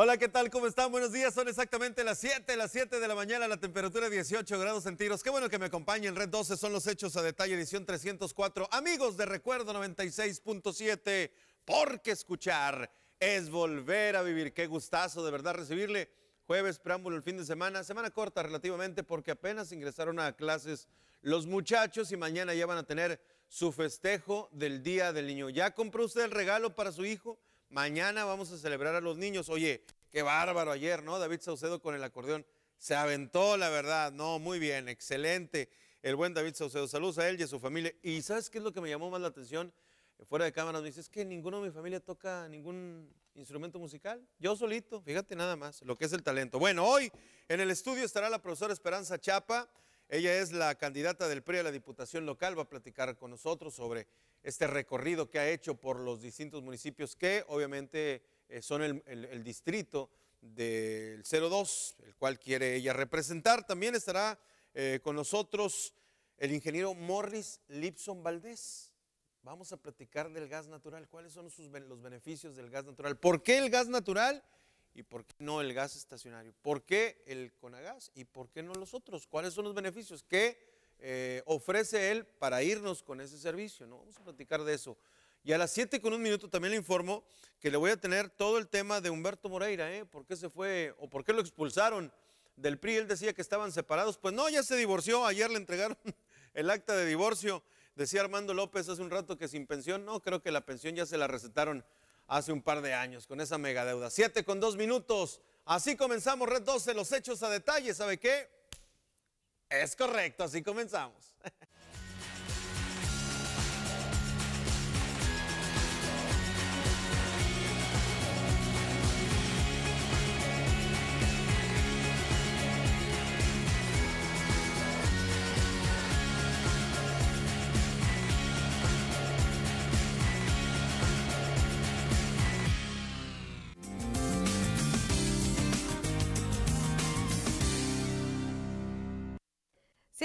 Hola, ¿qué tal? ¿Cómo están? Buenos días. Son exactamente las 7, las 7 de la mañana, la temperatura 18 grados centígrados. Qué bueno que me acompañen. Red 12 son los hechos a detalle, edición 304. Amigos de Recuerdo 96.7, porque escuchar es volver a vivir. Qué gustazo de verdad recibirle. Jueves, preámbulo el fin de semana, semana corta relativamente porque apenas ingresaron a clases los muchachos y mañana ya van a tener su festejo del Día del Niño. ¿Ya compró usted el regalo para su hijo? Mañana vamos a celebrar a los niños. Oye, qué bárbaro ayer, ¿no? David Saucedo con el acordeón. Se aventó, la verdad. No, muy bien, excelente. El buen David Saucedo. Saludos a él y a su familia. ¿Y sabes qué es lo que me llamó más la atención? Fuera de cámaras me dice, es que ninguno de mi familia toca ningún instrumento musical. Yo solito, fíjate nada más, lo que es el talento. Bueno, hoy en el estudio estará la profesora Esperanza Chapa. Ella es la candidata del PRI a la Diputación Local. Va a platicar con nosotros sobre este recorrido que ha hecho por los distintos municipios que obviamente eh, son el, distrito del 02, el cual quiere ella representar. También estará eh, con nosotros el ingeniero Morris Lipson Valdés. Vamos a platicar del gas natural. ¿Cuáles son sus, los beneficios del gas natural? ¿Por qué el gas natural y por qué no el gas estacionario? ¿Por qué el Conagas y por qué no los otros? ¿Cuáles son los beneficios? ¿Qué eh, ofrece él para irnos con ese servicio. ¿no? Vamos a platicar de eso. Y a las 7 con un minuto también le informo que le voy a tener todo el tema de Humberto Moreira, ¿eh? ¿Por qué se fue o por qué lo expulsaron del PRI? Él decía que estaban separados. Pues no, ya se divorció. Ayer le entregaron el acta de divorcio. Decía Armando López hace un rato que sin pensión. No, creo que la pensión ya se la recetaron hace un par de años con esa mega deuda. 7 con dos minutos. Así comenzamos Red 12, los hechos a detalle. ¿Sabe qué? Es correcto, así comenzamos.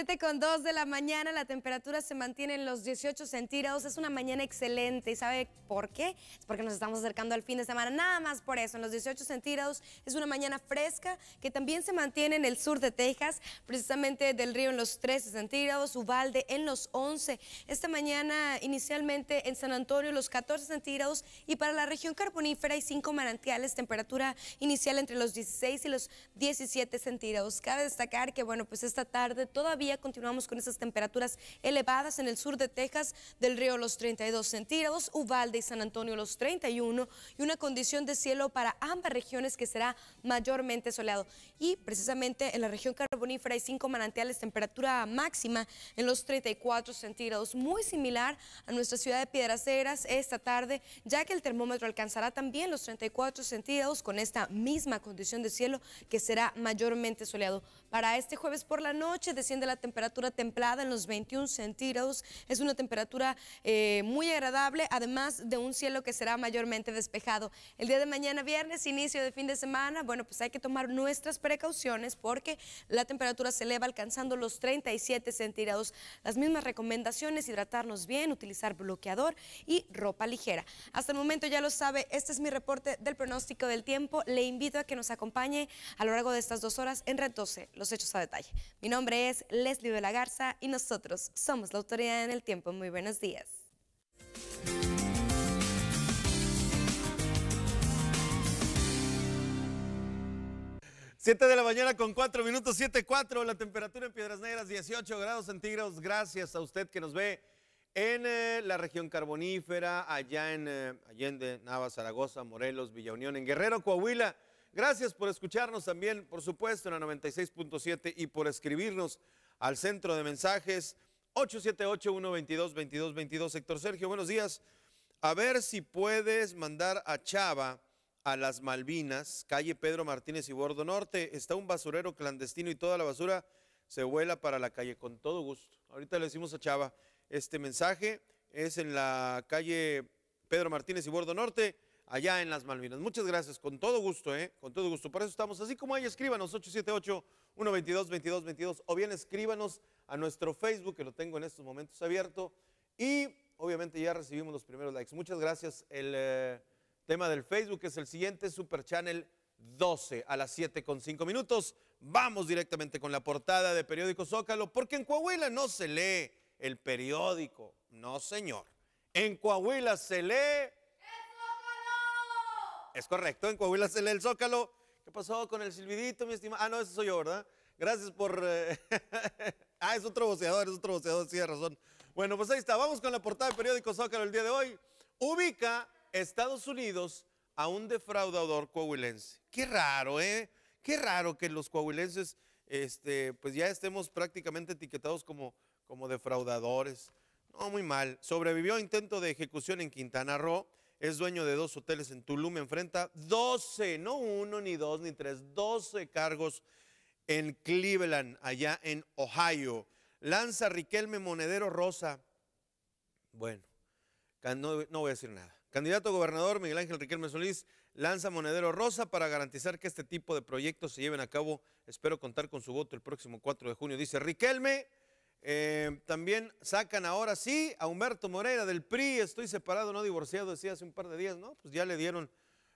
7 con 2 de la mañana, la temperatura se mantiene en los 18 centígrados. Es una mañana excelente. ¿Y sabe por qué? Es porque nos estamos acercando al fin de semana. Nada más por eso, en los 18 centígrados es una mañana fresca que también se mantiene en el sur de Texas, precisamente del río en los 13 centígrados, Uvalde en los 11. Esta mañana inicialmente en San Antonio los 14 centígrados y para la región carbonífera hay 5 manantiales, temperatura inicial entre los 16 y los 17 centígrados. Cabe destacar que, bueno, pues esta tarde todavía continuamos con esas temperaturas elevadas en el sur de Texas, del río los 32 centígrados, Uvalde y San Antonio los 31 y una condición de cielo para ambas regiones que será mayormente soleado. Y precisamente en la región carbonífera hay cinco manantiales, temperatura máxima en los 34 centígrados, muy similar a nuestra ciudad de Piedras Negras esta tarde, ya que el termómetro alcanzará también los 34 centígrados con esta misma condición de cielo que será mayormente soleado. Para este jueves por la noche desciende la temperatura templada en los 21 centígrados. Es una temperatura eh, muy agradable, además de un cielo que será mayormente despejado. El día de mañana, viernes, inicio de fin de semana, bueno, pues hay que tomar nuestras precauciones porque la temperatura se eleva alcanzando los 37 centígrados. Las mismas recomendaciones, hidratarnos bien, utilizar bloqueador y ropa ligera. Hasta el momento ya lo sabe, este es mi reporte del pronóstico del tiempo. Le invito a que nos acompañe a lo largo de estas dos horas en Red 12, los hechos a detalle. Mi nombre es Leslie de la Garza y nosotros somos la autoridad en el tiempo. Muy buenos días. Siete de la mañana con cuatro minutos, siete cuatro, la temperatura en Piedras Negras 18 grados centígrados. Gracias a usted que nos ve en eh, la región carbonífera, allá en eh, Allende, Nava, Zaragoza, Morelos, Villa Unión, en Guerrero, Coahuila. Gracias por escucharnos también, por supuesto, en la 96.7 y por escribirnos al centro de mensajes 878-122-2222. Héctor Sergio, buenos días. A ver si puedes mandar a Chava a las Malvinas, calle Pedro Martínez y Bordo Norte. Está un basurero clandestino y toda la basura se vuela para la calle con todo gusto. Ahorita le decimos a Chava, este mensaje es en la calle Pedro Martínez y Bordo Norte, allá en las Malvinas. Muchas gracias, con todo gusto, ¿eh? Con todo gusto. Por eso estamos así como ahí, escríbanos 878 122 22 22 o bien escríbanos a nuestro Facebook que lo tengo en estos momentos abierto y obviamente ya recibimos los primeros likes. Muchas gracias. El eh, tema del Facebook es el siguiente, Super Channel 12 a las 7 con 5 minutos. Vamos directamente con la portada de periódico Zócalo, porque en Coahuila no se lee el periódico, no señor. En Coahuila se lee... Es correcto, en Coahuila se lee el Zócalo. ¿Qué pasó con el silbidito, mi estimado? Ah, no, ese soy yo, ¿verdad? Gracias por... Eh, ah, es otro boceador, es otro boceador, sí, razón. Bueno, pues ahí está. Vamos con la portada del periódico Zócalo el día de hoy. Ubica Estados Unidos a un defraudador coahuilense. Qué raro, ¿eh? Qué raro que los coahuilenses, este, pues ya estemos prácticamente etiquetados como, como defraudadores. No, muy mal. Sobrevivió a intento de ejecución en Quintana Roo. Es dueño de dos hoteles en Tulum. Enfrenta 12, no uno, ni dos, ni tres, 12 cargos en Cleveland, allá en Ohio. Lanza Riquelme Monedero Rosa. Bueno, no, no voy a decir nada. Candidato a gobernador Miguel Ángel Riquelme Solís lanza Monedero Rosa para garantizar que este tipo de proyectos se lleven a cabo. Espero contar con su voto el próximo 4 de junio. Dice Riquelme. Eh, también sacan ahora sí a Humberto Moreira del PRI. Estoy separado, no divorciado, decía hace un par de días, ¿no? Pues ya le dieron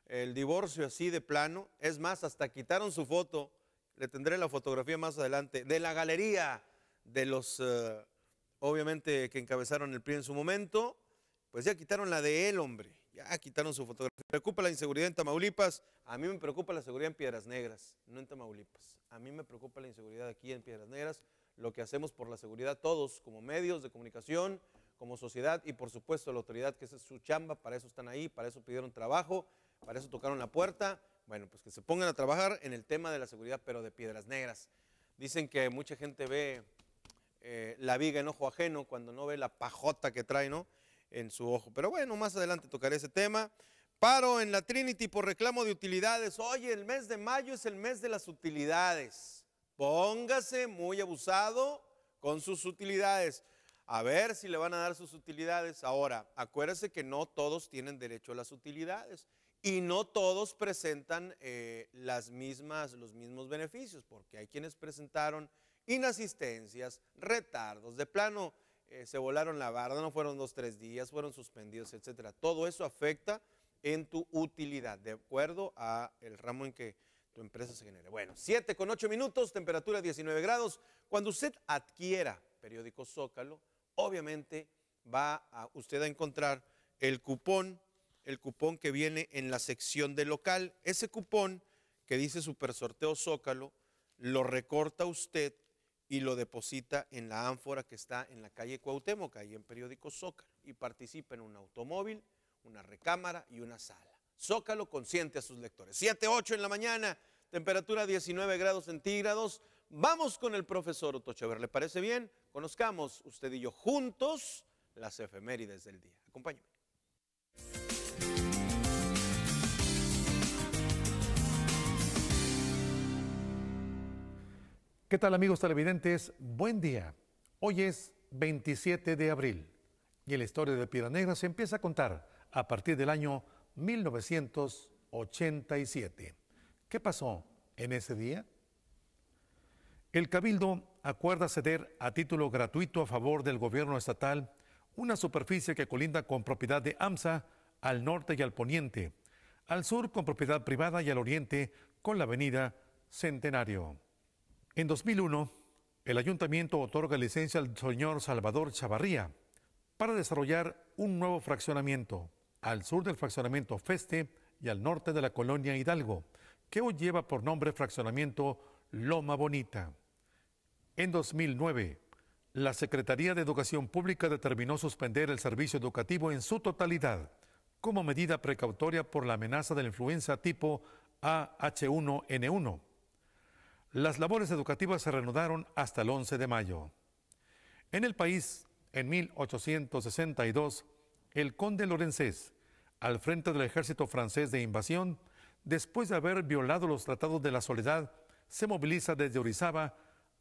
el divorcio así de plano. Es más, hasta quitaron su foto. Le tendré la fotografía más adelante. De la galería de los, eh, obviamente, que encabezaron el PRI en su momento. Pues ya quitaron la de él, hombre. Ya quitaron su fotografía. Me preocupa la inseguridad en Tamaulipas. A mí me preocupa la seguridad en Piedras Negras, no en Tamaulipas. A mí me preocupa la inseguridad aquí en Piedras Negras. Lo que hacemos por la seguridad todos, como medios de comunicación, como sociedad y por supuesto la autoridad, que esa es su chamba, para eso están ahí, para eso pidieron trabajo, para eso tocaron la puerta. Bueno, pues que se pongan a trabajar en el tema de la seguridad, pero de Piedras Negras. Dicen que mucha gente ve eh, la viga en ojo ajeno cuando no ve la pajota que trae, ¿no? en su ojo. Pero bueno, más adelante tocaré ese tema. Paro en la Trinity por reclamo de utilidades. Oye, el mes de mayo es el mes de las utilidades. Póngase muy abusado con sus utilidades. A ver si le van a dar sus utilidades. Ahora, acuérdese que no todos tienen derecho a las utilidades y no todos presentan eh, las mismas, los mismos beneficios, porque hay quienes presentaron inasistencias, retardos, de plano eh, se volaron la barda, no fueron dos, tres días, fueron suspendidos, etcétera. Todo eso afecta en tu utilidad, de acuerdo a el ramo en que tu empresa se genere. Bueno, 7 con 8 minutos, temperatura 19 grados. Cuando usted adquiera periódico Zócalo, obviamente va a usted a encontrar el cupón, el cupón que viene en la sección de local. Ese cupón que dice Super Sorteo Zócalo, lo recorta usted y lo deposita en la ánfora que está en la calle Cuauhtémoc, ahí en periódico Zócalo, y participa en un automóvil, una recámara y una sala. Zócalo consiente a sus lectores. 7, 8 en la mañana, temperatura 19 grados centígrados. Vamos con el profesor Otochever. ¿Le parece bien? Conozcamos usted y yo juntos las efemérides del día. Acompáñeme. ¿Qué tal amigos televidentes? Buen día. Hoy es 27 de abril y la historia de Piedra Negra se empieza a contar a partir del año 1987. ¿Qué pasó en ese día? El Cabildo acuerda ceder a título gratuito a favor del gobierno estatal una superficie que colinda con propiedad de AMSA al norte y al poniente, al sur con propiedad privada y al oriente con la avenida Centenario. En 2001, el ayuntamiento otorga licencia al señor Salvador Chavarría para desarrollar un nuevo fraccionamiento al sur del fraccionamiento Feste y al norte de la colonia Hidalgo, que hoy lleva por nombre fraccionamiento Loma Bonita. En 2009, la Secretaría de Educación Pública determinó suspender el servicio educativo en su totalidad como medida precautoria por la amenaza de la influenza tipo AH1N1 las labores educativas se reanudaron hasta el 11 de mayo. En el país, en 1862, el conde Lorenzés, al frente del ejército francés de invasión, después de haber violado los tratados de la soledad, se moviliza desde Orizaba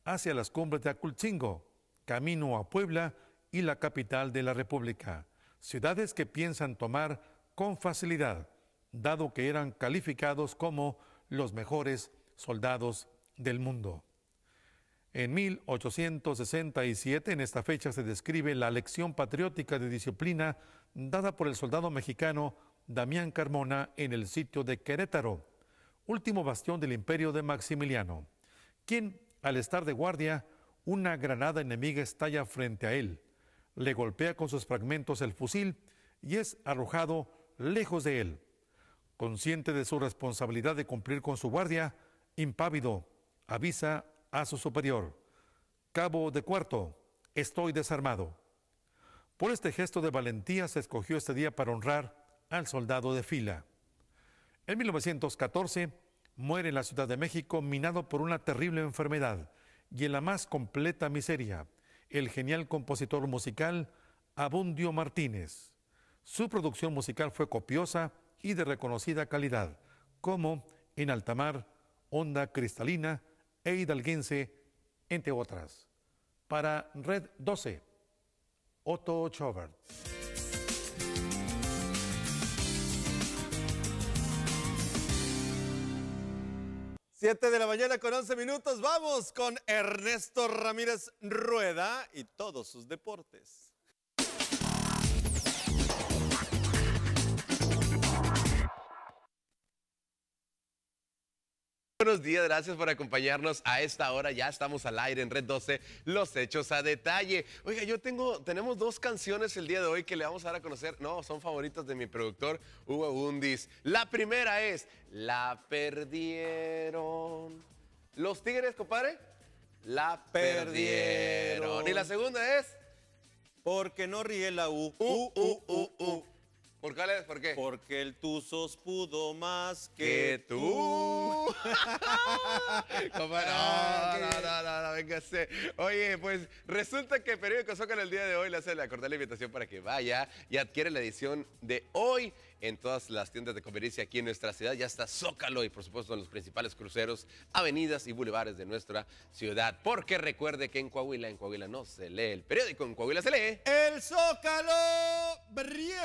hacia las cumbres de Aculchingo, camino a Puebla y la capital de la República, ciudades que piensan tomar con facilidad, dado que eran calificados como los mejores soldados del mundo. En 1867, en esta fecha, se describe la lección patriótica de disciplina dada por el soldado mexicano Damián Carmona en el sitio de Querétaro, último bastión del imperio de Maximiliano, quien, al estar de guardia, una granada enemiga estalla frente a él, le golpea con sus fragmentos el fusil y es arrojado lejos de él. Consciente de su responsabilidad de cumplir con su guardia, impávido, avisa a su superior, Cabo de cuarto, estoy desarmado. Por este gesto de valentía se escogió este día para honrar al soldado de fila. En 1914 muere en la Ciudad de México minado por una terrible enfermedad y en la más completa miseria, el genial compositor musical Abundio Martínez. Su producción musical fue copiosa y de reconocida calidad, como En Altamar, Onda Cristalina e Hidalguense, entre otras. Para Red 12, Otto Schobert. 7 de la mañana con 11 minutos. Vamos con Ernesto Ramírez Rueda y todos sus deportes. Buenos días, gracias por acompañarnos a esta hora. Ya estamos al aire en Red 12, los hechos a detalle. Oiga, yo tengo, tenemos dos canciones el día de hoy que le vamos a dar a conocer. No, son favoritas de mi productor Hugo Bundis. La primera es La perdieron. Los Tigres, compadre. La perdieron. Y la segunda es Porque no ríe la U. U, U, U, U. ¿Por qué? Porque el Tuzos pudo más que que tú. Compadre, no, no, no, no, no, véngase. Oye, pues resulta que Periódico Zócalo el día de hoy le hace la cordial invitación para que vaya y adquiere la edición de hoy en todas las tiendas de conveniencia aquí en nuestra ciudad. Ya está Zócalo y por supuesto en los principales cruceros, avenidas y bulevares de nuestra ciudad. Porque recuerde que en Coahuila, en Coahuila no se lee el periódico, en Coahuila se lee. El Zócalo brille.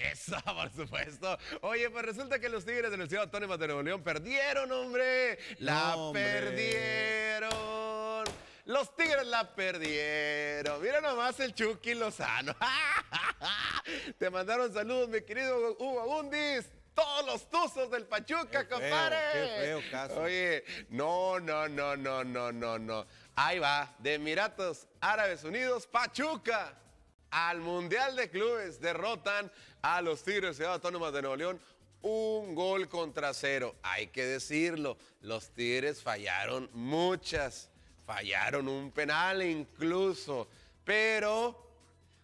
Eso, por supuesto. Oye, pues resulta que los Tigres de la Ciudad Autónoma de Nuevo León perdieron, hombre. La hombre. perdieron. Los Tigres la perdieron. Mira nomás el Chucky Lozano. Te mandaron saludos, mi querido Hugo Abundis. Todos los tuzos del Pachuca, compadre. qué feo caso. Oye, no, no, no, no, no, no, no. Ahí va, de Emiratos Árabes Unidos, Pachuca. Al Mundial de Clubes derrotan a los Tigres Ciudad Autónoma de Nuevo León un gol contra cero. Hay que decirlo, los Tigres fallaron muchas, fallaron un penal incluso, pero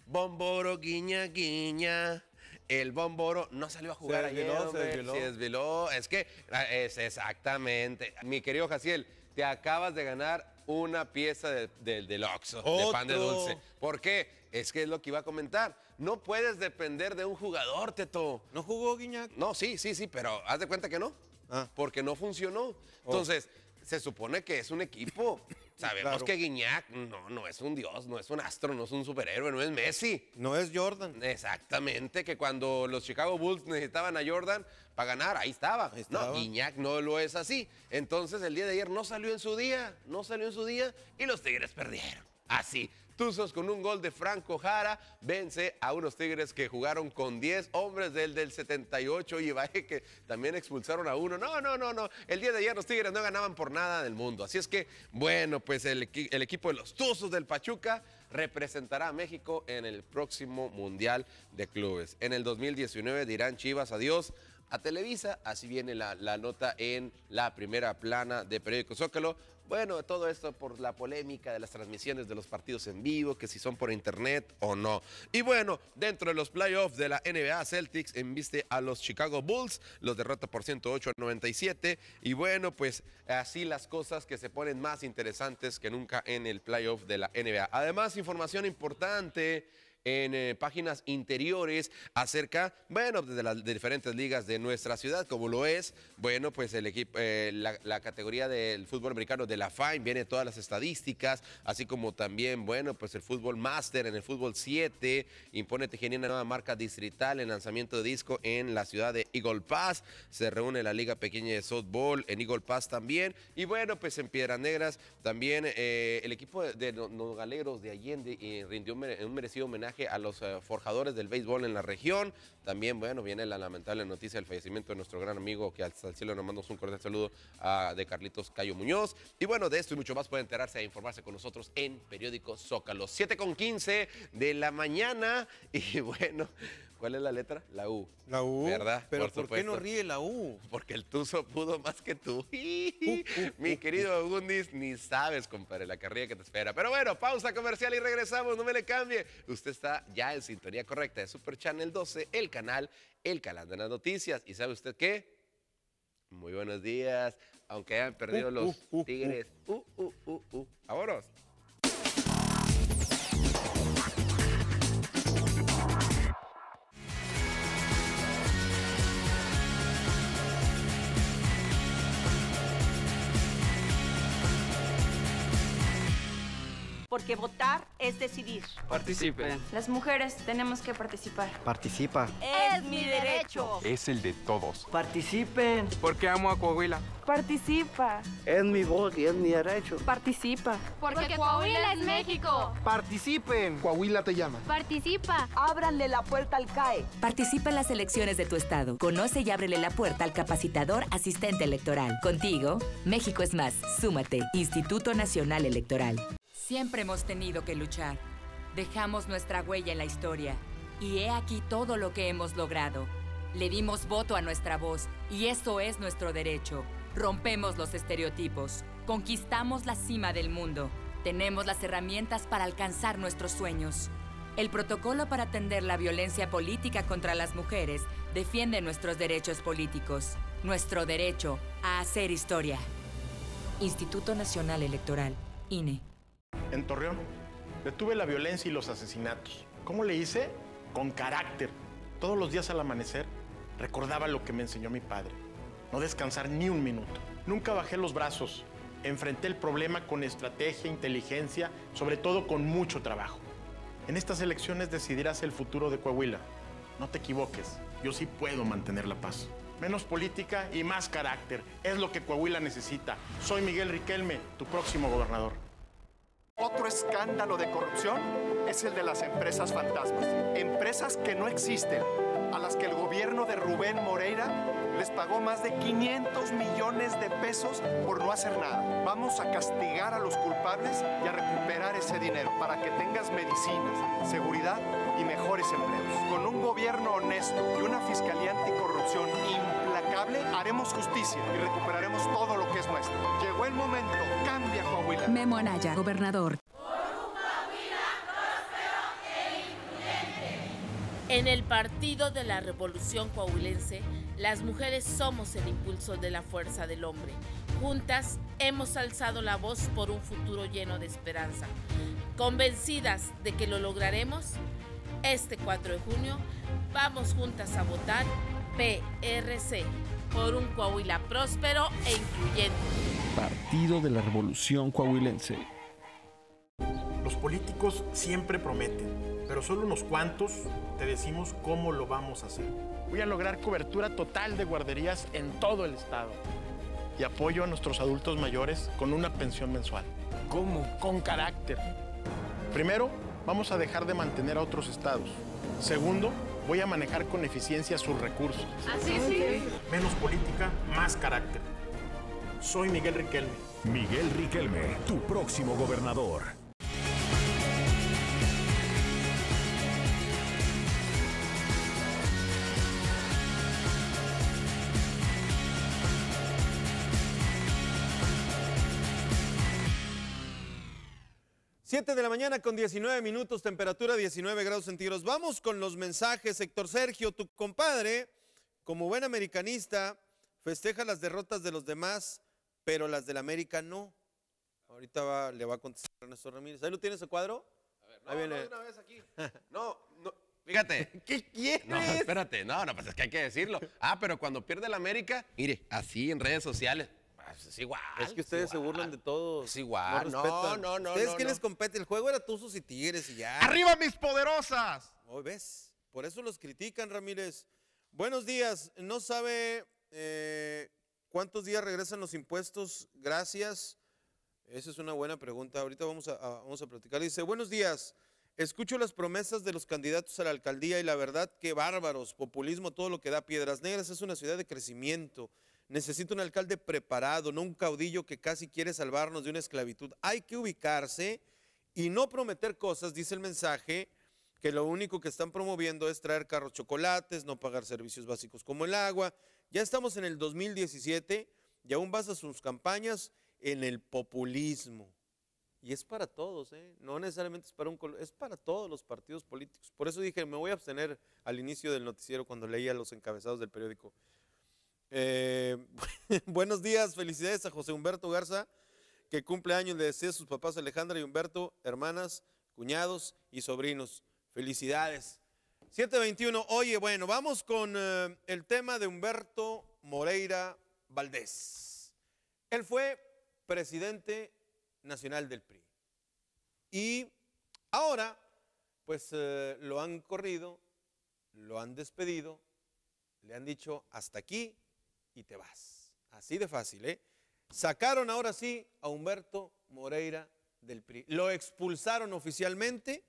Bomboro guiña guiña. El Bomboro no salió a jugar Se ayer, desveló, se desveló. Es que ah, es exactamente. Mi querido Jaciel, te acabas de ganar una pieza de- del del Oxxo, de pan de dulce. ¿Por qué? Es que es lo que iba a comentar. No puedes depender de un jugador, Teto. ¿No jugó Guiñac? No, sí, sí, sí, pero haz de cuenta que no. Ah. Porque no funcionó. Entonces, se supone que es un equipo. Sabemos Claro. que Guiñac no, no es un dios, no es un astro, no es un superhéroe, no es Messi. No es Jordan. Exactamente, que cuando los Chicago Bulls necesitaban a Jordan para ganar, ahí estaba. Ahí estaba. No, Guiñac no lo es así. Entonces el día de ayer no salió en su día, no salió en su día y los Tigres perdieron. Así. Tuzos con un gol de Franco Jara vence a unos Tigres que jugaron con 10 hombres del del 78 y vaya que también expulsaron a uno. No, no, no, no. El día de ayer los Tigres no ganaban por nada del mundo. Así es que, bueno, pues el equipo de los Tuzos del Pachuca representará a México en el próximo Mundial de Clubes. En el 2019 dirán Chivas adiós a Televisa. Así viene la, la nota en la primera plana de Periódico Zócalo. Bueno, todo esto por la polémica de las transmisiones de los partidos en vivo, que si son por internet o no. Y bueno, dentro de los playoffs de la NBA, Celtics embiste a los Chicago Bulls, los derrota por 108 a 97. Y bueno, pues así las cosas que se ponen más interesantes que nunca en el playoff de la NBA. Además, información importante en eh, páginas interiores acerca, bueno, de las diferentes ligas de nuestra ciudad, como lo es, bueno, pues el equipo, eh, la, categoría del fútbol americano de la FAIN, viene todas las estadísticas, así como también, bueno, pues el fútbol máster en el fútbol 7, impone Tejería una nueva marca distrital en lanzamiento de disco en la ciudad de Eagle Pass, se reúne la liga pequeña de softball en Eagle Pass también, y bueno, pues en Piedras Negras también eh, el equipo de, No- Nogaleros de Allende rindió un merecido homenaje a los eh, forjadores del béisbol en la región. También, bueno, viene la lamentable noticia del fallecimiento de nuestro gran amigo, que hasta el cielo nos mandamos un cordial saludo a, de Carlitos Cayo Muñoz. Y bueno, de esto y mucho más puede enterarse e informarse con nosotros en Periódico Zócalo. 7 con 15 de la mañana. Y bueno, ¿cuál es la letra? La U. La U. ¿Verdad? Pero ¿por, qué no ríe la U? Porque el Tuzo pudo más que tú. Mi querido Gundis, ni sabes, compadre, la carrera que te espera. Pero bueno, pausa comercial y regresamos, no me le cambie. Usted está ya en sintonía correcta de Super Channel 12, el canal, el canal de las noticias. ¿Y sabe usted qué? Muy buenos días. Aunque hayan perdido Uh, los uh, uh, uh. Tigres. Uh, uh, uh, uh. Vámonos. Porque votar es decidir. Participe. Las mujeres tenemos que participar. Participa. Es mi derecho. Es el de todos. Participen. Porque amo a Coahuila. Participa. Es mi voz y es mi derecho. Participa. Porque, Coahuila es México. Participen. Coahuila te llama. Participa. Ábranle la puerta al CAE. Participa en las elecciones de tu estado. Conoce y ábrele la puerta al capacitador asistente electoral. Contigo, México es más. Súmate. Instituto Nacional Electoral. Siempre hemos tenido que luchar. Dejamos nuestra huella en la historia. Y he aquí todo lo que hemos logrado. Le dimos voto a nuestra voz y eso es nuestro derecho. Rompemos los estereotipos. Conquistamos la cima del mundo. Tenemos las herramientas para alcanzar nuestros sueños. El protocolo para atender la violencia política contra las mujeres defiende nuestros derechos políticos, nuestro derecho a hacer historia. Instituto Nacional Electoral, INE. En Torreón, detuve la violencia y los asesinatos. ¿Cómo le hice? Con carácter. Todos los días al amanecer recordaba lo que me enseñó mi padre. No descansar ni un minuto. Nunca bajé los brazos. Enfrenté el problema con estrategia, inteligencia, sobre todo con mucho trabajo. En estas elecciones decidirás el futuro de Coahuila. No te equivoques, yo sí puedo mantener la paz. Menos política y más carácter. Es lo que Coahuila necesita. Soy Miguel Riquelme, tu próximo gobernador. Otro escándalo de corrupción es el de las empresas fantasmas. Empresas que no existen, a las que el gobierno de Rubén Moreira les pagó más de 500 millones de pesos por no hacer nada. Vamos a castigar a los culpables y a recuperar ese dinero para que tengas medicinas, seguridad y mejores empleos. Con un gobierno honesto y una fiscalía anticorrupción haremos justicia y recuperaremos todo lo que es nuestro. Llegó el momento, cambia Coahuila. Memo Anaya, gobernador. En el Partido de la Revolución Coahuilense, las mujeres somos el impulso de la fuerza del hombre. Juntas hemos alzado la voz por un futuro lleno de esperanza. Convencidas de que lo lograremos, este 4 de junio vamos juntas a votar PRC por un Coahuila próspero e incluyente. Partido de la Revolución Coahuilense. Los políticos siempre prometen, pero solo unos cuantos te decimos cómo lo vamos a hacer. Voy a lograr cobertura total de guarderías en todo el estado y apoyo a nuestros adultos mayores con una pensión mensual. ¿Cómo? Con carácter. Primero, vamos a dejar de mantener a otros estados. Segundo, voy a manejar con eficiencia sus recursos. Así sí. Menos política, más carácter. Soy Miguel Riquelme. Miguel Riquelme, tu próximo gobernador. Siete de la mañana con 19 minutos, temperatura 19 grados centígrados. Vamos con los mensajes. Héctor Sergio, tu compadre, como buen americanista, festeja las derrotas de los demás, pero las del América no. Ahorita va- le va a contestar Ernesto Ramírez. ¿Ahí lo tienes el cuadro? No, Ahí viene. no, una vez aquí. No, no, fíjate. ¿Qué quieres? No, espérate, no, no, pues es que hay que decirlo. Ah, pero cuando pierde el América, mire, así en redes sociales, es igual. Es que ustedes se burlan de todos. Es igual, no, no, no, ¿Ustedes no, qué no. les compete? El juego era Tuzos y Tigres y ya. ¡Arriba mis poderosas! ¿No ves? Por eso los critican, Ramírez. Buenos días. ¿No sabe eh, cuántos días regresan los impuestos? Gracias. Esa es una buena pregunta. Ahorita vamos a, a- vamos a platicar. Dice, buenos días. Escucho las promesas de los candidatos a la alcaldía y la verdad que bárbaros, populismo, todo lo que da Piedras Negras es una ciudad de crecimiento. Necesita un alcalde preparado, no un caudillo que casi quiere salvarnos de una esclavitud. Hay que ubicarse y no prometer cosas, dice el mensaje, que lo único que están promoviendo es traer carros chocolates, no pagar servicios básicos como el agua. Ya estamos en el 2017 y aún basa sus campañas en el populismo. Y es para todos, ¿eh? no necesariamente es para un es para todos los partidos políticos. Por eso dije, me voy a abstener al inicio del noticiero cuando leía los encabezados del periódico. Eh, buenos días, felicidades a José Humberto Garza, que cumple años, le desea a sus papás Alejandra y Humberto, hermanas, cuñados y sobrinos. Felicidades. 721, oye, bueno, vamos con eh, el tema de Humberto Moreira Valdés. Él fue presidente nacional del PRI. Y ahora, pues eh, lo han corrido, lo han despedido, le han dicho hasta aquí y te vas. Así de fácil, ¿eh? Sacaron ahora sí a Humberto Moreira del PRI. Lo expulsaron oficialmente.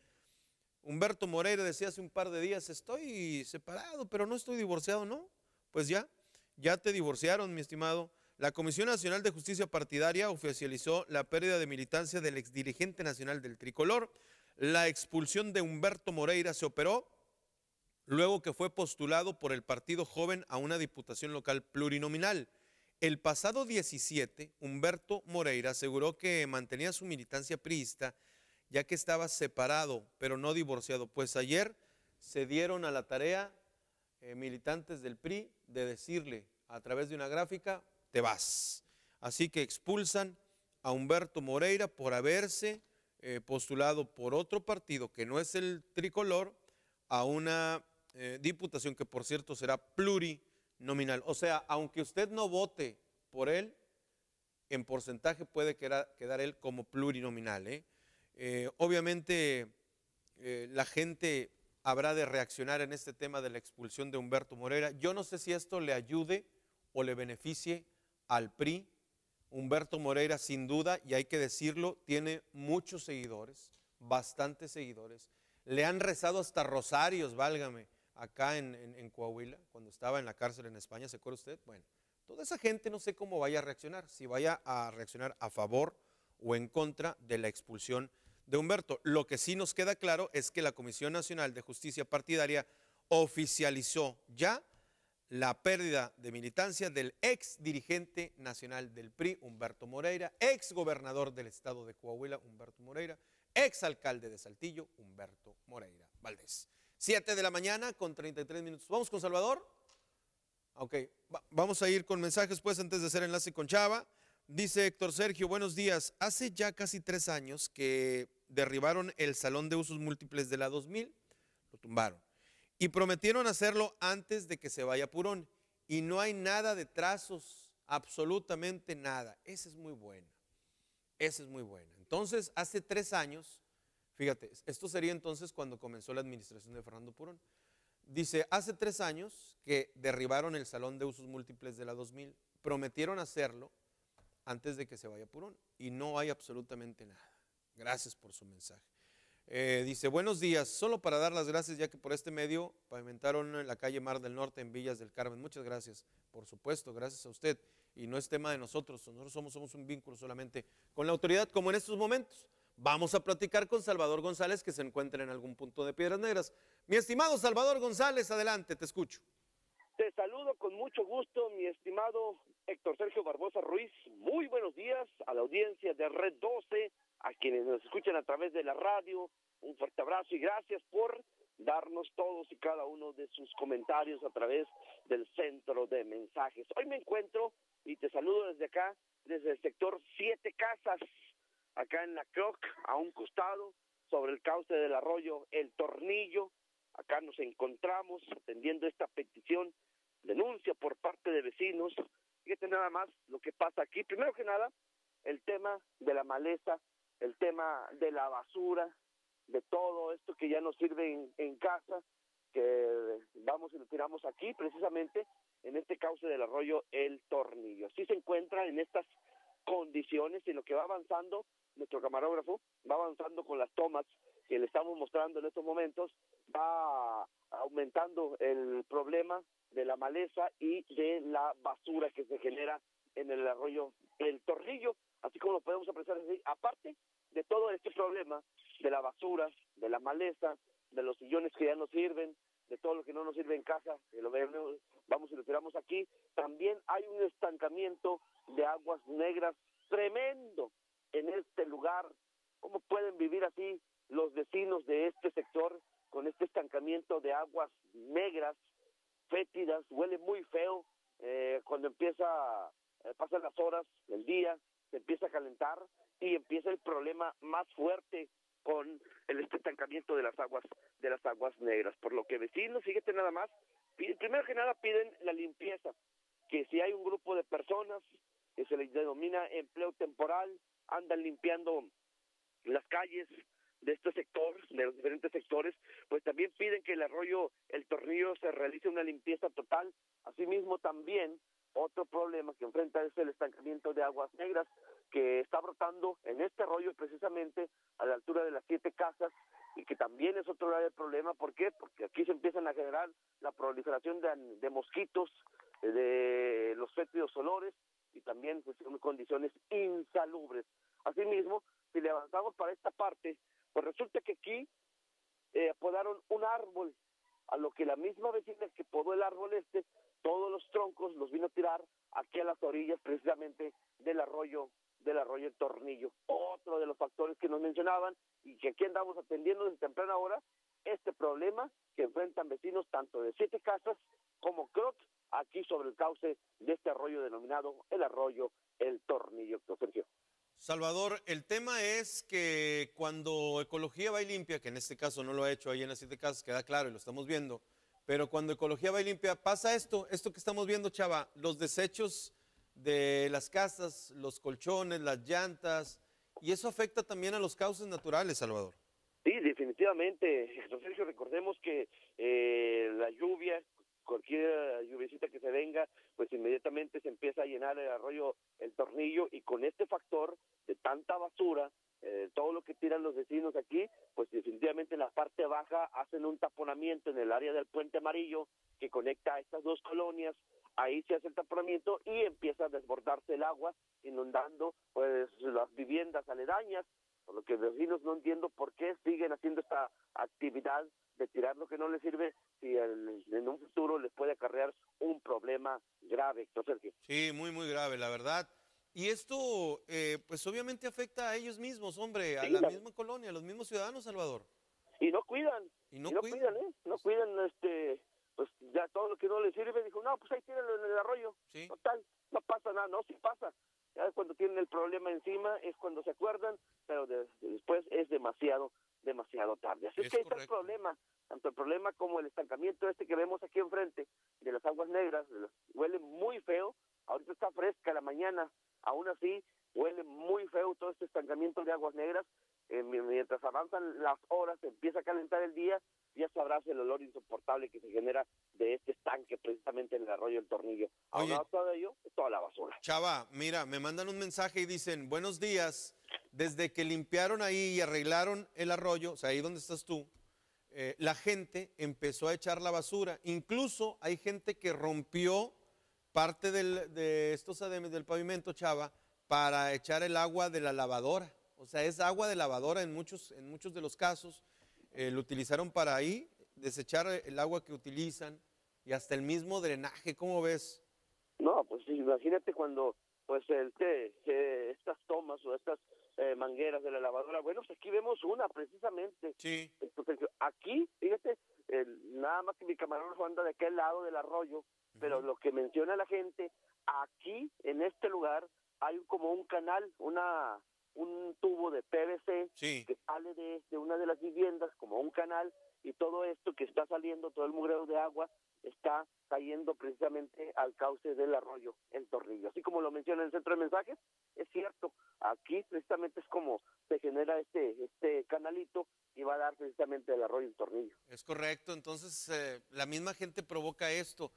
Humberto Moreira decía hace un par de días, estoy separado, pero no estoy divorciado, ¿no? Pues ya, ya te divorciaron, mi estimado. La Comisión Nacional de Justicia Partidaria oficializó la pérdida de militancia del exdirigente nacional del tricolor. La expulsión de Humberto Moreira se operó luego que fue postulado por el Partido Joven a una diputación local plurinominal. El pasado 17, Humberto Moreira aseguró que mantenía su militancia priista ya que estaba separado, pero no divorciado. Pues ayer se dieron a la tarea eh, militantes del PRI de decirle a través de una gráfica, te vas. Así que expulsan a Humberto Moreira por haberse eh, postulado por otro partido que no es el tricolor a una eh, diputación que por cierto será plurinominal. O sea, aunque usted no vote por él, en porcentaje puede quedar, quedar él como plurinominal. ¿eh? obviamente la gente habrá de reaccionar en este tema de la expulsión de Humberto Moreira. Yo no sé si esto le ayude o le beneficie al PRI. Humberto Moreira, sin duda, y hay que decirlo, tiene muchos seguidores, bastantes seguidores. Le han rezado hasta rosarios, válgame, acá en, Coahuila, cuando estaba en la cárcel en España, ¿se acuerda usted? Bueno, toda esa gente no sé cómo vaya a reaccionar, si vaya a reaccionar a favor o en contra de la expulsión de Humberto. Lo que sí nos queda claro es que la Comisión Nacional de Justicia Partidaria oficializó ya la pérdida de militancia del ex dirigente nacional del PRI, Humberto Moreira, ex gobernador del estado de Coahuila, Humberto Moreira, ex alcalde de Saltillo, Humberto Moreira Valdés. Siete de la mañana con 33 minutos. ¿Vamos con Salvador? Ok, vamos a ir con mensajes pues antes de hacer enlace con Chava. Dice Héctor Sergio, buenos días. Hace ya casi tres años que derribaron el Salón de Usos Múltiples de la 2000, lo tumbaron. Y prometieron hacerlo antes de que se vaya Purón. Y no hay nada de trazos, absolutamente nada. Esa es muy buena. Esa es muy buena. Entonces, hace tres años, fíjate, esto sería entonces cuando comenzó la administración de Fernando Purón. Dice, hace tres años que derribaron el Salón de Usos Múltiples de la 2000, prometieron hacerlo antes de que se vaya Purón. Y no hay absolutamente nada. Gracias por su mensaje. Eh, dice, buenos días, solo para dar las gracias ya que por este medio pavimentaron la calle Mar del Norte en Villas del Carmen. Muchas gracias, por supuesto, gracias a usted. Y no es tema de nosotros, nosotros somos, somos un vínculo solamente con la autoridad, como en estos momentos. Vamos a platicar con Salvador González, que se encuentra en algún punto de Piedras Negras. Mi estimado Salvador González, adelante, te escucho. Te saludo con mucho gusto, mi estimado Héctor Sergio Barbosa Ruiz. Muy buenos días a la audiencia de Red 12 a quienes nos escuchan a través de la radio, un fuerte abrazo y gracias por darnos todos y cada uno de sus comentarios a través del centro de mensajes. Hoy me encuentro y te saludo desde acá, desde el sector Siete Casas, acá en la Croc, a un costado, sobre el cauce del arroyo El Tornillo. Acá nos encontramos atendiendo esta petición, denuncia por parte de vecinos. Fíjate nada más lo que pasa aquí. Primero que nada, el tema de la maleza el tema de la basura, de todo esto que ya nos sirve en, casa, que vamos y lo tiramos aquí, precisamente en este cauce del arroyo El Tornillo. Así se encuentra en estas condiciones y lo que va avanzando nuestro camarógrafo, va avanzando con las tomas que le estamos mostrando en estos momentos, va aumentando el problema de la maleza y de la basura que se genera en el arroyo El Tornillo, así como lo podemos apreciar. Aparte de todo este problema de la basura, de la maleza, de los sillones que ya no sirven, de todo lo que no nos sirve en casa, que lo vemos, vamos y lo tiramos aquí, también hay un estancamiento de aguas negras tremendo en este lugar. ¿Cómo pueden vivir así los vecinos de este sector con este estancamiento de aguas negras, fétidas, huele muy feo eh, cuando empieza, eh, pasan las horas del día, se empieza a calentar y empieza el problema más fuerte con el este estancamiento de las aguas de las aguas negras por lo que vecinos fíjate nada más piden, primero que nada piden la limpieza que si hay un grupo de personas que se les denomina empleo temporal andan limpiando las calles de este sector, de los diferentes sectores, pues también piden que el arroyo El Tornillo se realice una limpieza total. Asimismo, también otro problema que enfrenta es el estancamiento de aguas negras que está brotando en este arroyo precisamente a la altura de las siete casas y que también es otro grave problema. ¿Por qué? Porque aquí se empiezan a generar la proliferación de, de mosquitos, de los fétidos olores y también pues, en condiciones insalubres. Asimismo, si le avanzamos para esta parte, pues resulta que aquí eh, podaron un árbol, a lo que la misma vecina que podó el árbol este, todos los troncos los vino a tirar aquí a las orillas precisamente del arroyo del arroyo Tornillo. Otro de los factores que nos mencionaban y que aquí andamos atendiendo desde temprana hora, este problema que enfrentan vecinos tanto de siete casas como Croc aquí sobre el cauce de este arroyo denominado el arroyo El Tornillo, Sergio. Salvador, el tema es que cuando Ecología va y limpia, que en este caso no lo ha hecho ahí en las siete casas, queda claro y lo estamos viendo, pero cuando Ecología va y limpia pasa esto, esto que estamos viendo, Chava, los desechos de las casas, los colchones, las llantas, y eso afecta también a los cauces naturales, Salvador. Sí, definitivamente. Sergio, recordemos que eh, la lluvia, cualquier lluviecita que se venga, pues inmediatamente se empieza a llenar el arroyo, el tornillo, y con este factor de tanta basura, eh, todo lo que tiran los vecinos aquí, pues definitivamente en la parte baja hacen un taponamiento en el área del puente amarillo que conecta a estas dos colonias, ahí se hace el taponamiento y empieza a desbordarse el agua, inundando pues las viviendas aledañas, por lo que los vecinos no entiendo por qué siguen haciendo esta actividad de tirar lo que no les sirve si en un futuro les puede acarrear un problema grave, Héctor Sergio. Sí, muy, muy grave, la verdad. Y esto, eh, pues obviamente afecta a ellos mismos, hombre, a Sí, la la- misma colonia, a los mismos ciudadanos, Salvador. Y no cuidan, Y no y no cuidan. cuidan, ¿eh? No cuidan, este, pues ya todo lo que no les sirve, dijo, no, pues ahí tírenlo en el arroyo. Total, no pasa nada, no, sí pasa. Ya cuando tienen el problema encima es cuando se acuerdan, pero de- después es demasiado, demasiado tarde. Así es, que ahí está el problema, tanto el problema como el estancamiento este que vemos aquí enfrente de las aguas negras, de los- huele muy feo, ahorita está fresca la mañana, aún así huele muy feo todo este estancamiento de aguas negras, eh, mi- mientras avanzan las horas, empieza a calentar el día, ya sabrás el olor insoportable que se genera de este estanque precisamente en el arroyo del tornillo. Oye. Aunado a todo ello, es toda la basura. Chava, mira, me mandan un mensaje y dicen, buenos días, desde que limpiaron ahí y arreglaron el arroyo, o sea, ahí donde estás tú, eh, la gente empezó a echar la basura. Incluso hay gente que rompió parte del- de estos ademes del pavimento, Chava, para echar el agua de la lavadora. O sea, es agua de lavadora en muchos, en muchos de los casos. Eh, lo utilizaron para ahí, desechar el agua que utilizan y hasta el mismo drenaje. ¿Cómo ves? No, pues imagínate cuando pues el que, que estas tomas o estas eh, mangueras de la lavadora, bueno, pues aquí vemos una precisamente. Sí. Entonces, aquí, fíjate, el- nada más que mi camarógrafo anda de aquel lado del arroyo, pero lo que menciona la gente, aquí, en este lugar, hay como un canal, una un tubo de PVC que sale de, de una de las viviendas como un canal y todo esto que está saliendo, todo el mugreo de agua, está cayendo precisamente al cauce del arroyo, el tornillo. Así como lo menciona en el centro de mensajes, es cierto, aquí precisamente es como se genera este, este canalito y va a dar precisamente el arroyo el tornillo. Es correcto, entonces eh, la misma gente provoca esto.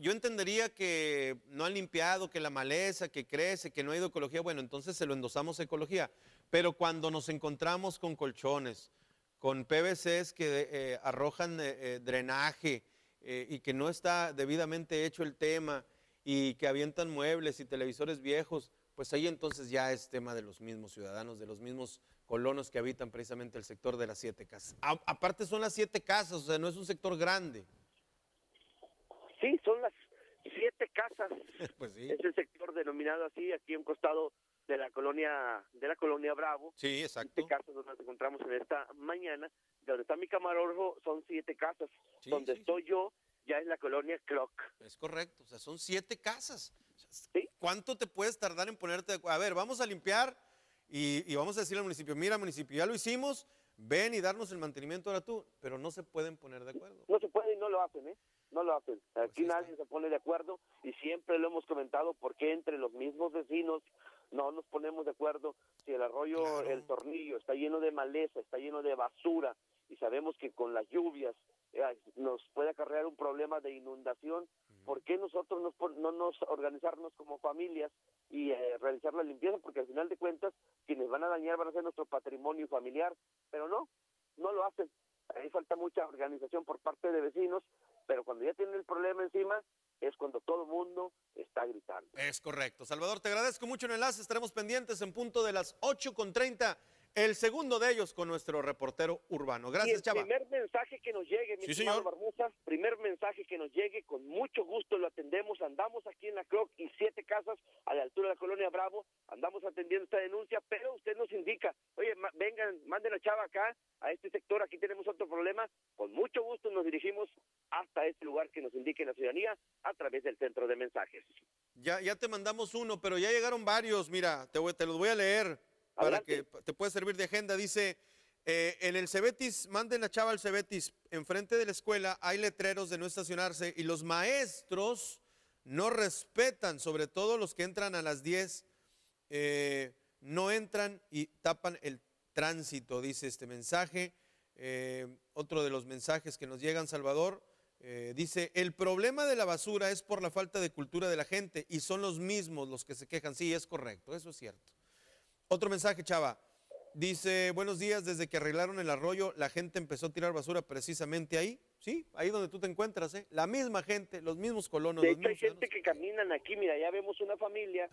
Yo entendería que no han limpiado, que la maleza, que crece, que no ha ido ecología, bueno, entonces se lo endosamos a ecología. Pero cuando nos encontramos con colchones, con PVCs que eh, arrojan eh, eh, drenaje eh, y que no está debidamente hecho el tema y que avientan muebles y televisores viejos, pues ahí entonces ya es tema de los mismos ciudadanos, de los mismos colonos que habitan precisamente el sector de las siete casas. A- aparte son las siete casas, o sea, no es un sector grande. Sí, son las siete casas. Pues sí. Es el sector denominado así, aquí a un costado de la colonia de la colonia Bravo. Sí, exacto. Siete casas donde nos encontramos en esta mañana. De donde está mi camarógrafo son siete casas. Sí, donde sí, estoy yo ya es la colonia Clock. Es correcto, o sea, son siete casas. ¿Cuánto te puedes tardar en ponerte de acuerdo? A ver, vamos a limpiar y, y vamos a decirle al municipio, mira municipio, ya lo hicimos, ven y darnos el mantenimiento ahora tú, pero no se pueden poner de acuerdo. No se puede y no lo hacen, ¿eh? No lo hacen. Pues Aquí nadie se pone de acuerdo y siempre lo hemos comentado porque entre los mismos vecinos no nos ponemos de acuerdo si el arroyo, el tornillo está lleno de maleza, está lleno de basura y sabemos que con las lluvias eh, nos puede acarrear un problema de inundación. ¿Por qué nosotros nos no nos organizarnos como familias y eh, realizar la limpieza? Porque al final de cuentas quienes van a dañar van a ser nuestro patrimonio familiar, pero no, no lo hacen. Ahí falta mucha organización por parte de vecinos, pero cuando ya tienen el problema encima es cuando todo el mundo está gritando. Es correcto. Salvador, te agradezco mucho el enlace, estaremos pendientes en punto de las 8.30, el segundo de ellos con nuestro reportero urbano. Gracias, el Chava. primer mensaje que nos llegue, mi Sí, señor. Barbosa, primer mensaje que nos llegue, con mucho gusto lo atendemos. Andamos aquí en la Croc y siete casas a la altura de la colonia Bravo. Andamos atendiendo esta denuncia, pero usted nos indica, oye, ma- vengan, manden a Chava acá, a este sector, aquí tenemos otro problema. Con mucho gusto nos dirigimos hasta este lugar que nos indique la ciudadanía a través del centro de mensajes. Ya, ya te mandamos uno, pero ya llegaron varios. Mira, te, voy- te los voy a leer para que te pueda servir de agenda. Dice, eh, en el Cebetis, manden a Chava al Cebetis, enfrente de la escuela hay letreros de no estacionarse y los maestros no respetan, sobre todo los que entran a las 10, eh, no entran y tapan el tránsito, dice este mensaje. Eh, otro de los mensajes que nos llegan, Salvador, eh, dice, el problema de la basura es por la falta de cultura de la gente y son los mismos los que se quejan. Sí, es correcto, eso es cierto. Otro mensaje, Chava. Dice, buenos días, desde que arreglaron el arroyo, la gente empezó a tirar basura precisamente ahí, ¿sí? Ahí donde tú te encuentras, ¿eh? La misma gente, los mismos colonos, De los hecho, hay mismos gente que caminan aquí, mira, ya vemos una familia,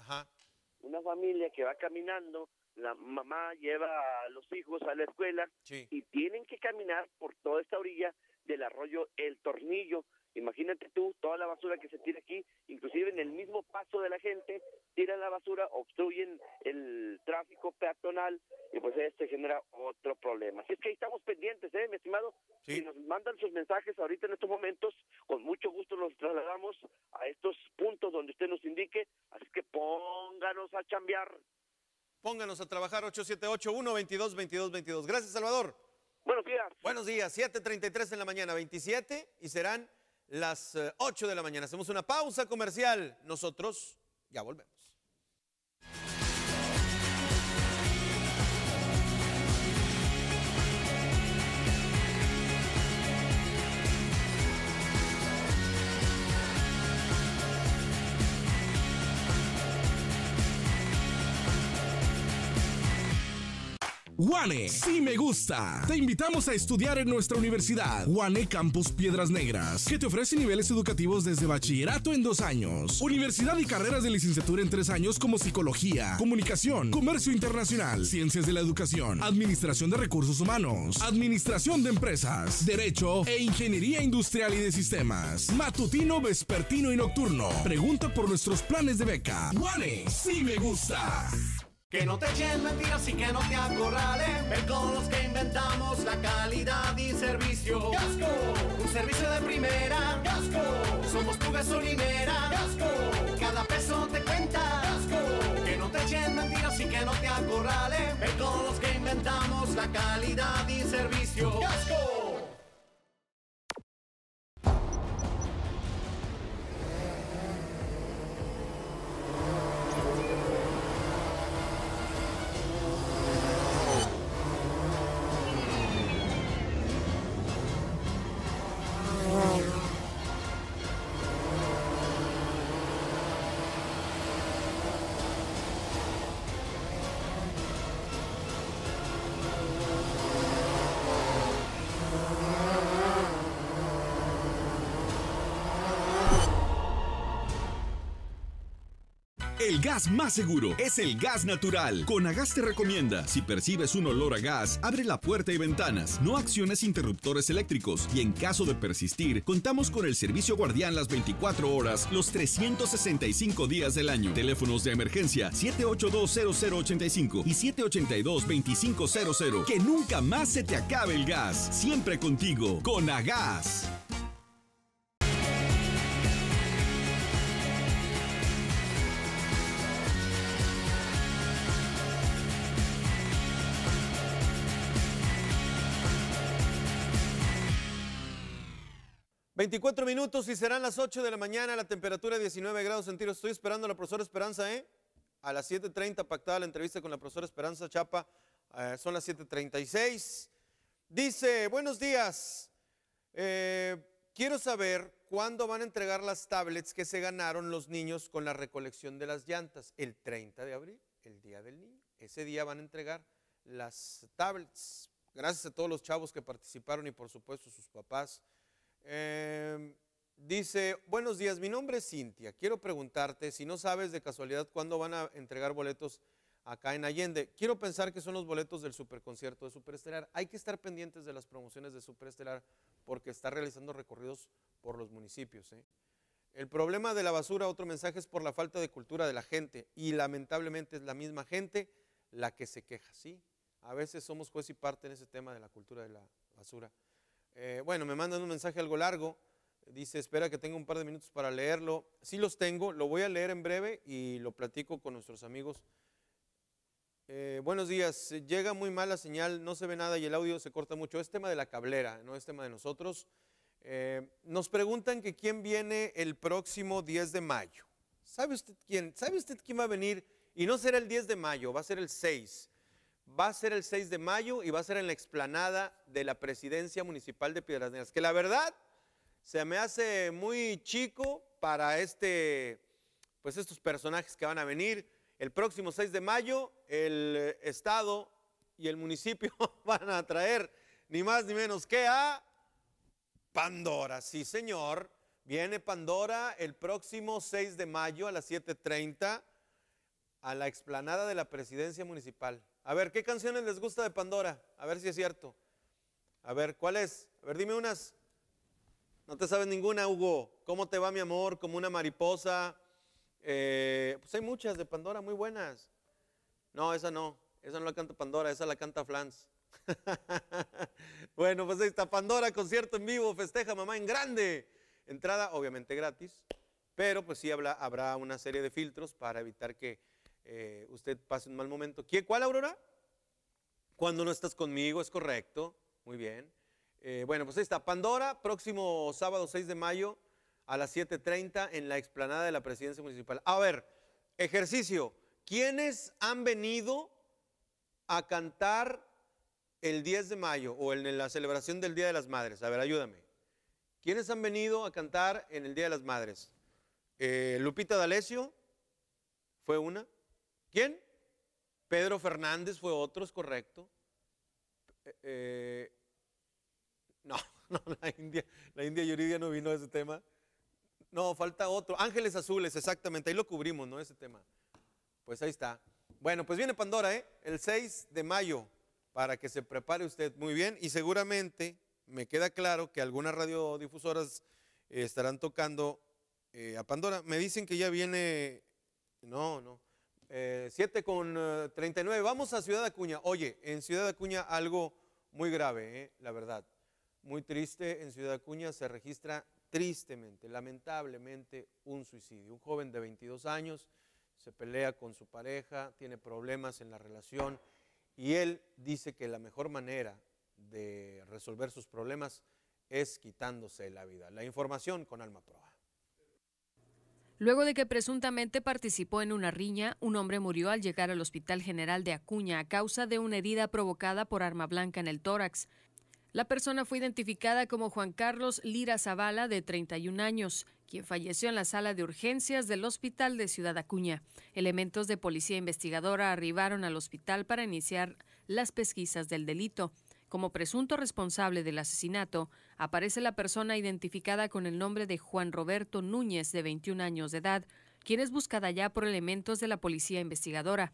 una familia que va caminando, la mamá lleva a los hijos a la escuela y tienen que caminar por toda esta orilla del arroyo El Tornillo. Imagínate tú toda la basura que se tira aquí, inclusive en el mismo paso de la gente, tiran la basura, obstruyen el tráfico peatonal y pues este genera otro problema. Así es que ahí estamos pendientes, ¿eh, mi estimado? Si nos mandan sus mensajes ahorita en estos momentos, con mucho gusto los trasladamos a estos puntos donde usted nos indique, así que pónganos a chambear. Pónganos a trabajar 878-122-2222. Gracias, Salvador. Buenos días. Buenos días, 7.33 en la mañana, 27 y serán las eh, 8 de la mañana. Hacemos una pausa comercial. Nosotros ya volvemos. Guane, sí me gusta. Te invitamos a estudiar en nuestra universidad, Guane Campus Piedras Negras, que te ofrece niveles educativos desde bachillerato en dos años, universidad y carreras de licenciatura en tres años como psicología, comunicación, comercio internacional, ciencias de la educación, administración de recursos humanos, administración de empresas, derecho e ingeniería industrial y de sistemas, matutino, vespertino y nocturno. Pregunta por nuestros planes de beca. Guane, sí me gusta. Que no te echen mentiras y que no te acorralen. Ven con los que inventamos la calidad y servicio. ¡Gasco! Un servicio de primera. ¡Gasco! Somos tu gasolinera. ¡Gasco! Cada peso te cuenta. ¡Gasco! Que no te echen mentiras y que no te acorralen. Ven con los que inventamos la calidad y servicio. ¡Gasco! Gas más seguro es el gas natural. Conagas te recomienda, si percibes un olor a gas, abre la puerta y ventanas, no acciones interruptores eléctricos y en caso de persistir, contamos con el servicio guardián las 24 horas, los 365 días del año. Teléfonos de emergencia 7820085 y 782-2500. Que nunca más se te acabe el gas. Siempre contigo, Conagas. ...24 minutos y serán las 8 de la mañana... ...la temperatura 19 grados centígrados... ...estoy esperando a la profesora Esperanza, ¿eh? A las 7.30 pactada la entrevista con la profesora Esperanza Chapa... Eh, ...son las 7.36... Dice, buenos días... Eh, quiero saber cuándo van a entregar las tablets que se ganaron los niños con la recolección de las llantas. El 30 de abril, el Día del Niño. Ese día van a entregar las tablets. Gracias a todos los chavos que participaron y por supuesto sus papás. Eh, dice, buenos días, mi nombre es Cintia. Quiero preguntarte si no sabes de casualidad cuándo van a entregar boletos acá en Allende. Quiero pensar que son los boletos del superconcierto de Superestelar. Hay que estar pendientes de las promociones de Superestelar porque está realizando recorridos por los municipios. ¿eh? El problema de la basura, otro mensaje, es por la falta de cultura de la gente y lamentablemente es la misma gente la que se queja, ¿sí? A veces somos juez y parte en ese tema de la cultura de la basura. Eh, bueno, me mandan un mensaje algo largo. Dice, espera que tenga un par de minutos para leerlo. Sí los tengo, lo voy a leer en breve y lo platico con nuestros amigos. Eh, buenos días, llega muy mala señal, no se ve nada y el audio se corta mucho. Es tema de la cablera, no es tema de nosotros. Eh, nos preguntan que quién viene el próximo 10 de mayo. ¿Sabe usted quién? ¿Sabe usted quién va a venir? Y no será el 10 de mayo, va a ser el 6 va a ser el 6 de mayo y va a ser en la explanada de la presidencia municipal de Piedras Negras, que la verdad se me hace muy chico para este, pues estos personajes que van a venir. El próximo 6 de mayo el estado y el municipio van a traer ni más ni menos que a Pandora. Sí, señor. Viene Pandora el próximo 6 de mayo a las 7.30 a la explanada de la presidencia municipal. A ver, ¿qué canciones les gusta de Pandora? A ver si es cierto. A ver, ¿cuál es? A ver, dime unas. No te sabes ninguna, Hugo. ¿Cómo te va mi amor? Como una mariposa. Eh, pues hay muchas de Pandora muy buenas. No, esa no. Esa no la canta Pandora, esa la canta Flans. bueno, pues ahí está Pandora, concierto en vivo, festeja mamá en grande. Entrada obviamente gratis, pero pues sí habrá, habrá una serie de filtros para evitar que eh, usted pase un mal momento. ¿Qué, ¿Cuál, Aurora? Cuando no estás conmigo, es correcto. Muy bien. Eh, bueno, pues ahí está. Pandora, próximo sábado 6 de mayo a las 7.30 en la explanada de la presidencia municipal. A ver, ejercicio. ¿Quiénes han venido a cantar el 10 de mayo o en la celebración del Día de las Madres? A ver, ayúdame. ¿Quiénes han venido a cantar en el Día de las Madres? Eh, Lupita D'Alessio fue una. ¿Quién? Pedro Fernández fue otro, es correcto. Eh, eh, no, no, la India, la India Yuridia no vino a ese tema. No, falta otro. Ángeles Azules, exactamente, ahí lo cubrimos, ¿no? Ese tema. Pues ahí está. Bueno, pues viene Pandora, ¿eh? El 6 de mayo, para que se prepare usted muy bien y seguramente me queda claro que algunas radiodifusoras estarán tocando a Pandora. Me dicen que ya viene, no, no, 7 eh, con 39. Eh, Vamos a Ciudad Acuña. Oye, en Ciudad Acuña algo muy grave, eh, la verdad. Muy triste. En Ciudad Acuña se registra tristemente, lamentablemente, un suicidio. Un joven de 22 años se pelea con su pareja, tiene problemas en la relación y él dice que la mejor manera de resolver sus problemas es quitándose la vida. La información con Alma Proa. Luego de que presuntamente participó en una riña, un hombre murió al llegar al Hospital General de Acuña a causa de una herida provocada por arma blanca en el tórax. La persona fue identificada como Juan Carlos Lira Zavala, de 31 años, quien falleció en la sala de urgencias del Hospital de Ciudad Acuña. Elementos de policía investigadora arribaron al hospital para iniciar las pesquisas del delito. Como presunto responsable del asesinato, aparece la persona identificada con el nombre de Juan Roberto Núñez, de 21 años de edad, quien es buscada ya por elementos de la policía investigadora.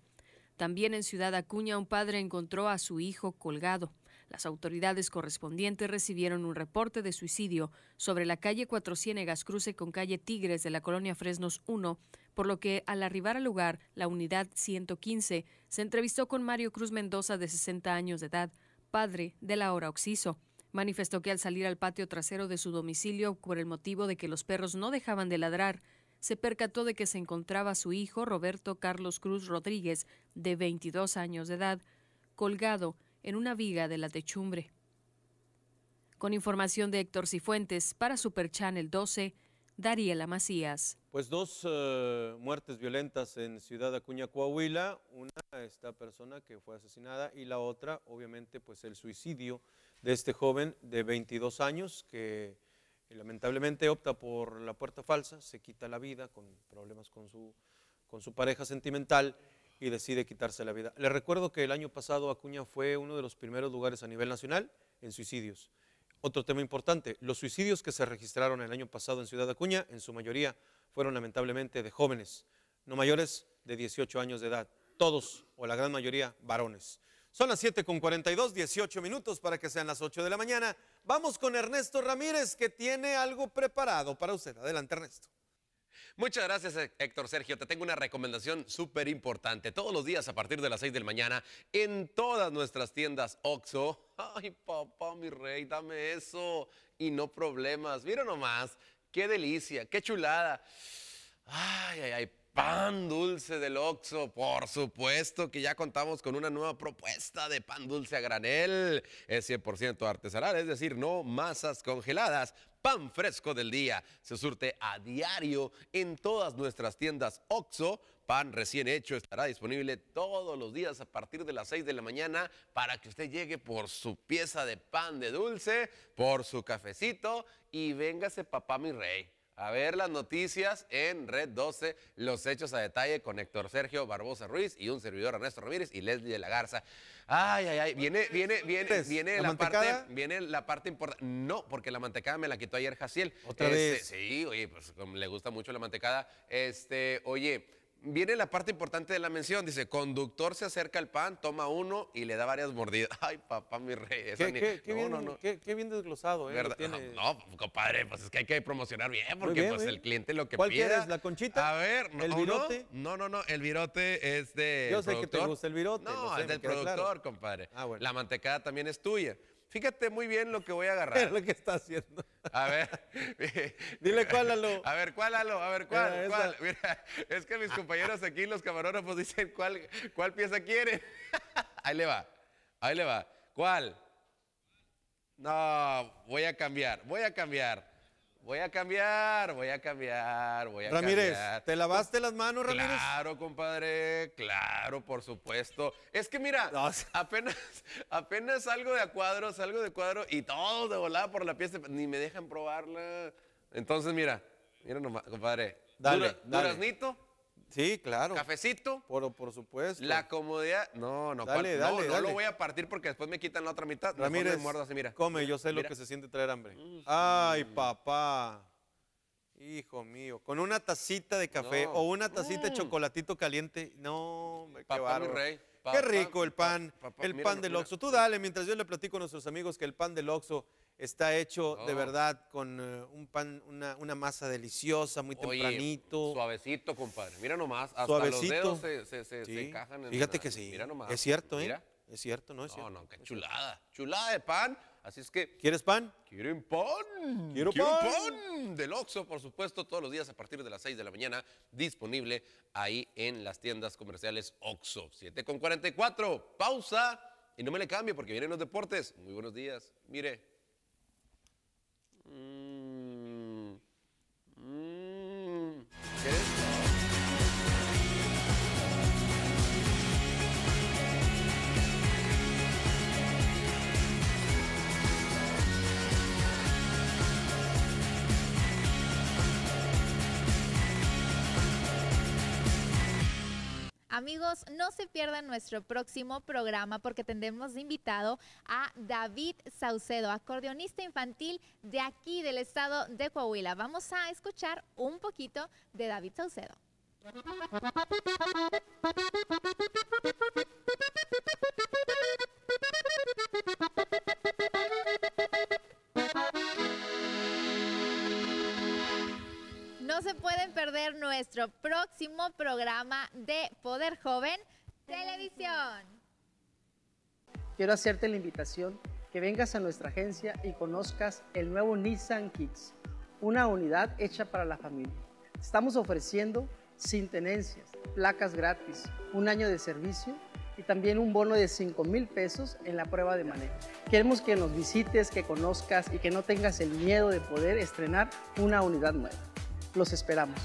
También en Ciudad Acuña un padre encontró a su hijo colgado. Las autoridades correspondientes recibieron un reporte de suicidio sobre la calle Cuatro Ciénegas cruce con calle Tigres de la colonia Fresnos 1, por lo que al arribar al lugar, la unidad 115 se entrevistó con Mario Cruz Mendoza de 60 años de edad, padre de la hora Oxiso. Manifestó que al salir al patio trasero de su domicilio por el motivo de que los perros no dejaban de ladrar, se percató de que se encontraba su hijo Roberto Carlos Cruz Rodríguez, de 22 años de edad, colgado en una viga de la techumbre. Con información de Héctor Cifuentes para Super Channel 12, Dariela Macías. Pues dos uh, muertes violentas en Ciudad Acuña, Coahuila. Una, esta persona que fue asesinada y la otra, obviamente, pues el suicidio de este joven de 22 años que lamentablemente opta por la puerta falsa, se quita la vida con problemas con su pareja sentimental y decide quitarse la vida. Le recuerdo que el año pasado Acuña fue uno de los primeros lugares a nivel nacional en suicidios. Otro tema importante, los suicidios que se registraron el año pasado en Ciudad Acuña, en su mayoría fueron lamentablemente de jóvenes, no mayores de 18 años de edad, todos o la gran mayoría varones. Son las 7 con 42, 18 minutos para que sean las 8 de la mañana. Vamos con Ernesto Ramírez que tiene algo preparado para usted. Adelante Ernesto. Muchas gracias, Héctor Sergio. Te tengo una recomendación súper importante. Todos los días a partir de las 6 de la mañana, en todas nuestras tiendas OXO. Ay, papá, mi rey, dame eso. Y no problemas. Mira nomás, qué delicia, qué chulada. Ay, ay, ay, pan dulce del Oxxo. Por supuesto que ya contamos con una nueva propuesta de pan dulce a granel. Es 100% artesanal, es decir, no masas congeladas. Pan fresco del día. Se surte a diario en todas nuestras tiendas Oxxo. Pan recién hecho estará disponible todos los días a partir de las 6 de la mañana para que usted llegue por su pieza de pan de dulce, por su cafecito y véngase papá mi rey a ver las noticias en Red 12, los hechos a detalle con Héctor Sergio Barbosa Ruiz y un servidor Ernesto Ramírez y Leslie de la Garza. Ay, ay, ay, viene, viene, viene, viene ¿La parte, viene la parte importante. No, porque la mantecada me la quitó ayer Jaciel. ¿Otra Este, vez? Sí, oye, pues le gusta mucho la mantecada. Este, oye, viene la parte importante de la mención. Dice, conductor se acerca al pan, toma uno y le da varias mordidas. Ay, papá, mi rey. Qué, ni- qué- qué no, bien, no, no. qué- qué bien desglosado. ¿eh? No, no, compadre, pues es que hay que promocionar bien, porque bien, pues el cliente lo que ¿Cuál pida. quieres, la conchita? A ver, ¿El ¿no? virote? No, no, no, el virote es de Yo sé que te gusta el virote, No, es del productor, claro. compadre. Ah, bueno. La mantecada también es tuya. Fíjate muy bien lo que voy a agarrar. Es lo que está haciendo. A ver. Dile cuál, Lalo. A ver, ¿cuál, Lalo? A ver, ¿cuál? ¿Cuál? Mira, es que mis compañeros aquí, los camarógrafos, dicen cuál, cuál pieza quieren. Ahí le va. Ahí le va. ¿Cuál? No, voy a cambiar, voy a cambiar. Voy a cambiar, voy a cambiar, voy a Ramírez, cambiar. ¿te lavaste las manos, Ramírez? Claro, compadre, claro, por supuesto. Es que mira, apenas, apenas salgo de a cuadro, salgo de cuadro y todo de volada por la pieza, ni me dejan probarla. Entonces, mira, mira nomás, compadre. Dale, dale. Duraznito, Sí, claro. cafecito, Por, por supuesto. la comodidad. No, no, Dale, dale, no, no dale. lo voy a partir porque después me quitan la otra mitad. Ramírez, me muerdo así, mira. come, yo sé lo que se siente traer hambre. Ay, papá. Hijo mío, con una tacita de café No. o una tacita de Mm. chocolatito caliente. No, qué Papá, mi. Qué rico el pa- pan, papá, el mira, pan del mira. Oxxo. Tú dale, mientras yo le platico a nuestros amigos que el pan del Oxxo está hecho de No. verdad con eh, un pan, una, una masa deliciosa, muy Oye, tempranito. Suavecito, compadre. Mira nomás, hasta Suavecito. los dedos se, se, se, se Sí. encajan en Fíjate que sí. Mira nomás. Es cierto, ¿eh? Mira. Es cierto, ¿no? Es No, cierto. no, qué chulada. Chulada de pan. Así es que. ¿Quieres pan? ¿Quieren pan? Quiero ¿Quieren pan. pan? Del Oxxo, por supuesto, todos los días a partir de las 6 de la mañana. Disponible ahí en las tiendas comerciales Oxxo. 7 con 44. Pausa. Y no me le cambie porque vienen los deportes. Muy buenos días. Mire. Mm. Mm. Amigos, no se pierdan nuestro próximo programa porque tendremos invitado a David Saucedo, acordeonista infantil de aquí del estado de Coahuila. Vamos a escuchar un poquito de David Saucedo. No se pueden perder nuestro próximo programa de Poder Joven Televisión. Quiero hacerte la invitación que vengas a nuestra agencia y conozcas el nuevo Nissan Kicks, una unidad hecha para la familia. Estamos ofreciendo sin tenencias, placas gratis, un año de servicio y también un bono de 5 mil pesos en la prueba de manejo. Queremos que nos visites, que conozcas y que no tengas el miedo de poder estrenar una unidad nueva. Los esperamos.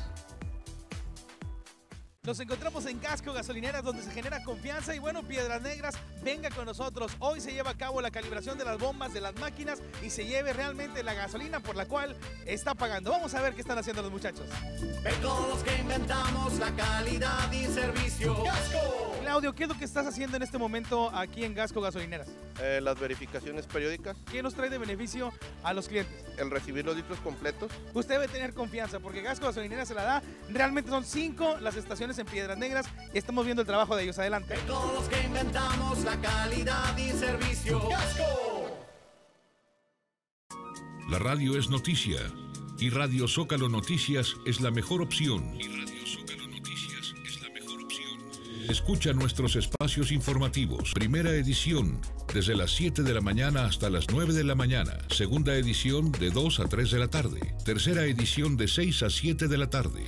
Nos encontramos en Gasco Gasolineras donde se genera confianza y bueno, Piedras Negras, venga con nosotros. Hoy se lleva a cabo la calibración de las bombas de las máquinas y se lleve realmente la gasolina por la cual está pagando. Vamos a ver qué están haciendo los muchachos. Ven con los que inventamos la calidad y servicio. ¡Gasco! Claudio, ¿qué es lo que estás haciendo en este momento aquí en Gasco Gasolineras? Eh, las verificaciones periódicas, ¿Qué nos trae de beneficio a los clientes? el recibir los litros completos. Usted debe tener confianza porque Gasco Gasolinera se la da. Realmente son cinco las estaciones en Piedras Negras y estamos viendo el trabajo de ellos. Adelante. Ven con los que inventamos la calidad y servicio. ¡Gasco! La radio es noticia y Radio Zócalo Noticias es la mejor opción. Y Radio Zócalo Noticias es la mejor opción. Escucha nuestros espacios informativos. Primera edición desde las 7 de la mañana hasta las 9 de la mañana. Segunda edición de 2 a 3 de la tarde. Tercera edición de 6 a 7 de la tarde.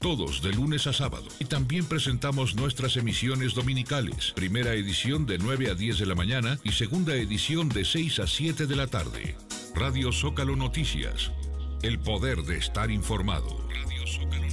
Todos de lunes a sábado. Y también presentamos nuestras emisiones dominicales. Primera edición de 9 a 10 de la mañana y segunda edición de 6 a 7 de la tarde. Radio Zócalo Noticias. El poder de estar informado. Radio Zócalo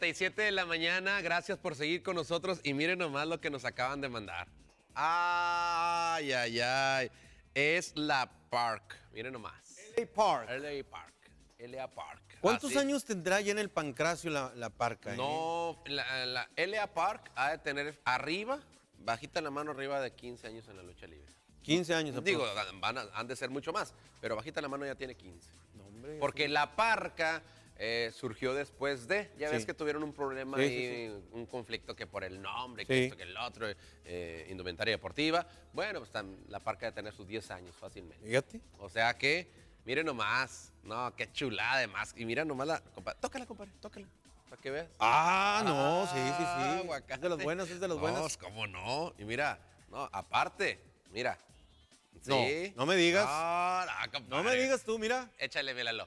37 de la mañana. Gracias por seguir con nosotros. Y miren nomás lo que nos acaban de mandar. Ay, ay, ay. Es la Park. Miren nomás. LA Park. LA Park. LA Park. ¿Cuántos años tendrá ya en el Pancracio la, la Parca? No, la, la, LA Park ha de tener arriba, bajita la mano arriba de 15 años en la lucha libre. 15 años. Digo, van a, han de ser mucho más, pero bajita la mano ya tiene 15. No, hombre, Porque la Parca eh, surgió después de, ya ves Sí. que tuvieron un problema Sí, ahí, un conflicto que por el nombre, que esto, que el otro, eh, indumentaria deportiva. Bueno, pues tan- la parca de tener sus 10 años fácilmente. Fíjate. O sea que, miren nomás, no, qué chulada además. Y mira nomás la, tócala, compadre, tócala, para que veas. Ah, no, sí, sí, sí. aguacate. Es de los buenos, es de los No, buenos. ¿Cómo no? Y mira, no, aparte, mira. No, Sí. no me digas. No, no, compadre. No me digas tú, mira. Échale, míralo.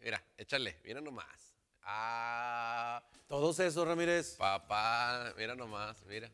Mira, échale, mira nomás. Ah. Todos esos, Ramírez. Papá, mira nomás, mira.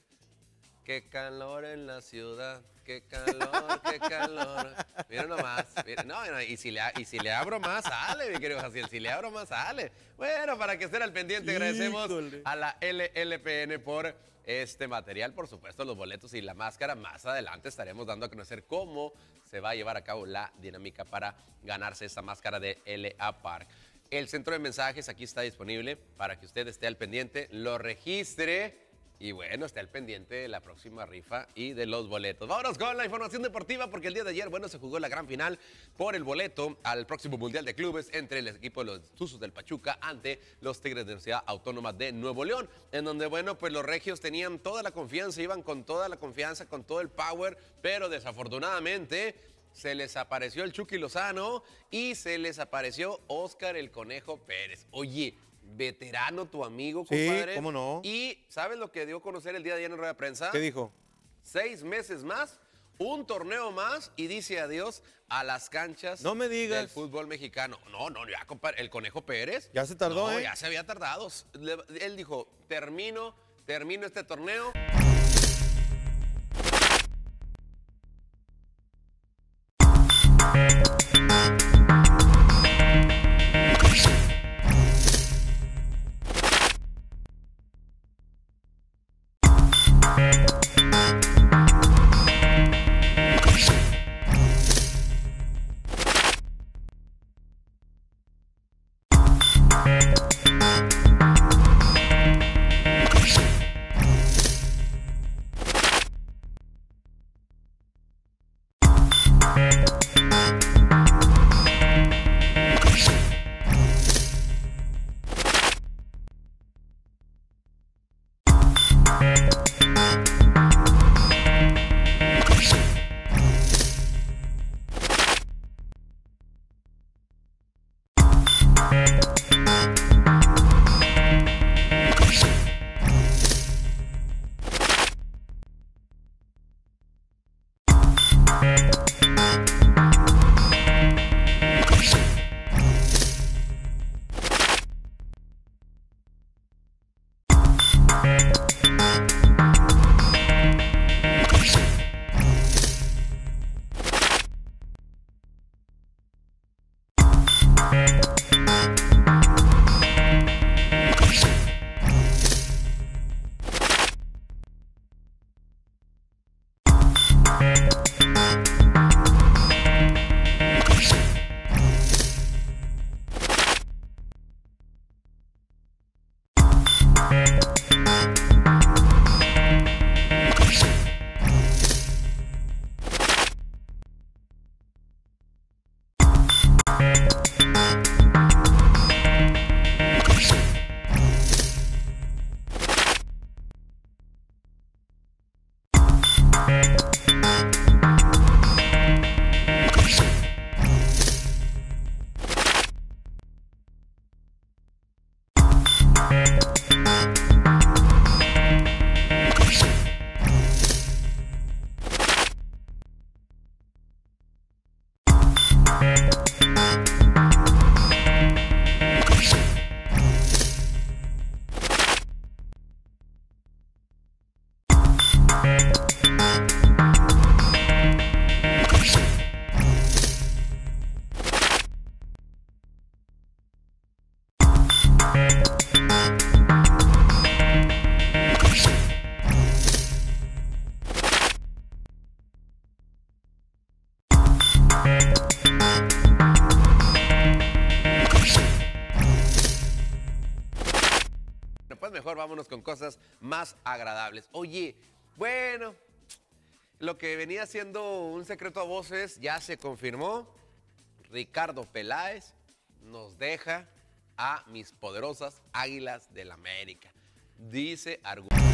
Qué calor en la ciudad, qué calor, qué calor. Mira nomás. mira, no, no, y, si le, y si le abro más, sale, mi querido Jaciel. Si le abro más, sale. Bueno, para que estén al pendiente, agradecemos Híjole. a la LLPN por este material, por supuesto, los boletos y la máscara. Más adelante estaremos dando a conocer cómo se va a llevar a cabo la dinámica para ganarse esta máscara de LA Park. El centro de mensajes aquí está disponible para que usted esté al pendiente, lo registre y bueno, esté al pendiente de la próxima rifa y de los boletos. Vámonos con la información deportiva porque el día de ayer, bueno, se jugó la gran final por el boleto al próximo Mundial de Clubes entre el equipo de los Tuzos del Pachuca ante los Tigres de la Universidad Autónoma de Nuevo León, en donde, bueno, pues los regios tenían toda la confianza, iban con toda la confianza, con todo el power, pero desafortunadamente se les apareció el Chucky Lozano y se les apareció Oscar el Conejo Pérez. Oye, veterano tu amigo, Sí, compadre. cómo no. Y ¿sabes lo que dio a conocer el día de ayer en rueda de prensa? ¿Qué dijo? Seis meses más, un torneo más y dice adiós a las canchas No me digas. del fútbol mexicano. No, no, ya, compadre, el Conejo Pérez. Ya se tardó, no, ¿eh? ya se había tardado. Le- Él dijo, termino, termino este torneo. Más agradables. Oye, bueno, lo que venía siendo un secreto a voces ya se confirmó. Ricardo Peláez nos deja a mis poderosas Águilas del América. Dice argumento.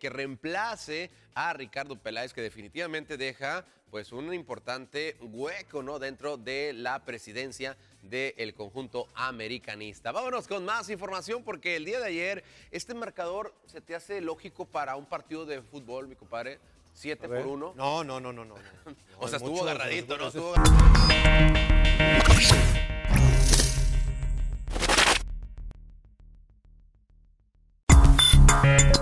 Que reemplace a Ricardo Peláez, que definitivamente deja pues un importante hueco ¿no? dentro de la presidencia del conjunto americanista. Vámonos con más información porque el día de ayer este marcador se te hace lógico para un partido de fútbol, mi compadre. 7 por 1. No, no, no, no, no. o sea, estuvo agarradito, ¿no? estuvo- Estuvo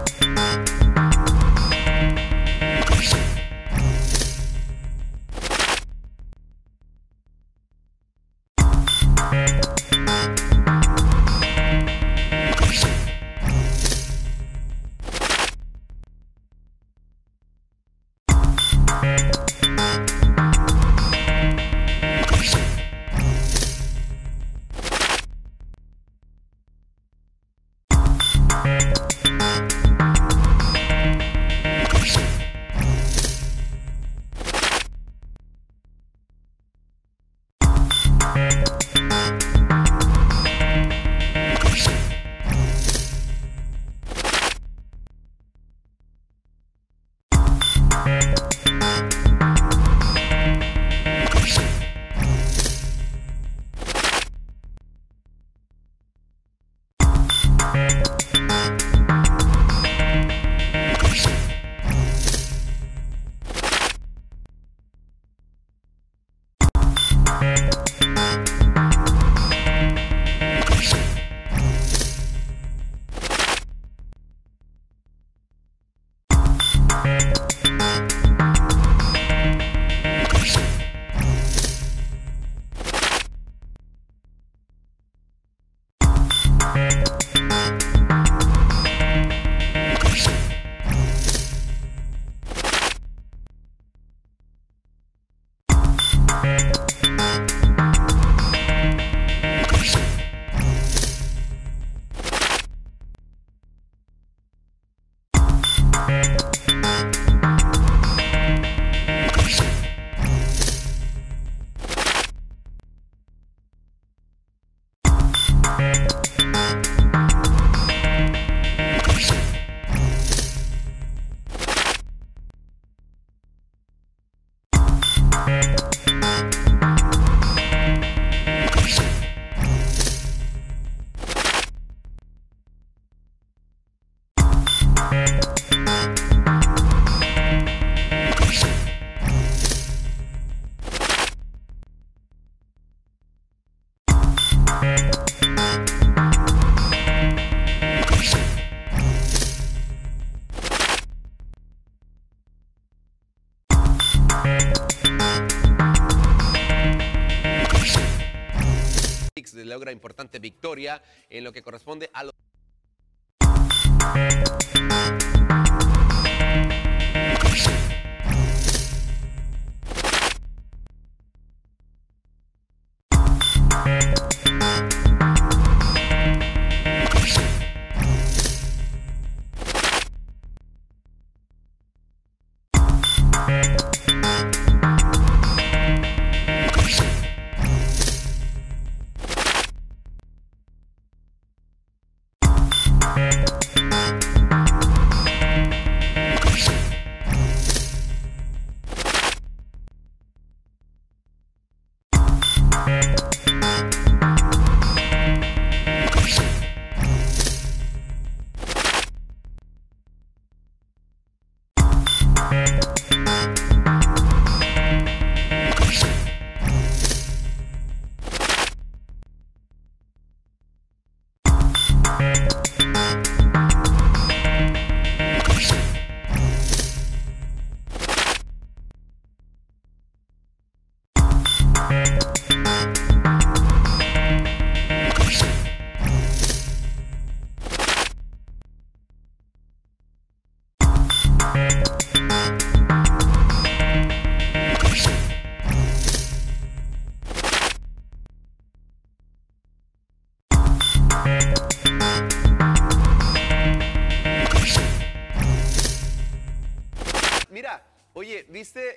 importante victoria en lo que corresponde a los...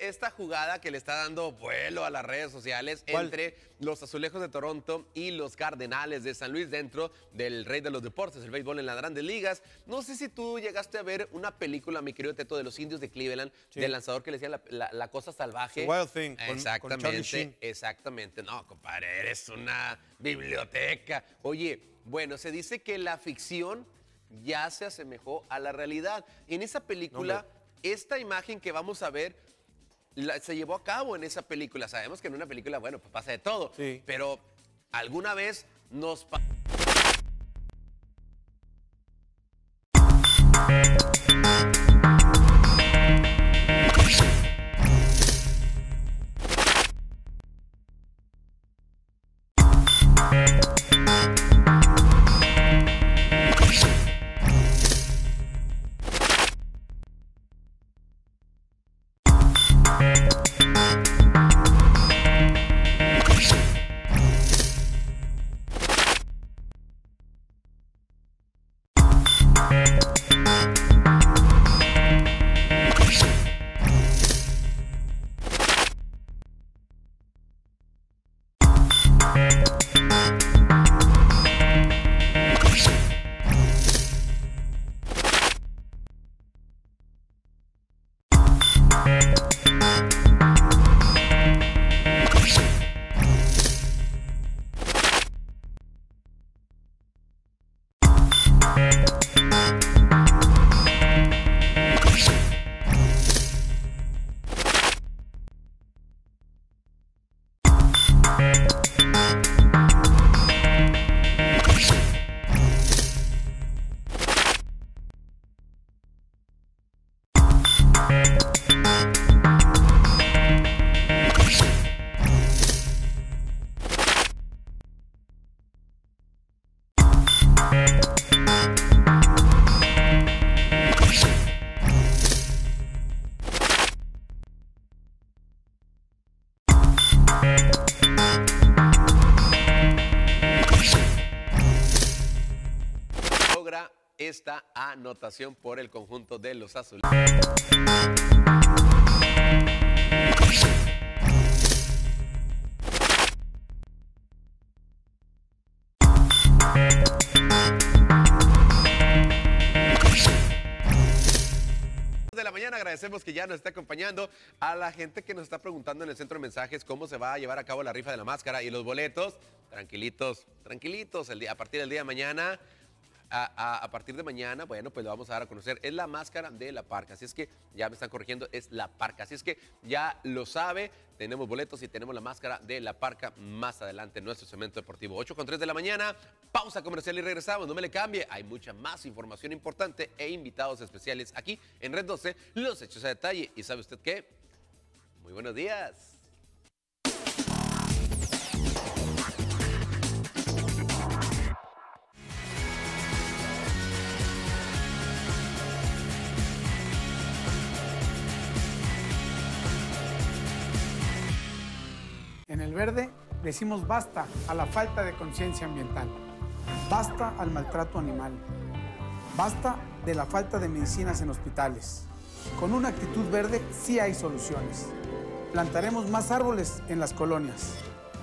esta jugada que le está dando vuelo a las redes sociales ¿Cuál? entre los Azulejos de Toronto y los Cardenales de San Luis dentro del Rey de los Deportes, el béisbol en las grandes ligas? No sé si tú llegaste a ver una película, mi querido Teto, de los indios de Cleveland, Sí. del lanzador que le decían la, la- la cosa salvaje. The Wild Thing, con Exactamente, exactamente. No, compadre, eres una biblioteca. Oye, bueno, se dice que la ficción ya se asemejó a la realidad. En esa película, esta imagen que vamos a ver la- se llevó a cabo en esa película. Sabemos que en una película, bueno, pues pasa de todo. Pero alguna vez nos anotación por el conjunto de los azules. de la mañana agradecemos que ya nos está acompañando a la gente que nos está preguntando en el centro de mensajes cómo se va a llevar a cabo la rifa de la máscara y los boletos. Tranquilitos, tranquilitos, a partir del día de mañana a, partir de mañana, bueno, pues lo vamos a dar a conocer. Es la máscara de la parca. Así es que ya me están corrigiendo, es la parca. Así es que ya lo sabe. Tenemos boletos y tenemos la máscara de la parca más adelante en nuestro cemento deportivo. 8 con 3 de la mañana. Pausa comercial y regresamos. No me le cambie. Hay mucha más información importante e invitados especiales aquí en Red 12. Los hechos a detalle. ¿Y sabe usted qué? Muy buenos días. Verde decimos basta a la falta de conciencia ambiental, basta al maltrato animal, basta de la falta de medicinas en hospitales. Con una actitud verde sí hay soluciones. Plantaremos más árboles en las colonias.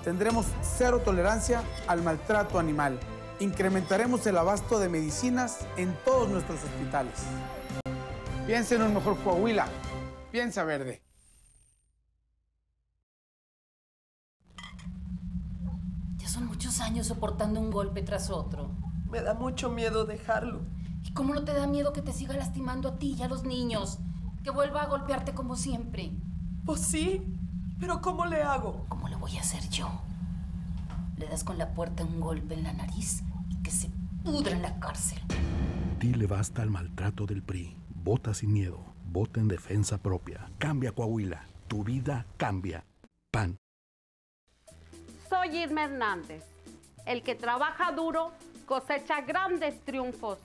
Tendremos cero tolerancia al maltrato animal. Incrementaremos el abasto de medicinas en todos nuestros hospitales. Piensa en un mejor Coahuila. Piensa verde. Ya son muchos años soportando un golpe tras otro. Me da mucho miedo dejarlo. ¿Y cómo no te da miedo que te siga lastimando a ti y a los niños? Que vuelva a golpearte como siempre. Pues sí, pero ¿cómo le hago? ¿Cómo lo voy a hacer yo? Le das con la puerta un golpe en la nariz y que se pudra en la cárcel. Dile basta al maltrato del PRI. Vota sin miedo. Vota en defensa propia. Cambia Coahuila. Tu vida cambia. PAN. Soy Irma Hernández. El que trabaja duro cosecha grandes triunfos.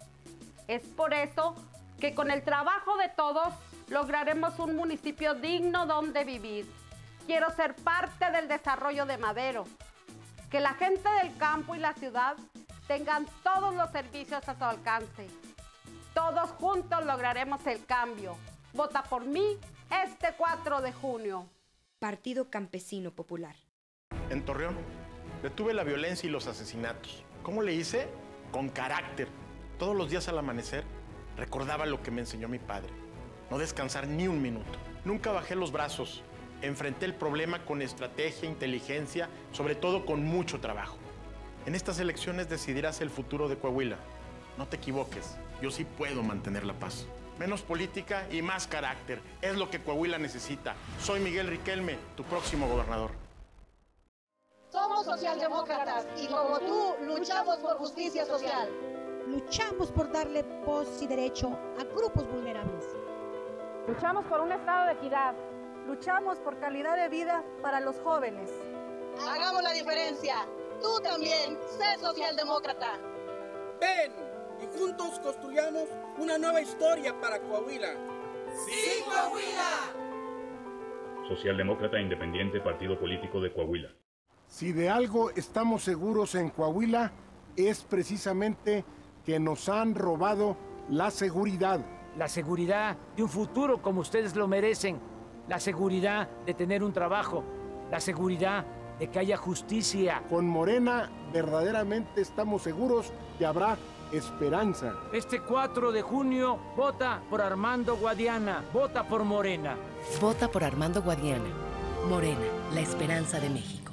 Es por eso que con el trabajo de todos lograremos un municipio digno donde vivir. Quiero ser parte del desarrollo de Madero. Que la gente del campo y la ciudad tengan todos los servicios a su alcance. Todos juntos lograremos el cambio. Vota por mí este 4 de junio. Partido Campesino Popular. En Torreón, detuve la violencia y los asesinatos. ¿Cómo le hice? Con carácter. Todos los días al amanecer recordaba lo que me enseñó mi padre. No descansar ni un minuto. Nunca bajé los brazos. Enfrenté el problema con estrategia, inteligencia, sobre todo con mucho trabajo. En estas elecciones decidirás el futuro de Coahuila. No te equivoques, yo sí puedo mantener la paz. Menos política y más carácter. Es lo que Coahuila necesita. Soy Miguel Riquelme, tu próximo gobernador. Somos socialdemócratas y como tú luchamos por justicia social. Luchamos por darle voz y derecho a grupos vulnerables. Luchamos por un estado de equidad. Luchamos por calidad de vida para los jóvenes. Hagamos la diferencia. Tú también, sé socialdemócrata. Ven y juntos construyamos una nueva historia para Coahuila. ¡Sí, Coahuila! Socialdemócrata Independiente Partido Político de Coahuila. Si de algo estamos seguros en Coahuila es precisamente que nos han robado la seguridad. La seguridad de un futuro como ustedes lo merecen. La seguridad de tener un trabajo. La seguridad de que haya justicia. Con Morena verdaderamente estamos seguros que habrá esperanza. Este 4 de junio vota por Armando Guadiana. Vota por Morena. Vota por Armando Guadiana. Morena, la esperanza de México.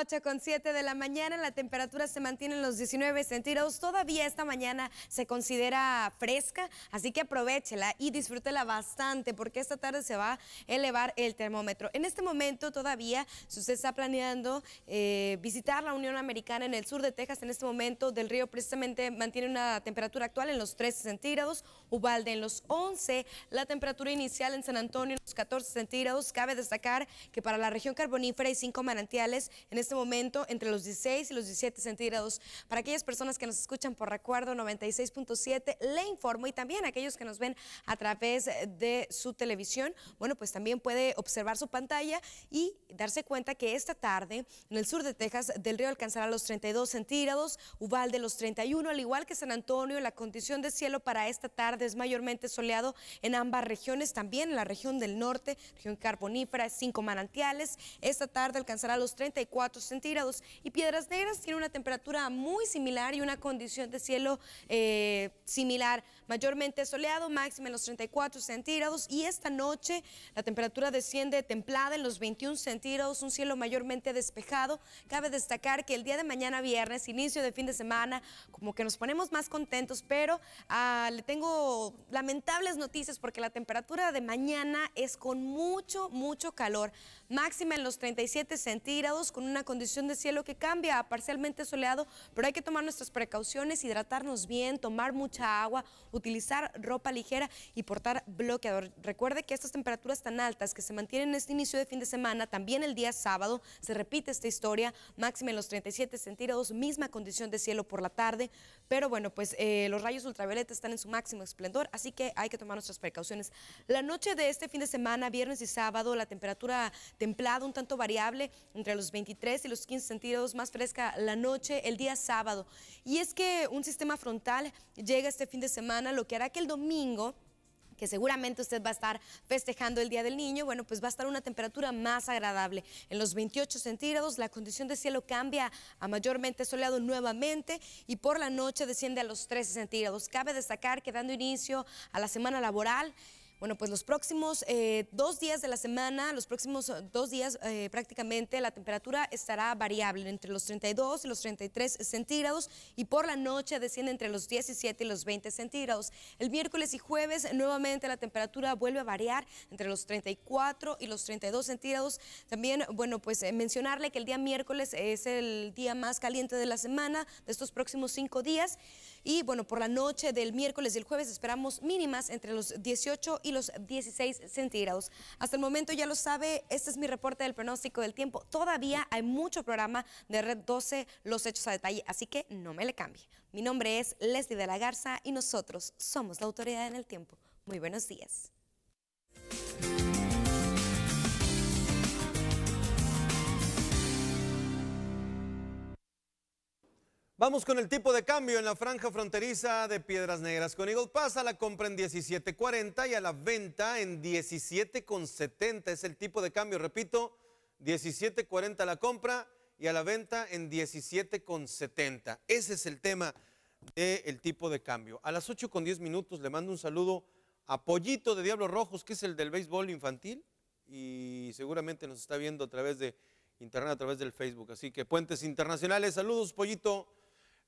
Ocho con siete de la mañana, la temperatura se mantiene en los 19 centígrados. Todavía esta mañana se considera fresca, así que aprovechela y disfrútela bastante porque esta tarde se va a elevar el termómetro. En este momento todavía, si usted está planeando eh, visitar la Unión Americana en el sur de Texas, en este momento del río precisamente mantiene una temperatura actual en los 13 centígrados, Ubalde en los 11, la temperatura inicial en San Antonio en los 14 centígrados. Cabe destacar que para la región carbonífera hay cinco manantiales en este momento entre los 16 y los 17 centígrados. Para aquellas personas que nos escuchan por recuerdo 96.7, le informo y también aquellos que nos ven a través de su televisión, bueno, pues también puede observar su pantalla y darse cuenta que esta tarde en el sur de Texas del río alcanzará los 32 centígrados, Uvalde los 31, al igual que San Antonio, la condición de cielo para esta tarde es mayormente soleado en ambas regiones, también en la región del norte, región carbonífera, cinco manantiales, esta tarde alcanzará los 34 centígrados. Y Piedras Negras tiene una temperatura muy similar y una condición de cielo eh, similar, mayormente soleado, máxima en los 34 centígrados. Y esta noche la temperatura desciende templada en los 21 centígrados, un cielo mayormente despejado. Cabe destacar que el día de mañana viernes, inicio de fin de semana, como que nos ponemos más contentos, pero ah, le tengo lamentables noticias porque la temperatura de mañana es con mucho, mucho calor. Máxima en los 37 centígrados, con una condición de cielo que cambia a parcialmente soleado, pero hay que tomar nuestras precauciones, hidratarnos bien, tomar mucha agua, utilizar ropa ligera y portar bloqueador. Recuerde que estas temperaturas tan altas que se mantienen en este inicio de fin de semana, también el día sábado, se repite esta historia, máxima en los 37 centígrados, misma condición de cielo por la tarde, pero bueno, pues eh, los rayos ultravioleta están en su máximo esplendor, así que hay que tomar nuestras precauciones. La noche de este fin de semana, viernes y sábado, la temperatura templada, un tanto variable, entre los 23 y los 15 centígrados, más fresca la noche, el día sábado. Y es que un sistema frontal llega este fin de semana, lo que hará que el domingo que seguramente usted va a estar festejando el Día del Niño, bueno, pues va a estar una temperatura más agradable. En los 28 centígrados, la condición de cielo cambia a mayormente soleado nuevamente y por la noche desciende a los 13 centígrados. Cabe destacar que dando inicio a la semana laboral, bueno, pues los próximos eh, dos días de la semana, los próximos eh, dos días eh, prácticamente la temperatura estará variable entre los 32 y los 33 centígrados y por la noche desciende entre los 17 y los 20 centígrados. El miércoles y jueves nuevamente la temperatura vuelve a variar entre los 34 y los 32 centígrados. También, bueno, pues mencionarle que el día miércoles es el día más caliente de la semana de estos próximos cinco días. Y bueno, por la noche del miércoles y el jueves esperamos mínimas entre los 18 y los 16 centígrados. Hasta el momento ya lo sabe, este es mi reporte del pronóstico del tiempo. Todavía hay mucho programa de Red 12, los hechos a detalle, así que no me le cambie. Mi nombre es Leslie de la Garza y nosotros somos la autoridad en el tiempo. Muy buenos días. Vamos con el tipo de cambio en la franja fronteriza de Piedras Negras. Con Eagle Pass a la compra en 17.40 y a la venta en 17.70. Es el tipo de cambio, repito, 17.40 a la compra y a la venta en 17.70. Ese es el tema del tipo de cambio. A las 8 con 10 minutos le mando un saludo a Pollito de Diablos Rojos, que es el del béisbol infantil y seguramente nos está viendo a través de internet, a través del Facebook. Así que Puentes Internacionales, saludos Pollito.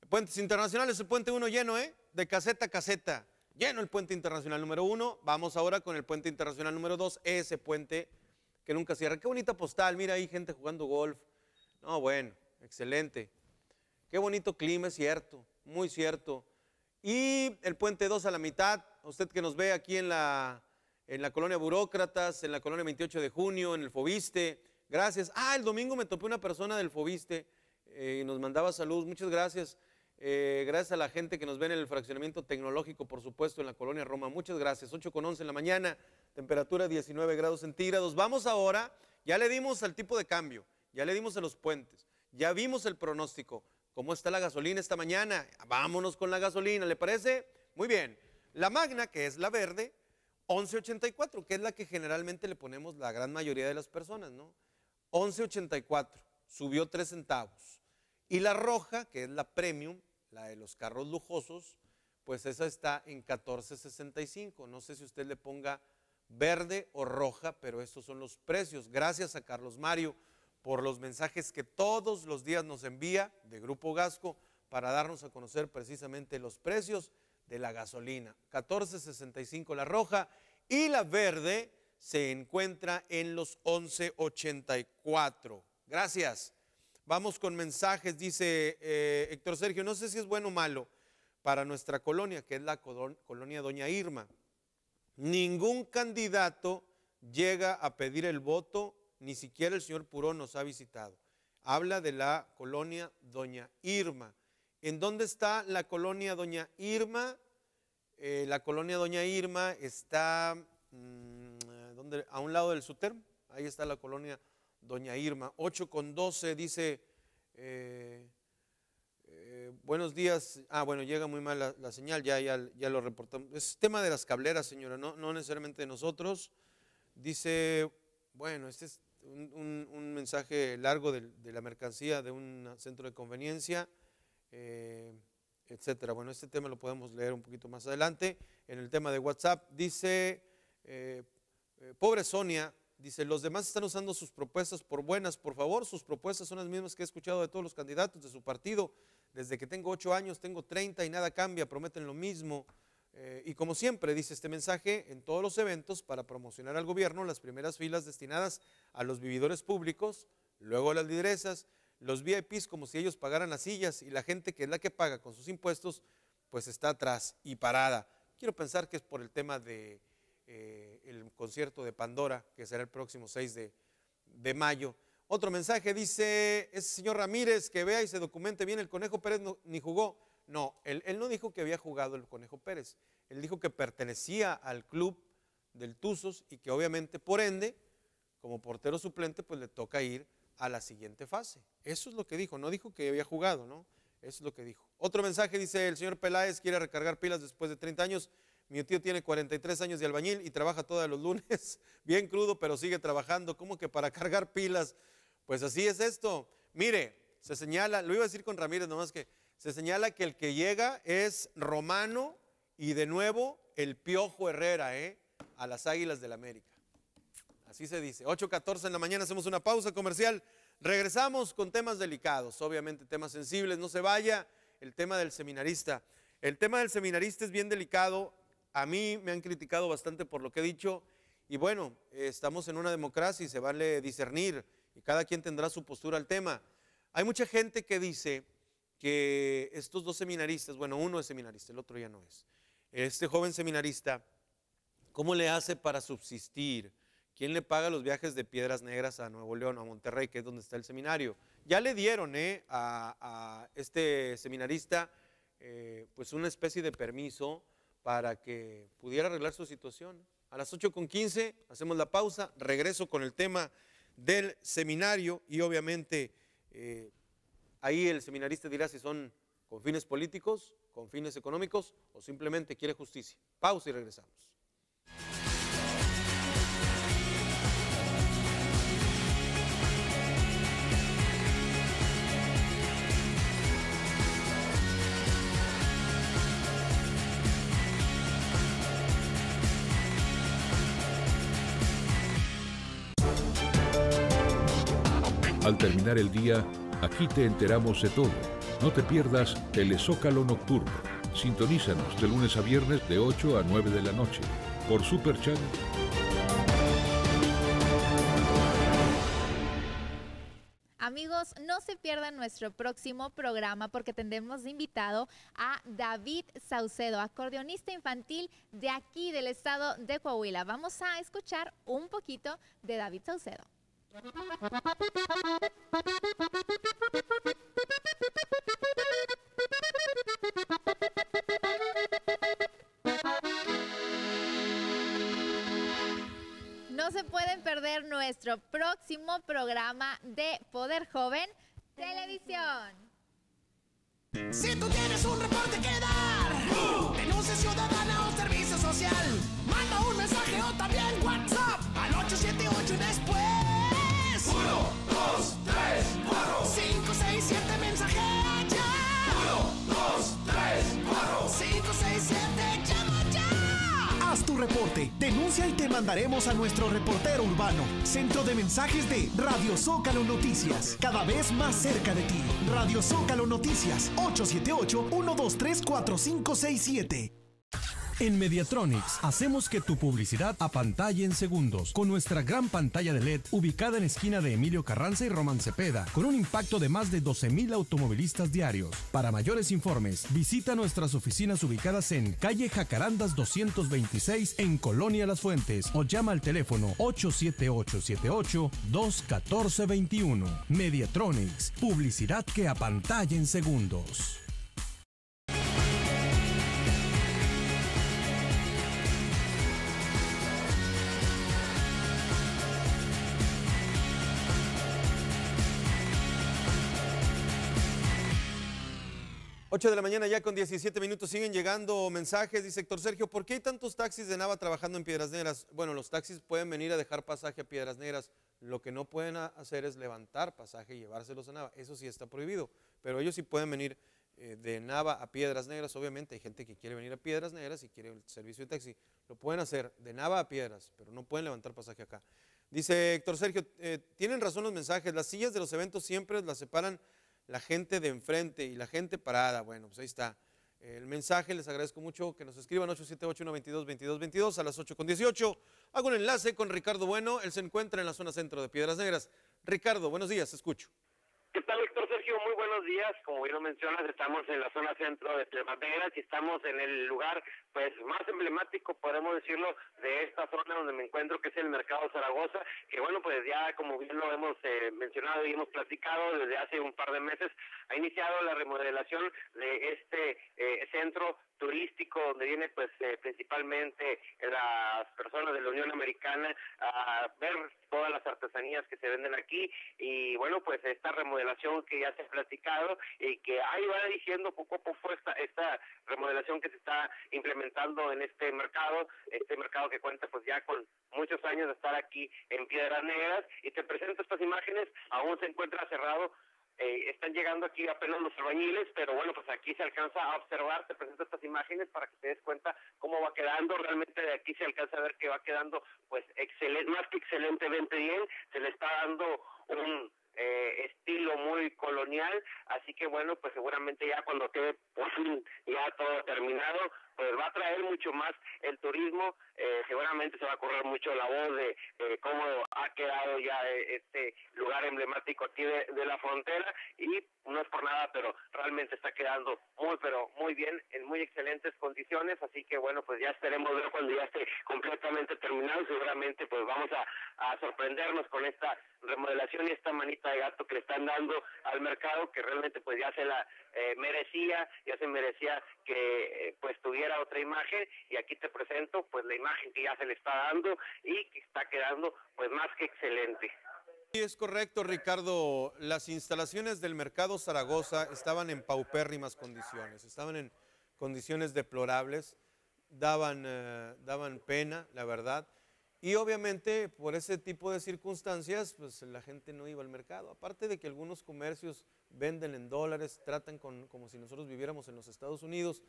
Puentes internacionales, el puente 1 lleno, ¿eh? De caseta a caseta. Lleno el puente internacional número 1. Vamos ahora con el puente internacional número 2, ese puente que nunca cierra. Qué bonita postal, mira ahí gente jugando golf. No, bueno, excelente. Qué bonito clima, es cierto, muy cierto. Y el puente 2 a la mitad, usted que nos ve aquí en la, en la colonia Burócratas, en la colonia 28 de junio, en el Fobiste. Gracias. Ah, el domingo me topé una persona del Fobiste eh, y nos mandaba salud. Muchas gracias. Eh, gracias a la gente que nos ve en el fraccionamiento tecnológico, por supuesto, en la colonia Roma. Muchas gracias. 8 con 11 en la mañana, temperatura 19 grados centígrados. Vamos ahora, ya le dimos al tipo de cambio, ya le dimos a los puentes, ya vimos el pronóstico. ¿Cómo está la gasolina esta mañana? Vámonos con la gasolina, ¿le parece? Muy bien. La magna, que es la verde, 11.84, que es la que generalmente le ponemos la gran mayoría de las personas, ¿no? 11.84, subió 3 centavos. Y la roja, que es la premium, la de los carros lujosos, pues esa está en 14.65. No sé si usted le ponga verde o roja, pero estos son los precios. Gracias a Carlos Mario por los mensajes que todos los días nos envía de Grupo Gasco para darnos a conocer precisamente los precios de la gasolina. 14.65 la roja y la verde se encuentra en los 11.84. Gracias. Vamos con mensajes, dice eh, Héctor Sergio, no sé si es bueno o malo para nuestra colonia, que es la colonia Doña Irma. Ningún candidato llega a pedir el voto, ni siquiera el señor Purón nos ha visitado. Habla de la colonia Doña Irma. ¿En dónde está la colonia Doña Irma? Eh, la colonia Doña Irma está mm, a un lado del Suterm, ahí está la colonia doña Irma. 8 con 12 dice, eh, eh, buenos días. Ah, bueno, llega muy mal la, señal, ya, ya, ya, lo reportamos. Es tema de las cableras, señora, no, no necesariamente de nosotros. Dice, bueno, este es un, mensaje largo de, la mercancía de un centro de conveniencia, eh, etcétera. Bueno, este tema lo podemos leer un poquito más adelante. En el tema de WhatsApp dice, pobre Sonia, Dice, los demás están usando sus propuestas por buenas. Por favor, sus propuestas son las mismas que he escuchado de todos los candidatos de su partido. Desde que tengo ocho años, tengo 30 y nada cambia, prometen lo mismo. Eh, y como siempre, dice este mensaje, en todos los eventos para promocionar al gobierno, las primeras filas destinadas a los vividores públicos, luego a las lideresas, los VIPs como si ellos pagaran las sillas y la gente que es la que paga con sus impuestos, pues está atrás y parada. Quiero pensar que es por el tema de eh, el concierto de Pandora, que será el próximo 6 de, de mayo. Otro mensaje dice, ese señor Ramírez que vea y se documente bien, el Conejo Pérez no- ni jugó. No, él, él no dijo que había jugado el Conejo Pérez, él dijo que pertenecía al club del Tuzos y que obviamente por ende, como portero suplente, pues le toca ir a la siguiente fase. Eso es lo que dijo, no dijo que había jugado, ¿no? Eso es lo que dijo. Otro mensaje dice, el señor Peláez quiere recargar pilas después de 30 años. Mi tío tiene 43 años de albañil y trabaja todos los lunes, bien crudo, pero sigue trabajando. ¿Cómo que para cargar pilas? Pues así es esto. Mire, se señala, lo iba a decir con Ramírez, nomás que se señala que el que llega es Romano y de nuevo el Piojo Herrera, ¿eh? A las Águilas del América. Así se dice. 8.14 en la mañana hacemos una pausa comercial. Regresamos con temas delicados, obviamente temas sensibles. No se vaya el tema del seminarista. El tema del seminarista es bien delicado. A mí me han criticado bastante por lo que he dicho. Y bueno, estamos en una democracia y se vale discernir y cada quien tendrá su postura al tema. Hay mucha gente que dice que estos dos seminaristas, bueno, uno es seminarista, el otro ya no es. Este joven seminarista, ¿cómo le hace para subsistir? ¿Quién le paga los viajes de Piedras Negras a Nuevo León, a Monterrey, que es donde está el seminario? Ya le dieron eh, a, a este seminarista eh, pues una especie de permiso para que pudiera arreglar su situación. A las 8.15 hacemos la pausa, regreso con el tema del seminario y obviamente eh, ahí el seminarista dirá si son con fines políticos, con fines económicos o simplemente quiere justicia. Pausa y regresamos. Al terminar el día, aquí te enteramos de todo. No te pierdas Telezócalo Nocturno. Sintonízanos de lunes a viernes de 8 a 9 de la noche por Super Channel. Amigos, no se pierdan nuestro próximo programa porque tendremos invitado a David Saucedo, acordeonista infantil de aquí del estado de Coahuila. Vamos a escuchar un poquito de David Saucedo. No se pueden perder nuestro próximo programa de Poder Joven Televisión. Si tú tienes un reporte que dar, denuncia ciudadana o servicio social, manda un mensaje o también WhatsApp al 878 y después. Denuncia y te mandaremos a nuestro reportero urbano. Centro de mensajes de Radio Zócalo Noticias, cada vez más cerca de ti. Radio Zócalo Noticias, 878-123-4567. En Mediatronics hacemos que tu publicidad apantalle en segundos con nuestra gran pantalla de LED ubicada en esquina de Emilio Carranza y Román Cepeda con un impacto de más de 12.000 automovilistas diarios. Para mayores informes, visita nuestras oficinas ubicadas en calle Jacarandas 226 en Colonia Las Fuentes o llama al teléfono 878-78-21421. Mediatronics, publicidad que apantalla en segundos. Ocho de la mañana ya con 17 minutos siguen llegando mensajes. Dice Héctor Sergio, ¿por qué hay tantos taxis de Nava trabajando en Piedras Negras? Bueno, los taxis pueden venir a dejar pasaje a Piedras Negras. Lo que no pueden hacer es levantar pasaje y llevárselos a Nava. Eso sí está prohibido. Pero ellos sí pueden venir eh, de Nava a Piedras Negras. Obviamente hay gente que quiere venir a Piedras Negras y quiere el servicio de taxi. Lo pueden hacer de Nava a Piedras, pero no pueden levantar pasaje acá. Dice Héctor Sergio, eh, tienen razón los mensajes. Las sillas de los eventos siempre las separan la gente de enfrente y la gente parada. Bueno, pues ahí está. el mensaje. Les agradezco mucho que nos escriban 878-122-2222 a las 8 con 18. Hago un enlace con Ricardo Bueno. Él se encuentra en la zona centro de Piedras Negras. Ricardo, buenos días, escucho. ¿Qué tal, Héctor Sergio? Muy buenos días. Como bien lo mencionas, estamos en la zona centro de Negras y estamos en el lugar pues más emblemático, podemos decirlo, de esta zona donde me encuentro, que es el Mercado Zaragoza, que bueno, pues ya como bien lo hemos eh, mencionado y hemos platicado desde hace un par de meses, ha iniciado la remodelación de este eh, centro turístico donde viene pues eh, principalmente las personas de la Unión Americana a ver todas las artesanías que se venden aquí. Y bueno pues esta remodelación que ya se ha platicado y que ahí va diciendo poco a poco esta, esta remodelación que se está implementando en este mercado, este mercado que cuenta pues ya con muchos años de estar aquí en Piedras Negras. Y te presento estas imágenes, aún se encuentra cerrado eh, están llegando aquí apenas los albañiles, pero bueno, pues aquí se alcanza a observar, te presento estas imágenes para que te des cuenta cómo va quedando, realmente de aquí se alcanza a ver que va quedando pues excelente, más que excelentemente bien, se le está dando un eh, estilo muy colonial, así que bueno, pues seguramente ya cuando quede por ya todo terminado, pues va a traer mucho más el turismo, eh, seguramente se va a correr mucho la voz de cómo ha quedado ya eh, este lugar emblemático aquí de, la frontera y no es por nada, pero realmente está quedando muy, pero muy bien, en muy excelentes condiciones, así que bueno, pues ya esperemos ver cuando ya esté completamente terminado, seguramente pues vamos a, sorprendernos con esta remodelación y esta manita de gato que le están dando al mercado, que realmente pues ya se la eh, merecía, ya se merecía que pues tuviera otra imagen y aquí te presento pues la imagen que ya se le está dando y que está quedando pues más que excelente. Sí, es correcto, Ricardo. Las instalaciones del Mercado Zaragoza estaban en paupérrimas condiciones, estaban en condiciones deplorables, daban, eh, daban pena, la verdad. Y obviamente por ese tipo de circunstancias, pues la gente no iba al mercado. Aparte de que algunos comercios venden en dólares, tratan como si nosotros viviéramos en los Estados Unidos.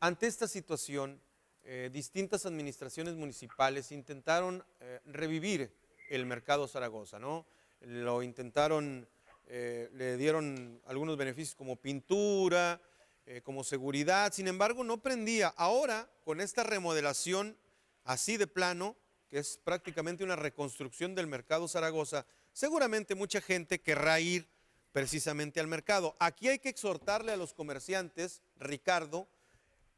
Ante esta situación, eh, distintas administraciones municipales intentaron eh, revivir el mercado Zaragoza, ¿no? Lo intentaron, eh, le dieron algunos beneficios como pintura, como seguridad, sin embargo no prendía. Ahora, con esta remodelación así de plano, que es prácticamente una reconstrucción del mercado Zaragoza, seguramente mucha gente querrá ir precisamente al mercado. Aquí hay que exhortarle a los comerciantes, Ricardo,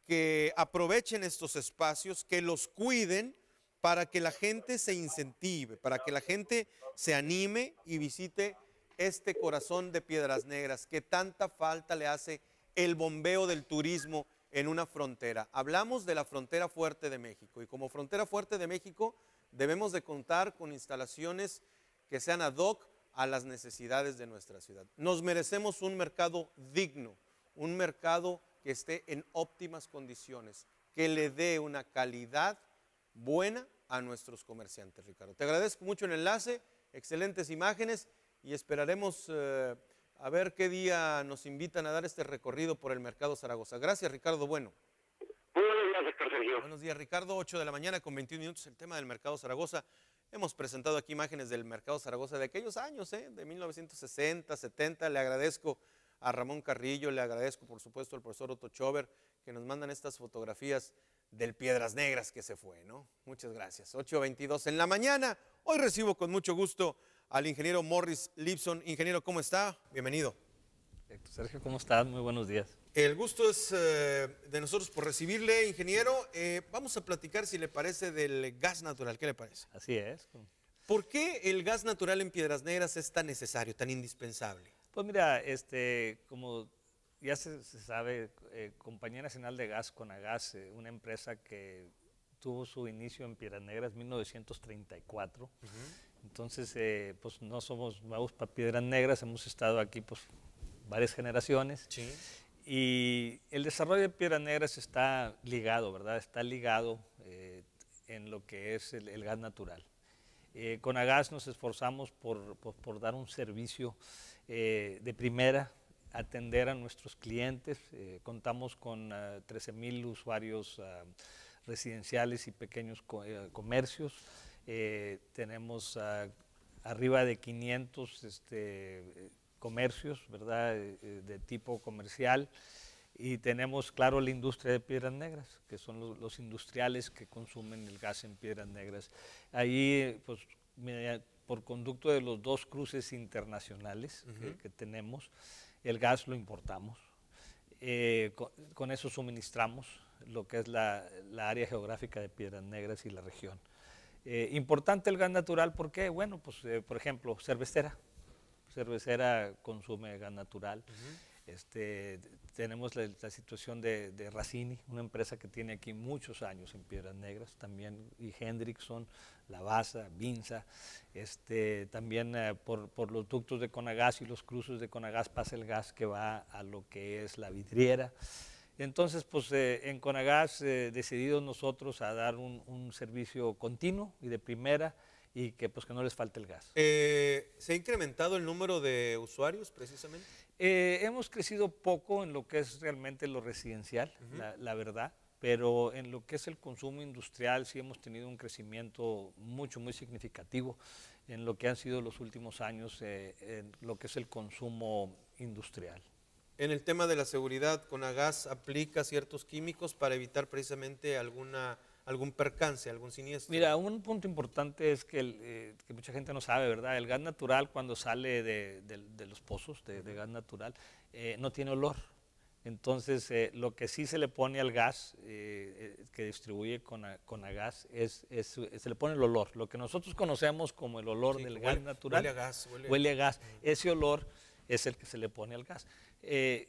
que aprovechen estos espacios, que los cuiden para que la gente se incentive, para que la gente se anime y visite este corazón de Piedras Negras que tanta falta le hace el bombeo del turismo en una frontera. Hablamos de la frontera fuerte de México y como frontera fuerte de México debemos de contar con instalaciones que sean ad hoc a las necesidades de nuestra ciudad. Nos merecemos un mercado digno, un mercado que esté en óptimas condiciones, que le dé una calidad buena a nuestros comerciantes, Ricardo. Te agradezco mucho el enlace, excelentes imágenes y esperaremos eh, a ver qué día nos invitan a dar este recorrido por el Mercado Zaragoza. Gracias, Ricardo Bueno. buenos días, Sergio. Buenos días, Ricardo. 8 de la mañana con 21 minutos, el tema del Mercado Zaragoza. Hemos presentado aquí imágenes del Mercado Zaragoza de aquellos años, ¿eh? de 1960, 70. Le agradezco a Ramón Carrillo, le agradezco por supuesto al profesor Otto Chover que nos mandan estas fotografías del Piedras Negras que se fue, ¿no? Muchas gracias. 8.22 en la mañana. Hoy recibo con mucho gusto al ingeniero Morris Lipson. Ingeniero, ¿cómo está? Bienvenido. Sergio, ¿cómo estás? Muy buenos días. El gusto es eh, de nosotros por recibirle, ingeniero. Eh, vamos a platicar, si le parece, del gas natural. ¿Qué le parece? Así es. ¿Por qué el gas natural en Piedras Negras es tan necesario, tan indispensable? Pues mira, este, como ya se, sabe, eh, Compañía Nacional de Gas, Conagas, eh, una empresa que tuvo su inicio en Piedras Negras en 1934. Entonces, eh, pues no somos nuevos para Piedras Negras, hemos estado aquí pues varias generaciones. Y el desarrollo de Piedras Negras está ligado, ¿verdad? Está ligado en lo que es el, gas natural. con Agas nos esforzamos por, por dar un servicio eh, de primera, atender a nuestros clientes. Eh, contamos con 13 ah, mil usuarios ah, residenciales y pequeños eh, comercios. tenemos ah, arriba de 500 este, comercios, ¿verdad?, de tipo comercial. Y tenemos, claro, la industria de piedras negras, que son los, los industriales que consumen el gas en piedras negras. Ahí, pues, por conducto de los dos cruces internacionales que- Ujú. que tenemos, el gas lo importamos. Eh, con, con eso suministramos lo que es la, la área geográfica de Piedras Negras y la región. Eh, importante el gas natural, ¿por qué? Bueno, pues eh, por ejemplo, cervecera. Cervecera consume gas natural. este, tenemos la, la situación de, de Racini, una empresa que tiene aquí muchos años en Piedras Negras, también, y Hendrickson, Lavasa, Vinza. Este, también eh, por, por los ductos de Conagas y los cruces de Conagas pasa el gas que va a lo que es la vidriera. Entonces, pues eh, en Conagas eh, decididos nosotros a dar un, un servicio continuo y de primera y que pues que no les falte el gas. Eh, ¿Se ha incrementado el número de usuarios precisamente? Eh, hemos crecido poco en lo que es realmente lo residencial, Ujú. la, la verdad, pero en lo que es el consumo industrial sí hemos tenido un crecimiento mucho, muy significativo en lo que han sido los últimos años, eh, en lo que es el consumo industrial. En el tema de la seguridad, Conagas aplica ciertos químicos para evitar precisamente alguna, algún percance, algún siniestro. Mira, un punto importante es que, el, eh, que mucha gente no sabe, ¿verdad? El gas natural cuando sale de, de- de los pozos de, de gas natural eh, no tiene olor. Entonces, eh, lo que sí se le pone al gas eh, que distribuye con, a- con a gas es, es- se le pone el olor. Lo que nosotros conocemos como el olor Sí, del gas huele- natural. huele a gas, huele- a gas. Ese olor es el que se le pone al gas. Eh,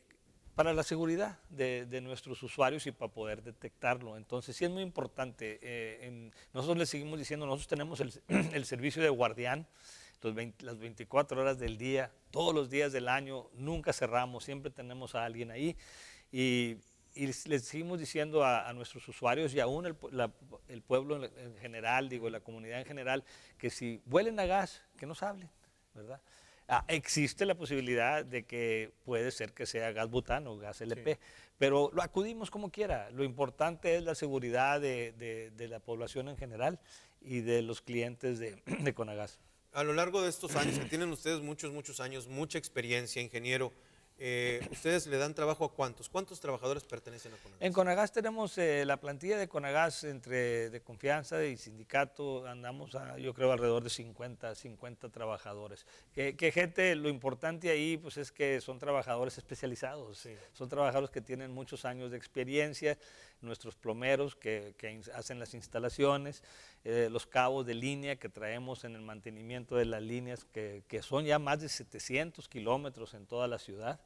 para la seguridad de, nuestros usuarios y para poder detectarlo. Entonces, sí es muy importante. eh, nosotros le seguimos diciendo, nosotros tenemos el, servicio de guardián los 20 las 24 horas del día, todos los días del año, nunca cerramos, siempre tenemos a alguien ahí. Y, les seguimos diciendo a, nuestros usuarios y aún el, la- el pueblo en general, digo, la comunidad en general, que si huelen a gas, que nos hablen, ¿verdad? Ah, existe la posibilidad de que puede ser que sea gas butano, gas LP, pero lo acudimos como quiera. Lo importante es la seguridad de, de- de la población en general y de los clientes de, de Conagas. A lo largo de estos años, que tienen ustedes muchos, muchos años, mucha experiencia, ingeniero, eh, ¿ustedes le dan trabajo a cuántos? ¿Cuántos trabajadores pertenecen a Conagas? En Conagas tenemos eh, la plantilla de Conagas entre de confianza y sindicato, andamos a, yo creo alrededor de 50, 50 trabajadores. Que, que gente, lo importante ahí pues es que son trabajadores especializados, son trabajadores que tienen muchos años de experiencia, nuestros plomeros que, que hacen las instalaciones, eh, los cabos de línea que traemos en el mantenimiento de las líneas, que, que son ya más de 700 kilómetros en toda la ciudad,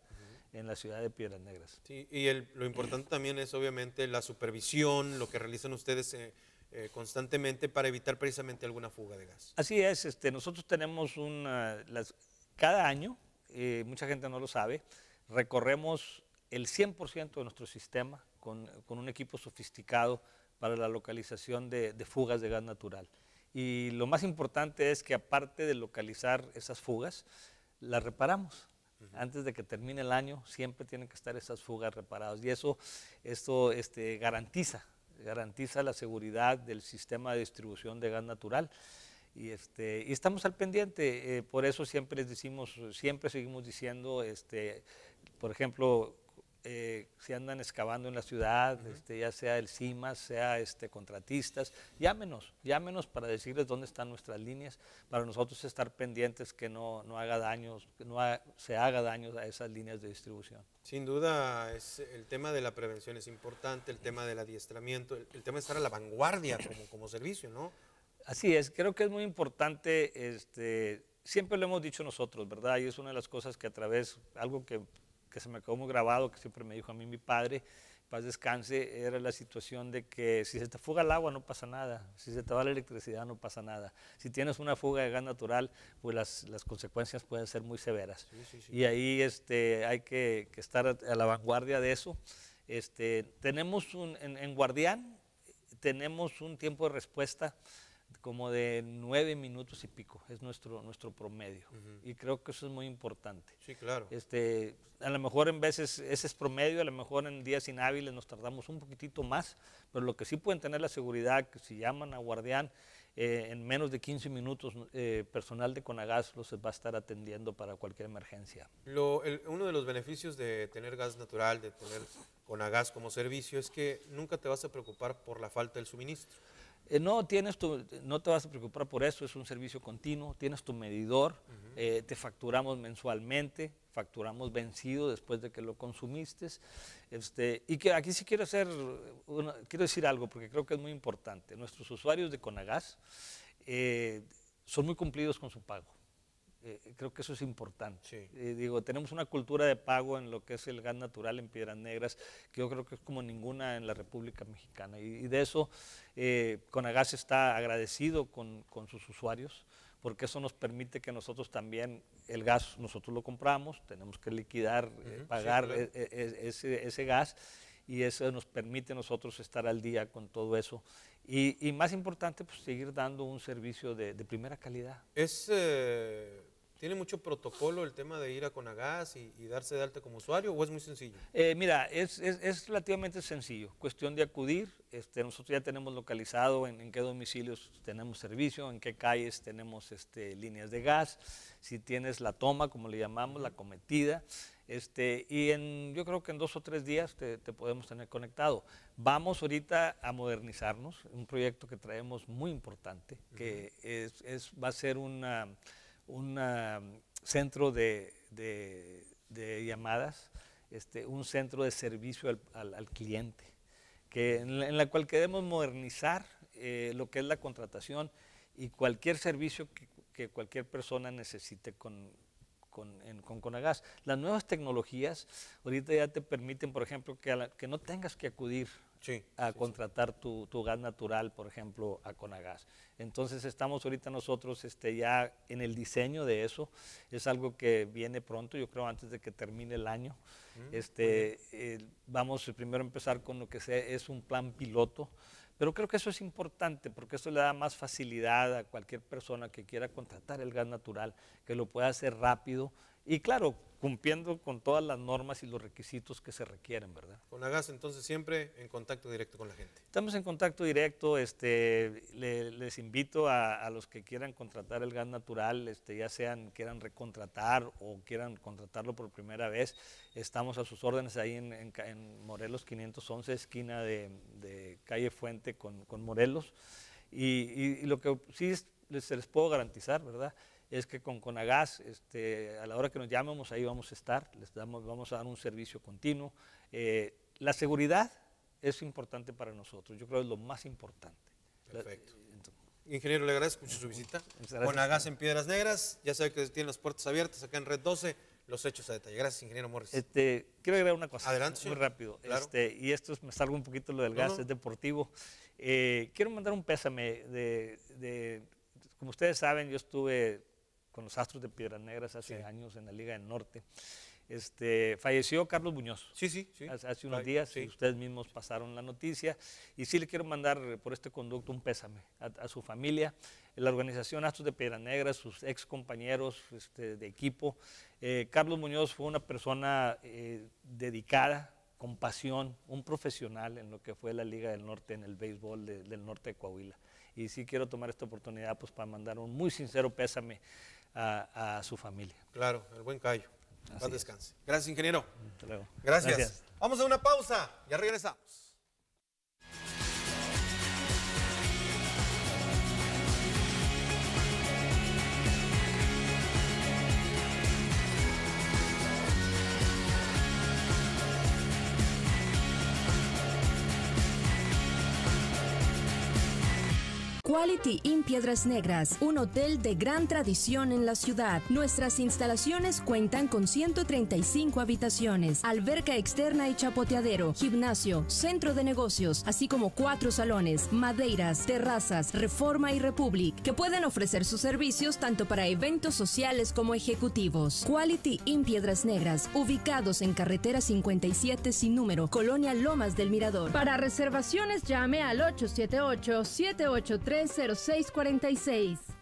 en la ciudad de Piedras Negras. Sí, y el- lo importante también es obviamente la supervisión, lo que realizan ustedes eh, eh, constantemente para evitar precisamente alguna fuga de gas. Así es, este, nosotros tenemos una, las- cada año, eh, mucha gente no lo sabe, recorremos el 100% de nuestro sistema con, con un equipo sofisticado para la localización de, de fugas de gas natural. Y lo más importante es que aparte de localizar esas fugas, las reparamos. Antes de que termine el año, siempre tienen que estar esas fugas reparadas. Y eso esto, este, garantiza, garantiza la seguridad del sistema de distribución de gas natural. Y, este, y estamos al pendiente, eh, por eso siempre les decimos, siempre seguimos diciendo, este, por ejemplo, eh, si andan excavando en la ciudad, este, ya sea el CIMAS, sea este, contratistas, llámenos, llámenos para decirles dónde están nuestras líneas, para nosotros estar pendientes que no, no haga daños, que no ha- se haga daños a esas líneas de distribución. Sin duda, es, el tema de la prevención es importante, el tema del adiestramiento, el, el tema de estar a la vanguardia como, como servicio, ¿no? Así es, creo que es muy importante, este, siempre lo hemos dicho nosotros, ¿verdad? Y es una de las cosas que a través, algo que, que se me quedó muy grabado, que siempre me dijo a mí mi padre, paz descanse, era la situación de que si se te fuga el agua no pasa nada, si se te va la electricidad no pasa nada. Si tienes una fuga de gas natural, pues las, las consecuencias pueden ser muy severas. sí, sí. Y ahí este, hay que, que estar a, a la vanguardia de eso. Este, tenemos un, en, en Guardián, tenemos un tiempo de respuesta como de nueve minutos y pico, es nuestro, nuestro promedio. Y creo que eso es muy importante. Sí, claro. Este, a lo mejor en veces ese es promedio, a lo mejor en días inhábiles nos tardamos un poquitito más, pero lo que sí pueden tener la seguridad que si llaman a guardián, eh, en menos de 15 minutos eh, personal de Conagas los va a estar atendiendo para cualquier emergencia. Lo- el- uno de los beneficios de tener gas natural, de tener Conagas como servicio, es que nunca te vas a preocupar por la falta del suministro. Eh, no, tienes tu, no te vas a preocupar por eso, es un servicio continuo, tienes tu medidor, eh, te facturamos mensualmente, facturamos vencido después de que lo consumiste. Este, y que aquí sí quiero hacer, una- quiero decir algo porque creo que es muy importante. Nuestros usuarios de Conagas eh, son muy cumplidos con su pago. Eh, creo que eso es importante. Eh, digo, tenemos una cultura de pago en lo que es el gas natural en Piedras Negras, que yo creo que es como ninguna en la República Mexicana. Y, y de eso, eh, Conagas está agradecido con, con sus usuarios, porque eso nos permite que nosotros también, el gas nosotros lo compramos, tenemos que liquidar, eh, Ujú, pagar sí, claro. eh, eh, ese, ese gas y eso nos permite a nosotros estar al día con todo eso. Y, y más importante, pues seguir dando un servicio de, de primera calidad. Es, eh, ¿Tiene mucho protocolo el tema de ir a Conagas y, y darse de alta como usuario o es muy sencillo? Eh, mira, es, es- es relativamente sencillo, cuestión de acudir. Este, nosotros ya tenemos localizado en, en qué domicilios tenemos servicio, en qué calles tenemos este, líneas de gas, si tienes la toma, como le llamamos, la cometida. Este, y en, yo creo que en dos o tres días te, te podemos tener conectado. Vamos ahorita a modernizarnos, un proyecto que traemos muy importante, que es, es- va a ser una, una centro de, llamadas, este, un centro de servicio al, cliente, que en, la, cual queremos modernizar eh, lo que es la contratación y cualquier servicio que, cualquier persona necesite con, con, con. Las nuevas tecnologías ahorita ya te permiten, por ejemplo, que no tengas que acudir a contratar Tu, tu gas natural, por ejemplo, a Conagas. Entonces estamos ahorita nosotros este, ya en el diseño de eso. Es algo que viene pronto, yo creo antes de que termine el año. Mm, este, eh, vamos primero a empezar con lo que sea, es un plan piloto. Pero creo que eso es importante porque eso le da más facilidad a cualquier persona que quiera contratar el gas natural, que lo pueda hacer rápido y claro, cumpliendo con todas las normas y los requisitos que se requieren, ¿verdad? Conagas entonces siempre en contacto directo con la gente. Estamos en contacto directo, este, le- les invito a, a los que quieran contratar el gas natural, este, ya sean quieran recontratar o quieran contratarlo por primera vez, estamos a sus órdenes ahí en, en en Morelos 511, esquina de, de calle Fuente con, con Morelos. Y, y- y lo que sí es- se les puedo garantizar, ¿verdad? Es que con Conagas, este, a la hora que nos llamemos, ahí vamos a estar, les damos, vamos a dar un servicio continuo. Eh, la seguridad es importante para nosotros, yo creo que es lo más importante. Perfecto. Ingeniero, le agradezco mucho su visita. Conagas en Piedras Negras, ya sabe que tiene las puertas abiertas acá en Red 12, los hechos a detalle. Gracias, ingeniero Morris. Este, quiero agregar una cosa. Adelante, Muy señor. rápido. Claro. Este, y esto es- me salgo un poquito lo del No, gas, no. es deportivo. Eh, quiero mandar un pésame de, de- Como ustedes saben, yo estuve con los Astros de Piedras Negras hace años en la Liga del Norte. Este, falleció Carlos Muñoz. Sí, sí, sí. Hace, unos días, sí. ustedes mismos pasaron la noticia. Y sí le quiero mandar por este conducto un pésame a, a su familia, la organización Astros de Piedras Negras, sus ex compañeros este, de equipo. Eh, Carlos Muñoz fue una persona eh, dedicada, con pasión, un profesional en lo que fue la Liga del Norte, en el béisbol de- del norte de Coahuila. Y sí quiero tomar esta oportunidad pues, para mandar un muy sincero pésame a, a su familia. Claro, el buen callo. Paz descanse. Gracias, ingeniero. Hasta luego. Gracias. Gracias. Vamos a una pausa, ya regresamos. Quality Inn Piedras Negras, un hotel de gran tradición en la ciudad. Nuestras instalaciones cuentan con 135 habitaciones, alberca externa y chapoteadero, gimnasio, centro de negocios, así como cuatro salones, madeiras, terrazas, reforma y republic, que pueden ofrecer sus servicios tanto para eventos sociales como ejecutivos. Quality Inn Piedras Negras, ubicados en carretera 57 sin número, Colonia Lomas del Mirador. Para reservaciones llame al 878-783-0646.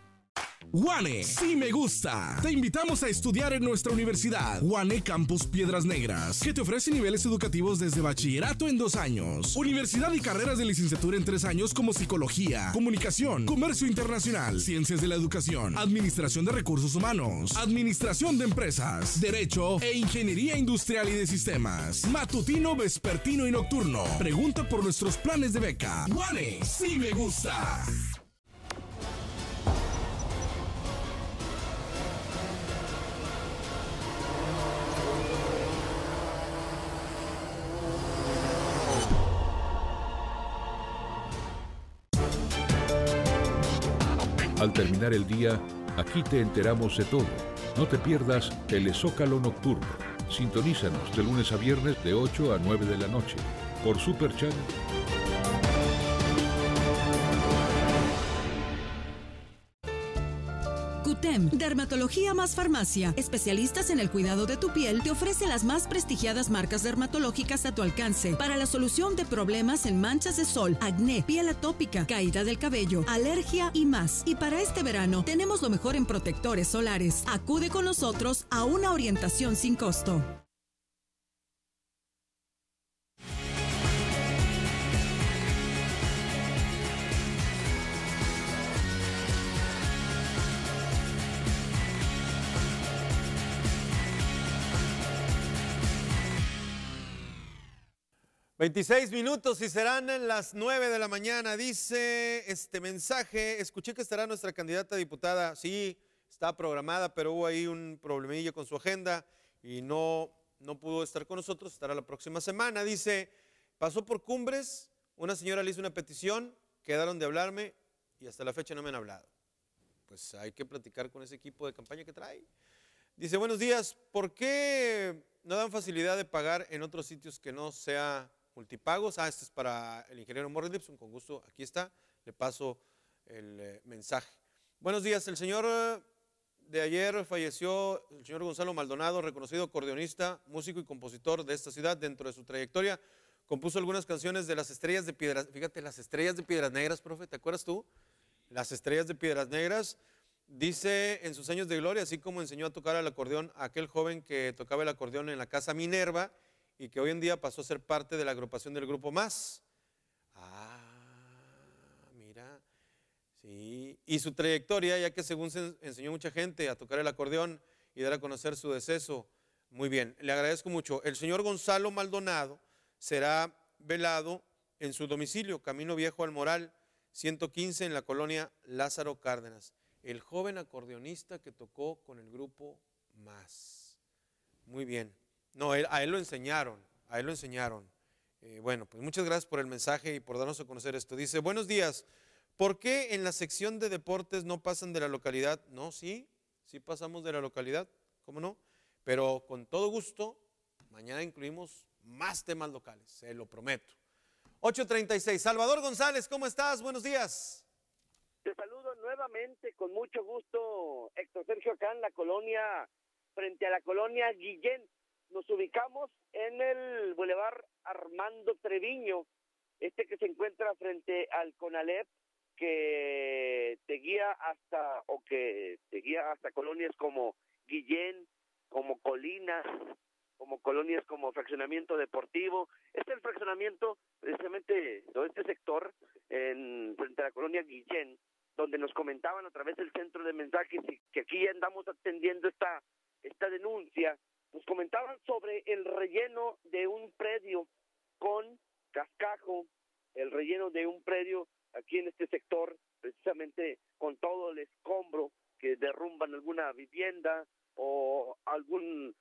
Guane, sí me gusta. Te invitamos a estudiar en nuestra universidad, Guane Campus Piedras Negras, que te ofrece niveles educativos desde bachillerato en dos años, universidad y carreras de licenciatura en tres años como psicología, comunicación, comercio internacional, ciencias de la educación, administración de recursos humanos, administración de empresas, derecho e ingeniería industrial y de sistemas, matutino, vespertino y nocturno. Pregunta por nuestros planes de beca. Guane, sí me gusta. Terminar el día, aquí te enteramos de todo. No te pierdas Telezócalo Nocturno. Sintonízanos de lunes a viernes de 8 a 9 de la noche por Super Channel. Dermatología más Farmacia, especialistas en el cuidado de tu piel, te ofrece las más prestigiadas marcas dermatológicas a tu alcance para la solución de problemas en manchas de sol, acné, piel atópica, caída del cabello, alergia y más. Y para este verano tenemos lo mejor en protectores solares. Acude con nosotros a una orientación sin costo. Veintiséis minutos y serán las 9 de la mañana. Dice este mensaje, escuché que estará nuestra candidata a diputada. Sí, está programada, pero hubo ahí un problemilla con su agenda y no, no pudo estar con nosotros. Estará la próxima semana. Dice, pasó por Cumbres, una señora le hizo una petición, quedaron de hablarme y hasta la fecha no me han hablado. Pues hay que platicar con ese equipo de campaña que trae. Dice, buenos días, ¿por qué no dan facilidad de pagar en otros sitios que no sea multipagos? Ah, este es para el ingeniero Morris Lipson, con gusto, aquí está, le paso el eh, mensaje. Buenos días, el señor eh, de ayer falleció, el señor Gonzalo Maldonado, reconocido acordeonista, músico y compositor de esta ciudad. Dentro de su trayectoria compuso algunas canciones de las estrellas de Piedras, fíjate, las estrellas de Piedras Negras, profe, ¿te acuerdas tú? Las estrellas de Piedras Negras. Dice en sus años de gloria, así como enseñó a tocar el acordeón a aquel joven que tocaba el acordeón en la casa Minerva y que hoy en día pasó a ser parte de la agrupación del grupo Más. Ah, mira, sí. Y su trayectoria, ya que según se enseñó mucha gente a tocar el acordeón y dar a conocer su deceso, muy bien, le agradezco mucho. El señor Gonzalo Maldonado será velado en su domicilio, Camino Viejo al Moral, 115 en la colonia Lázaro Cárdenas el joven acordeonista que tocó con el grupo Más. Muy bien. No, a él lo enseñaron, a él lo enseñaron. Eh, bueno, pues muchas gracias por el mensaje y por darnos a conocer esto. Dice, buenos días, ¿por qué en la sección de deportes no pasan de la localidad? No, sí, sí pasamos de la localidad, ¿cómo no? Pero con todo gusto, mañana incluimos más temas locales, se lo prometo. 836, Salvador González, ¿cómo estás? Buenos días. Te saludo nuevamente con mucho gusto, Héctor Sergio, acá en la colonia, frente a la colonia Guillén. Nos ubicamos en el Boulevard Armando Treviño, este que se encuentra frente al Conalep, que te guía hasta, o que te guía hasta colonias como Guillén, como Colinas, como colonias como fraccionamiento deportivo. Este es el fraccionamiento precisamente de este sector en, frente a la colonia Guillén, donde nos comentaban a través del centro de mensajes que aquí andamos atendiendo esta, esta denuncia, nos comentaban sobre el relleno de un predio con cascajo, el relleno de un predio aquí en este sector, precisamente con todo el escombro que derrumban alguna vivienda o algún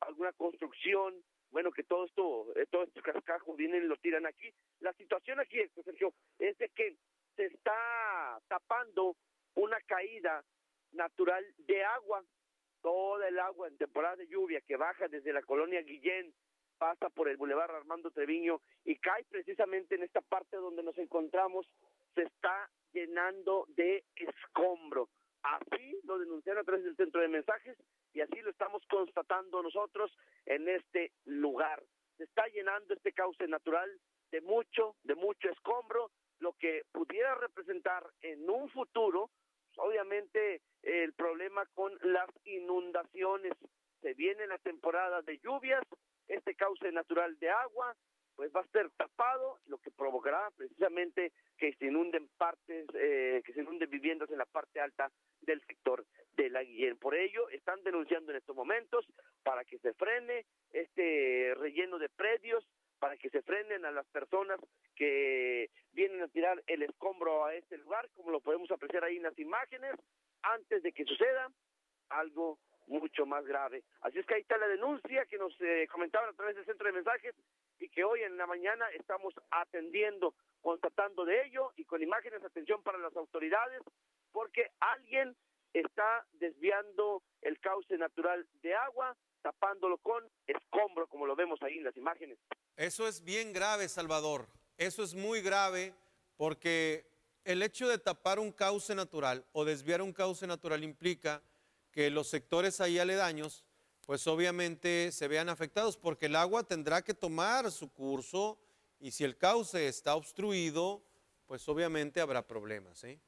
alguna construcción, bueno, que todo esto, eh, todo este cascajo vienen y lo tiran aquí. La situación aquí, Sergio, es de que se está tapando una caída natural de agua. Toda el agua en temporada de lluvia que baja desde la colonia Guillén, pasa por el Boulevard Armando Treviño y cae precisamente en esta parte donde nos encontramos, se está llenando de escombro. Así lo denunciaron a través del centro de mensajes y así lo estamos constatando nosotros en este lugar. Se está llenando este cauce natural de mucho, de mucho escombro, lo que pudiera representar en un futuro obviamente el problema con las inundaciones. Se viene la temporada de lluvias, este cauce natural de agua pues va a ser tapado, lo que provocará precisamente que se inunden partes, eh, que se inunden viviendas en la parte alta del sector de la Guillén. Por ello, están denunciando en estos momentos para que se frene este relleno de predios, para que se frenen a las personas que vienen a tirar el escombro a este lugar, como lo podemos apreciar ahí en las imágenes, antes de que suceda algo mucho más grave. Así es que ahí está la denuncia que nos eh, comentaban a través del centro de mensajes y que hoy en la mañana estamos atendiendo, constatando de ello y con imágenes, atención para las autoridades, porque alguien está desviando el cauce natural de agua, tapándolo con escombro, como lo vemos ahí en las imágenes. Eso es bien grave, Salvador. Eso es muy grave porque el hecho de tapar un cauce natural o desviar un cauce natural implica que los sectores ahí aledaños, pues obviamente se vean afectados porque el agua tendrá que tomar su curso y si el cauce está obstruido, pues obviamente habrá problemas. ¿eh?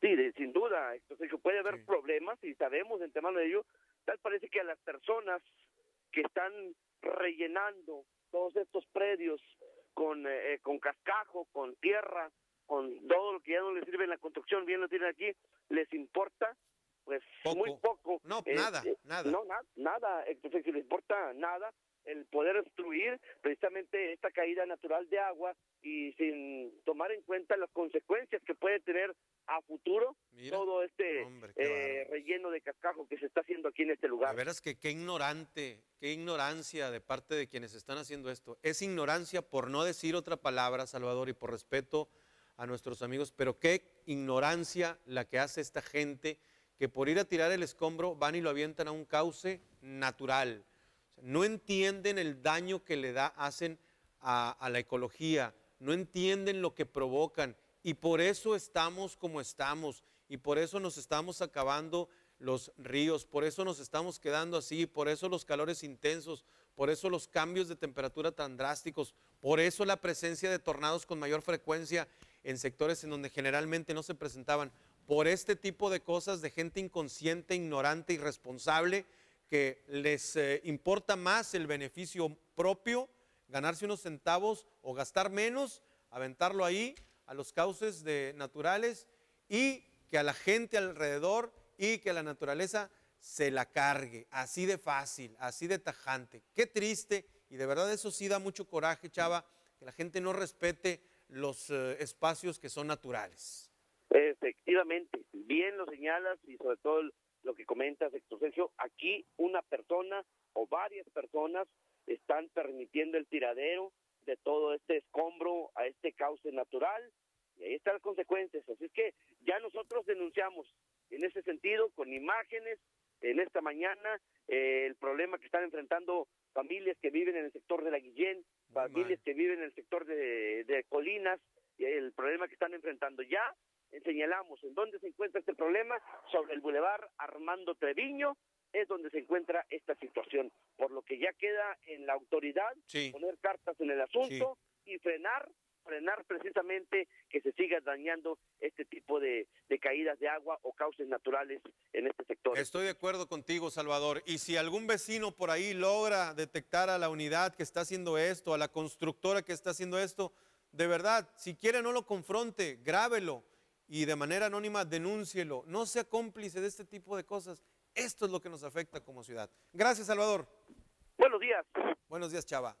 Sí, sin duda, entonces puede haber problemas y sabemos de antemano de ello, tal parece que a las personas que están rellenando todos estos predios con, eh, con cascajo, con tierra, con todo lo que ya no les sirve en la construcción, bien lo tienen aquí, les importa pues muy poco. No, nada, eh, nada. No, nada, entonces si les importa nada el poder obstruir precisamente esta caída natural de agua y sin tomar en cuenta las consecuencias que puede tener a futuro todo este eh, relleno de cascajo que se está haciendo aquí en este lugar. La verdad es que qué ignorante, qué ignorancia de parte de quienes están haciendo esto. Es ignorancia por no decir otra palabra, Salvador, y por respeto a nuestros amigos, pero qué ignorancia la que hace esta gente que por ir a tirar el escombro van y lo avientan a un cauce natural. No entienden el daño que le da, hacen a, la ecología, no entienden lo que provocan. Y por eso estamos como estamos y por eso nos estamos acabando los ríos, por eso nos estamos quedando así, por eso los calores intensos, por eso los cambios de temperatura tan drásticos, por eso la presencia de tornados con mayor frecuencia en sectores en donde generalmente no se presentaban, por este tipo de cosas de gente inconsciente, ignorante, irresponsable, que les eh, importa más el beneficio propio, ganarse unos centavos o gastar menos, aventarlo ahí a los cauces de naturales y que a la gente alrededor y que la naturaleza se la cargue, así de fácil, así de tajante. Qué triste y de verdad eso sí da mucho coraje, chava, que la gente no respete los eh, espacios que son naturales. Efectivamente, bien lo señalas y sobre todo lo que comentas, Héctor Sergio, aquí una persona o varias personas están permitiendo el tiradero de todo este escombro a este cauce natural y ahí están las consecuencias. Así es que ya nosotros denunciamos en ese sentido con imágenes en esta mañana eh, el problema que están enfrentando familias que viven en el sector de la Guillén, familias que viven en el sector de, de Colinas, y el problema que están enfrentando ya señalamos en dónde se encuentra este problema, sobre el bulevar Armando Treviño, es donde se encuentra esta situación, por lo que ya queda en la autoridad poner cartas en el asunto y frenar frenar precisamente que se siga dañando este tipo de, de, caídas de agua o cauces naturales en este sector. Estoy de acuerdo contigo, Salvador. Y si algún vecino por ahí logra detectar a la unidad que está haciendo esto, a la constructora que está haciendo esto, de verdad, si quiere no lo confronte, grábelo y de manera anónima denúncielo. No sea cómplice de este tipo de cosas. Esto es lo que nos afecta como ciudad. Gracias, Salvador. Buenos días. Buenos días, Chava.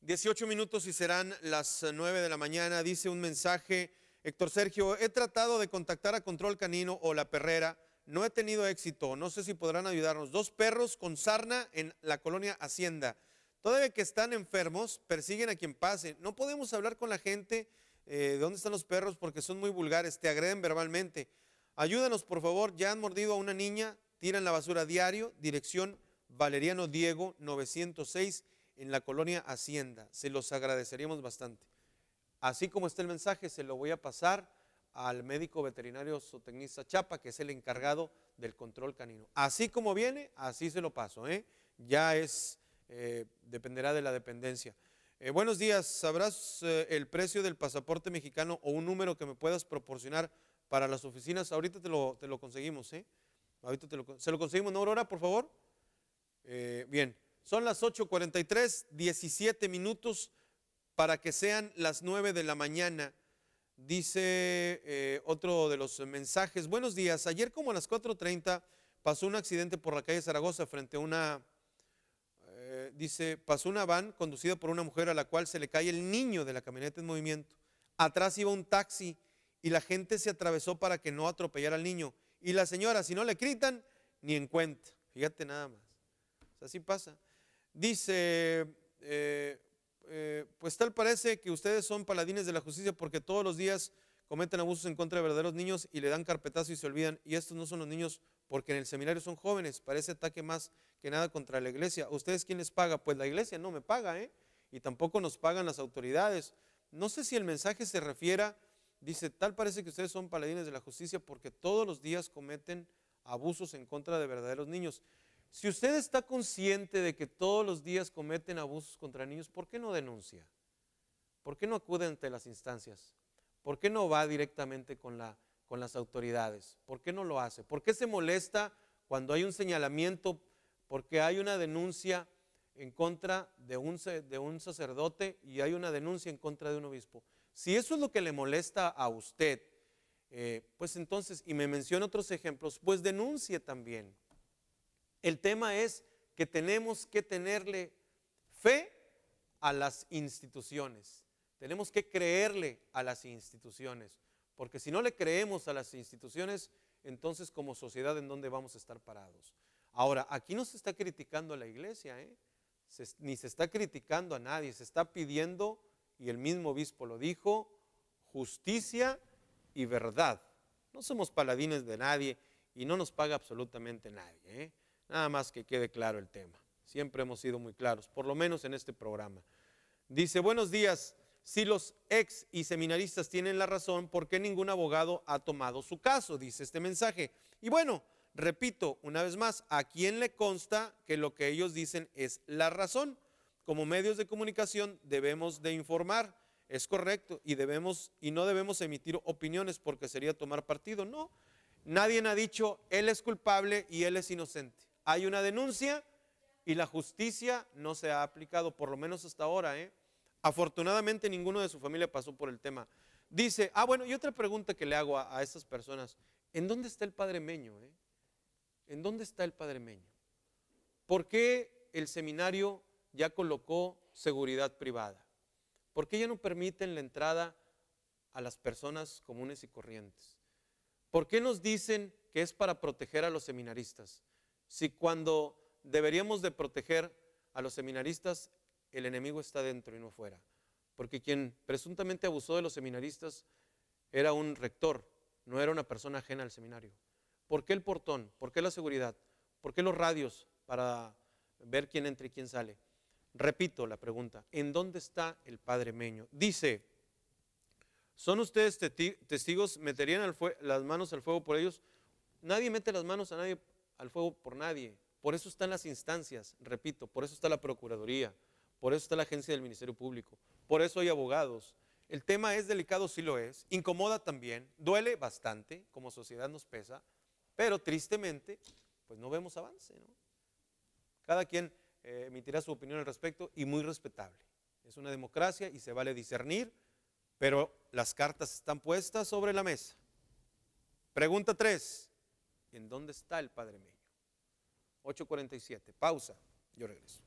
18 minutos y serán las 9 de la mañana. Dice un mensaje, Héctor Sergio, he tratado de contactar a Control Canino o La Perrera. No he tenido éxito. No sé si podrán ayudarnos. Dos perros con sarna en la colonia Hacienda. Todavía que están enfermos, persiguen a quien pase. No podemos hablar con la gente eh, ¿dónde están los perros? Porque son muy vulgares, te agreden verbalmente. Ayúdanos, por favor, ya han mordido a una niña, tiran la basura diario, dirección Valeriano Diego 906 en la colonia Hacienda. Se los agradeceríamos bastante. Así como está el mensaje, se lo voy a pasar al médico veterinario zootecnista Chapa, que es el encargado del control canino. Así como viene, así se lo paso. ¿eh? Ya es, eh, dependerá de la dependencia. Eh, buenos días, ¿sabrás eh, el precio del pasaporte mexicano o un número que me puedas proporcionar para las oficinas. Ahorita te lo, te lo conseguimos, ¿eh? Ahorita te lo, ¿Se lo conseguimos, no, Aurora, por favor? Eh, bien, son las 8.43, 17 minutos para que sean las 9 de la mañana. Dice otro de los mensajes, buenos días, ayer como a las 4.30 pasó un accidente por la calle Zaragoza frente a una, eh, dice, pasó una van conducida por una mujer a la cual se le cae el niño de la camioneta en movimiento. Atrás iba un taxi y la gente se atravesó para que no atropellara al niño. Y la señora, si no le gritan, ni en cuenta. Fíjate nada más. así pasa. Dice, eh, eh, pues tal parece que ustedes son paladines de la justicia porque todos los días cometen abusos en contra de verdaderos niños y le dan carpetazo y se olvidan. Y estos no son los niños porque en el seminario son jóvenes. Parece ataque más que nada contra la iglesia. ¿Ustedes quién les paga? Pues la iglesia no me paga, ¿eh? Y tampoco nos pagan las autoridades. No sé si el mensaje se refiera, dice, tal parece que ustedes son paladines de la justicia porque todos los días cometen abusos en contra de verdaderos niños. Si usted está consciente de que todos los días cometen abusos contra niños, ¿por qué no denuncia? ¿Por qué no acude ante las instancias? ¿Por qué no va directamente con, la, con las autoridades? ¿Por qué no lo hace? ¿Por qué se molesta cuando hay un señalamiento? Porque hay una denuncia en contra de un, de un sacerdote y hay una denuncia en contra de un obispo. Si eso es lo que le molesta a usted, eh, pues entonces, y me menciona otros ejemplos, pues denuncie también. El tema es que tenemos que tenerle fe a las instituciones. Tenemos que creerle a las instituciones, porque si no le creemos a las instituciones, entonces como sociedad en dónde vamos a estar parados. Ahora, aquí no se está criticando a la iglesia, ¿eh? ni se está criticando a nadie, se está pidiendo, y el mismo obispo lo dijo, justicia y verdad. No somos paladines de nadie y no nos paga absolutamente nadie. ¿eh? Nada más que quede claro el tema. Siempre hemos sido muy claros, por lo menos en este programa. Dice, buenos días, si los ex y seminaristas tienen la razón, ¿por qué ningún abogado ha tomado su caso? Dice este mensaje. Y bueno, repito una vez más, ¿a quién le consta que lo que ellos dicen es la razón? Como medios de comunicación debemos de informar, es correcto, y debemos y no debemos emitir opiniones porque sería tomar partido, no. Nadie ha dicho él es culpable y él es inocente. Hay una denuncia y la justicia no se ha aplicado, por lo menos hasta ahora, ¿eh? Afortunadamente ninguno de su familia pasó por el tema. Dice, ah, bueno, y otra pregunta que le hago a, estas personas, ¿en dónde está el Padre Meño? Eh? ¿En dónde está el Padre Meño? ¿Por qué el seminario ya colocó seguridad privada? ¿Por qué ya no permiten la entrada a las personas comunes y corrientes? ¿Por qué nos dicen que es para proteger a los seminaristas? Si cuando deberíamos de proteger a los seminaristas el enemigo está dentro y no fuera. Porque quien presuntamente abusó de los seminaristas era un rector, no era una persona ajena al seminario. ¿Por qué el portón? ¿Por qué la seguridad? ¿Por qué los radios para ver quién entra y quién sale? Repito la pregunta, ¿en dónde está el Padre Meño? Dice, ¿son ustedes testigos? ¿Meterían las manos al fuego por ellos? Nadie mete las manos a nadie al fuego por nadie. Por eso están las instancias, repito, por eso está la Procuraduría, por eso está la agencia del Ministerio Público, por eso hay abogados. El tema es delicado, sí lo es, incomoda también, duele bastante, como sociedad nos pesa, pero tristemente, pues no vemos avance. Cada quien eh, emitirá su opinión al respecto y muy respetable. Es una democracia y se vale discernir, pero las cartas están puestas sobre la mesa. Pregunta 3. ¿En dónde está el Padre Meño? 8.47. Pausa. Yo regreso.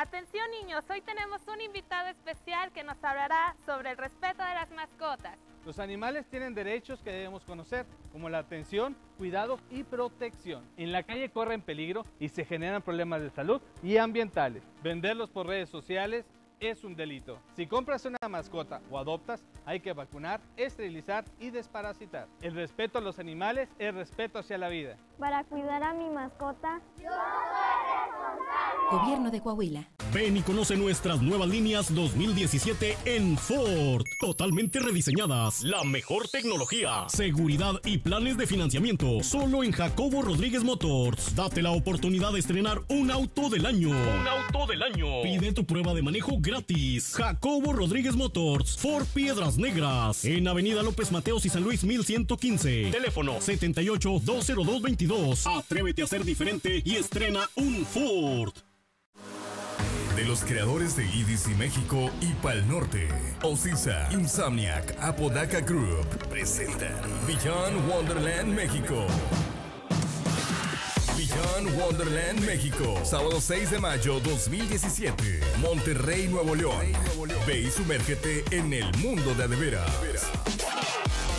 Atención niños, hoy tenemos un invitado especial que nos hablará sobre el respeto de las mascotas. Los animales tienen derechos que debemos conocer, como la atención, cuidado y protección. En la calle corren peligro y se generan problemas de salud y ambientales. Venderlos por redes sociales es un delito. Si compras una mascota o adoptas, hay que vacunar, esterilizar y desparasitar. El respeto a los animales es respeto hacia la vida. Para cuidar a mi mascota, yo Gobierno de Coahuila. Ven y conoce nuestras nuevas líneas 2017 en Ford. Totalmente rediseñadas. La mejor tecnología, seguridad y planes de financiamiento. Solo en Jacobo Rodríguez Motors. Date la oportunidad de estrenar un auto del año. Un auto del año. Pide tu prueba de manejo gratis. Jacobo Rodríguez Motors. Ford Piedras Negras. En Avenida López Mateos y San Luis 1115. Teléfono 78 202 22. Atrévete a ser diferente y estrena un Ford. De los creadores de EDC México y Pal Norte, Ocisa, Insomniac, Apodaca Group presentan Beyond Wonderland México. Beyond Wonderland México, sábado 6 de mayo 2017, Monterrey, Nuevo León. Ve y sumérgete en el mundo de Adevera.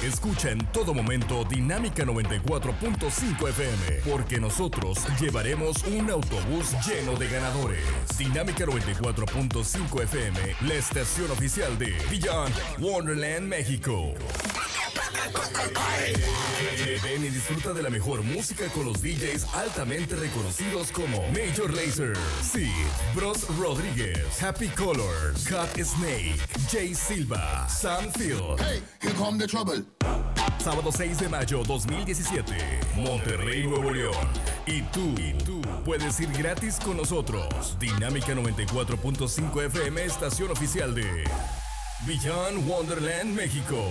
Escucha en todo momento Dinámica 94.5 FM, porque nosotros llevaremos un autobús lleno de ganadores. Dinámica 94.5 FM, la estación oficial de Beyond Wonderland México. Ven y disfruta de la mejor música con los DJs altamente reconocidos como Major Lazer, Sid, Bros Rodríguez, Happy Colors, Cut Snake, Jay Silva, Sam Field. Hey, here come the trouble. Sábado 6 de mayo 2017, Monterrey, Nuevo León. Y tú, y tú puedes ir gratis con nosotros. Dinámica 94.5 FM, estación oficial de Beyond Wonderland México.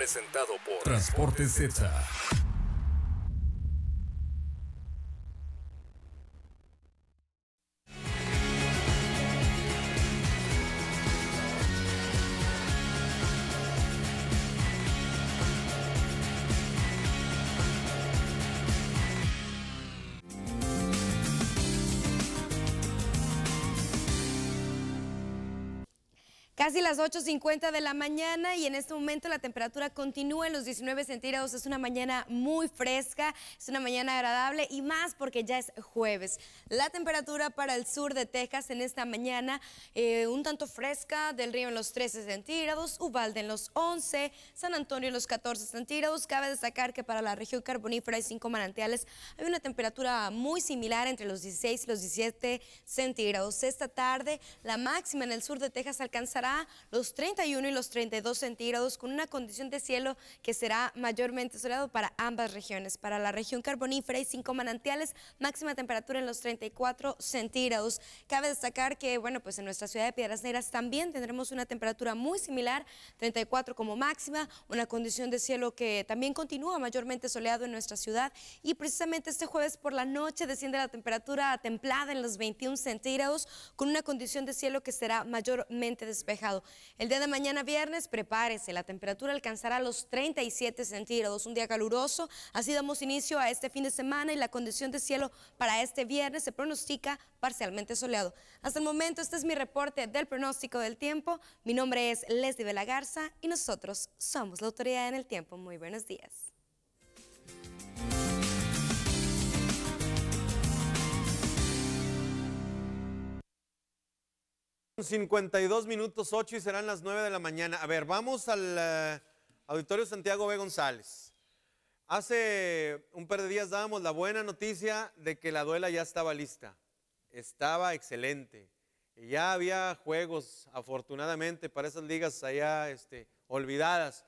Presentado por Transportes Z. Casi las 8.50 de la mañana y en este momento la temperatura continúa en los 19 centígrados. Es una mañana muy fresca, es una mañana agradable y más porque ya es jueves. La temperatura para el sur de Texas en esta mañana eh, un tanto fresca, del río en los 13 centígrados, Ubalde en los 11, San Antonio en los 14 centígrados. Cabe destacar que para la región carbonífera y cinco manantiales hay una temperatura muy similar entre los 16 y los 17 centígrados. Esta tarde la máxima en el sur de Texas alcanzará los 31 y los 32 centígrados con una condición de cielo que será mayormente soleado para ambas regiones. Para la región carbonífera y cinco manantiales, máxima temperatura en los 34 centígrados. Cabe destacar que, bueno, pues en nuestra ciudad de Piedras Negras también tendremos una temperatura muy similar, 34 como máxima, una condición de cielo que también continúa mayormente soleado en nuestra ciudad y precisamente este jueves por la noche desciende la temperatura templada en los 21 centígrados con una condición de cielo que será mayormente despejada el día de mañana viernes, prepárese, la temperatura alcanzará los 37 centígrados, un día caluroso. Así damos inicio a este fin de semana y la condición de cielo para este viernes se pronostica parcialmente soleado. Hasta el momento, este es mi reporte del pronóstico del tiempo. Mi nombre es Leslie Vela Garza y nosotros somos la autoridad en el tiempo. Muy buenos días. 52 minutos 8 y serán las 9 de la mañana. A ver, vamos al eh, Auditorio Santiago B. González. Hace un par de días dábamos la buena noticia de que la duela ya estaba lista. Estaba excelente. Ya había juegos, afortunadamente, para esas ligas allá este, olvidadas.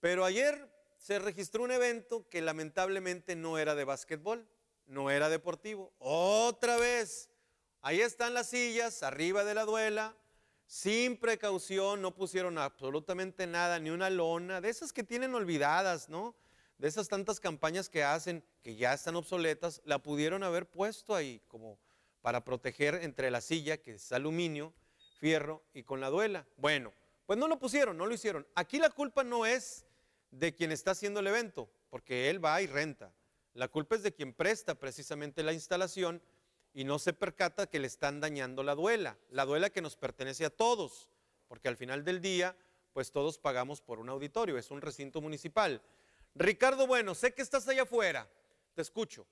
Pero ayer se registró un evento que lamentablemente no era de básquetbol, no era deportivo. Otra vez Ahí están las sillas, arriba de la duela, sin precaución, no pusieron absolutamente nada, ni una lona, de esas que tienen olvidadas, ¿no? De esas tantas campañas que hacen, que ya están obsoletas, la pudieron haber puesto ahí como para proteger entre la silla, que es aluminio, fierro, y con la duela. Bueno, pues no lo pusieron, no lo hicieron. Aquí la culpa no es de quien está haciendo el evento, porque él va y renta. La culpa es de quien presta precisamente la instalación y no se percata que le están dañando la duela, la duela que nos pertenece a todos, porque al final del día, pues todos pagamos por un auditorio, es un recinto municipal. Ricardo Bueno, sé que estás allá afuera, te escucho.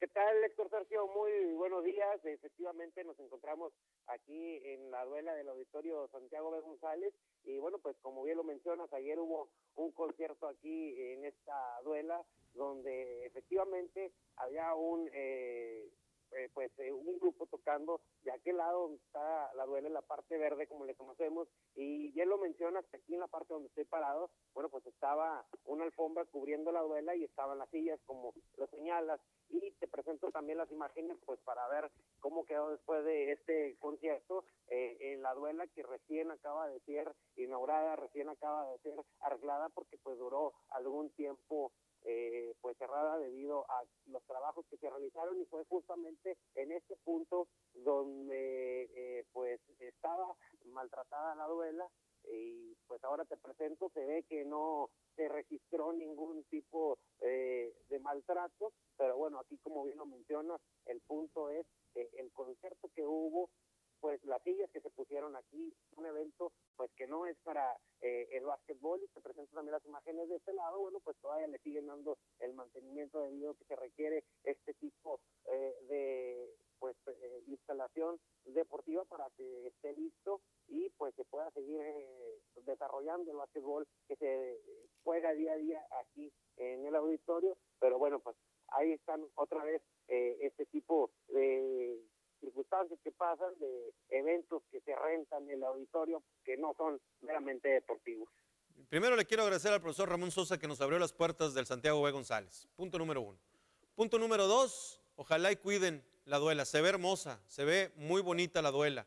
¿Qué tal, Héctor Sergio? Muy buenos días. Efectivamente, nos encontramos aquí en la duela del Auditorio Santiago de González. Y bueno, pues como bien lo mencionas, ayer hubo un concierto aquí en esta duela donde efectivamente había un, eh, eh, pues eh, un grupo tocando de aquel lado donde está la duela en la parte verde como le conocemos y bien lo mencionas aquí en la parte donde estoy parado bueno pues estaba una alfombra cubriendo la duela y estaban las sillas como lo señalas y te presento también las imágenes pues para ver cómo quedó después de este concierto eh, en la duela que recién acaba de ser inaugurada recién acaba de ser arreglada porque pues duró algún tiempo eh, pues cerrada debido a los trabajos que se realizaron y fue justamente en este punto donde eh, pues estaba maltratada la duela y pues ahora te presento, se ve que no se registró ningún tipo eh, de maltrato, pero bueno, aquí como bien lo mencionas, el punto es el concierto que hubo pues las sillas que se pusieron aquí, un evento pues que no es para eh, el básquetbol y te presento también las imágenes de este lado, bueno pues todavía le siguen dando el mantenimiento debido que se requiere este tipo eh, de pues eh, instalación deportiva para que esté listo y pues se pueda seguir eh, desarrollando el básquetbol que se juega día a día aquí en el auditorio, pero bueno pues ahí están otra vez eh, este tipo de circunstancias que pasan, de eventos que se rentan en el auditorio que no son meramente deportivos. Primero le quiero agradecer al profesor Ramón Sosa que nos abrió las puertas del Santiago B. González. Punto número uno. Punto número dos, ojalá y cuiden la duela. Se ve hermosa, se ve muy bonita la duela,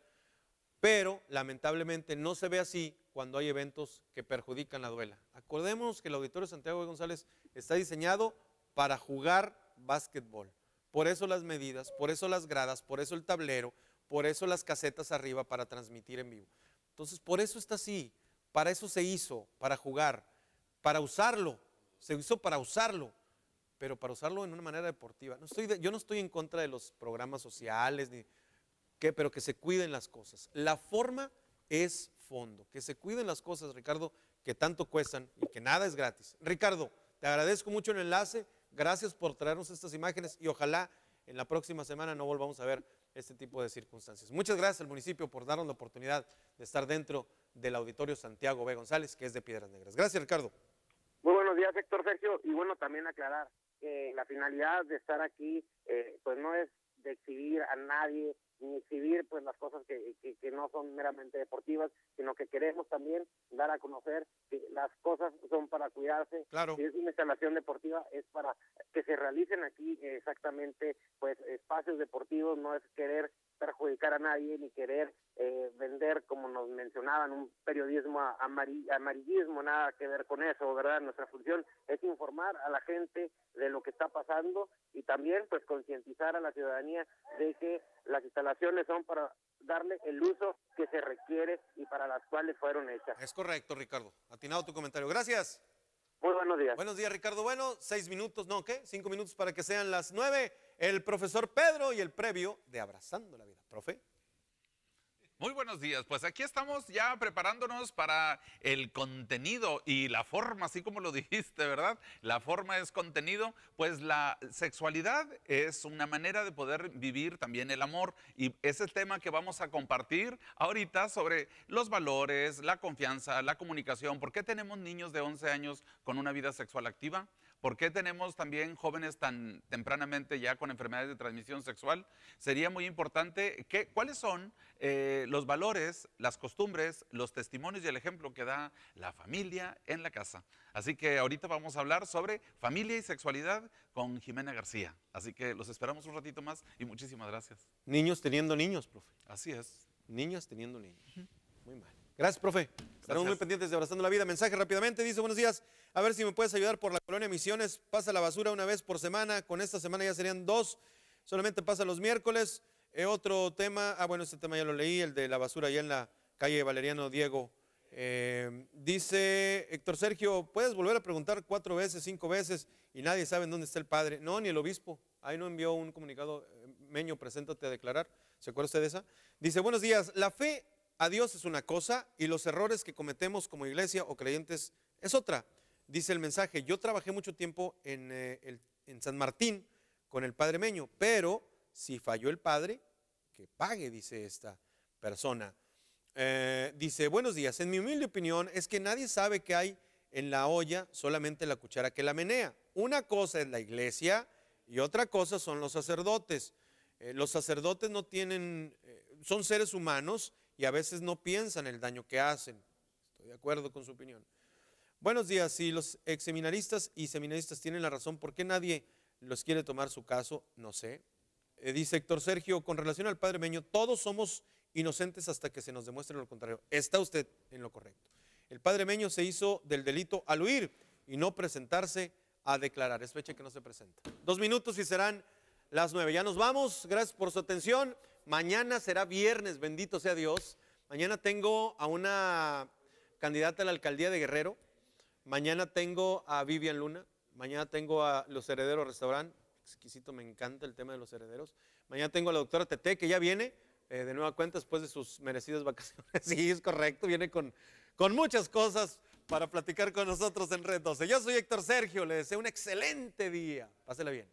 pero lamentablemente no se ve así cuando hay eventos que perjudican la duela. Acordémonos que el Auditorio Santiago B. González está diseñado para jugar básquetbol. Por eso las medidas, por eso las gradas, por eso el tablero, por eso las casetas arriba para transmitir en vivo. Entonces, por eso está así. Para eso se hizo, para jugar, para usarlo. Se hizo para usarlo, pero para usarlo en una manera deportiva. No estoy yo no estoy en contra de los programas sociales, ni, que, pero que se cuiden las cosas. La forma es fondo. Que se cuiden las cosas, Ricardo, que tanto cuestan y que nada es gratis. Ricardo, te agradezco mucho el enlace. Gracias por traernos estas imágenes y ojalá en la próxima semana no volvamos a ver este tipo de circunstancias. Muchas gracias al municipio por darnos la oportunidad de estar dentro del auditorio Santiago B. González, que es de Piedras Negras. Gracias, Ricardo. Muy buenos días, Héctor Sergio. Y bueno, también aclarar que la finalidad de estar aquí, eh, pues no es de exhibir a nadie ni exhibir pues las cosas que, que, que no son meramente deportivas, sino que queremos también dar a conocer que las cosas son para cuidarse. Claro. Si es una instalación deportiva, es para que se realicen aquí exactamente pues espacios deportivos, no es querer perjudicar a nadie ni querer eh, nos mencionaban, un periodismo amarillismo, nada que ver con eso, ¿verdad? Nuestra función es informar a la gente de lo que está pasando y también pues concientizar a la ciudadanía de que las instalaciones son para darle el uso que se requiere y para las cuales fueron hechas. Es correcto, Ricardo. Atinado tu comentario. Gracias. Muy buenos días. Buenos días, Ricardo. Bueno, seis minutos, no, ¿qué? Cinco minutos para que sean las nueve. El profesor Pedro y el previo de Abrazando la Vida. Profe. Muy buenos días, pues aquí estamos ya preparándonos para el contenido y la forma, así como lo dijiste, ¿verdad? La forma es contenido, pues la sexualidad es una manera de poder vivir también el amor y es el tema que vamos a compartir ahorita sobre los valores, la confianza, la comunicación. ¿Por qué tenemos niños de 11 años con una vida sexual activa? ¿Por qué tenemos también jóvenes tan tempranamente ya con enfermedades de transmisión sexual? Sería muy importante que, cuáles son eh, los valores, las costumbres, los testimonios y el ejemplo que da la familia en la casa. Así que ahorita vamos a hablar sobre familia y sexualidad con Jimena García. Así que los esperamos un ratito más y muchísimas gracias. Niños teniendo niños, profe. Así es. Niñas teniendo niños. Muy mal. Gracias, profe. Estaremos muy pendientes de Abrazando la Vida. Mensaje rápidamente. Dice, buenos días. A ver si me puedes ayudar por la colonia Misiones. Pasa la basura una vez por semana. Con esta semana ya serían dos. Solamente pasa los miércoles. Eh, otro tema. Ah, bueno, este tema ya lo leí. El de la basura allá en la calle Valeriano Diego. Eh, dice Héctor Sergio, ¿puedes volver a preguntar cuatro veces, cinco veces y nadie sabe en dónde está el padre? No, ni el obispo. Ahí no envió un comunicado. Eh, Meño, preséntate a declarar. ¿Se acuerda usted de esa? Dice, buenos días. La fe a Dios es una cosa y los errores que cometemos como iglesia o creyentes es otra. Dice el mensaje, yo trabajé mucho tiempo en, eh, San Martín con el padre Meño, pero si falló el padre, que pague, dice esta persona. Eh, dice, buenos días, en mi humilde opinión es que nadie sabe qué hay en la olla, solamente la cuchara que la menea. Una cosa es la iglesia y otra cosa son los sacerdotes. Eh, los sacerdotes no tienen, son seres humanos y a veces no piensan el daño que hacen. Estoy de acuerdo con su opinión. Buenos días, si los ex seminaristas y seminaristas tienen la razón, ¿por qué nadie los quiere tomar su caso? No sé. Eh, dice Héctor Sergio, con relación al Padre Meño, todos somos inocentes hasta que se nos demuestre lo contrario. Está usted en lo correcto. El Padre Meño se hizo del delito al huir y no presentarse a declarar. Es fecha que no se presenta. Dos minutos y serán las nueve. Ya nos vamos. Gracias por su atención. Mañana será viernes, bendito sea Dios. Mañana tengo a una candidata a la alcaldía de Guerrero. Mañana tengo a Vivian Luna. Mañana tengo a Los Herederos Restaurant. Exquisito, me encanta el tema de los herederos. Mañana tengo a la doctora Tete, que ya viene eh, de nueva cuenta después de sus merecidas vacaciones. sí, es correcto, viene con, con muchas cosas para platicar con nosotros en Red 12. Yo soy Héctor Sergio, le deseo un excelente día. Pásela bien.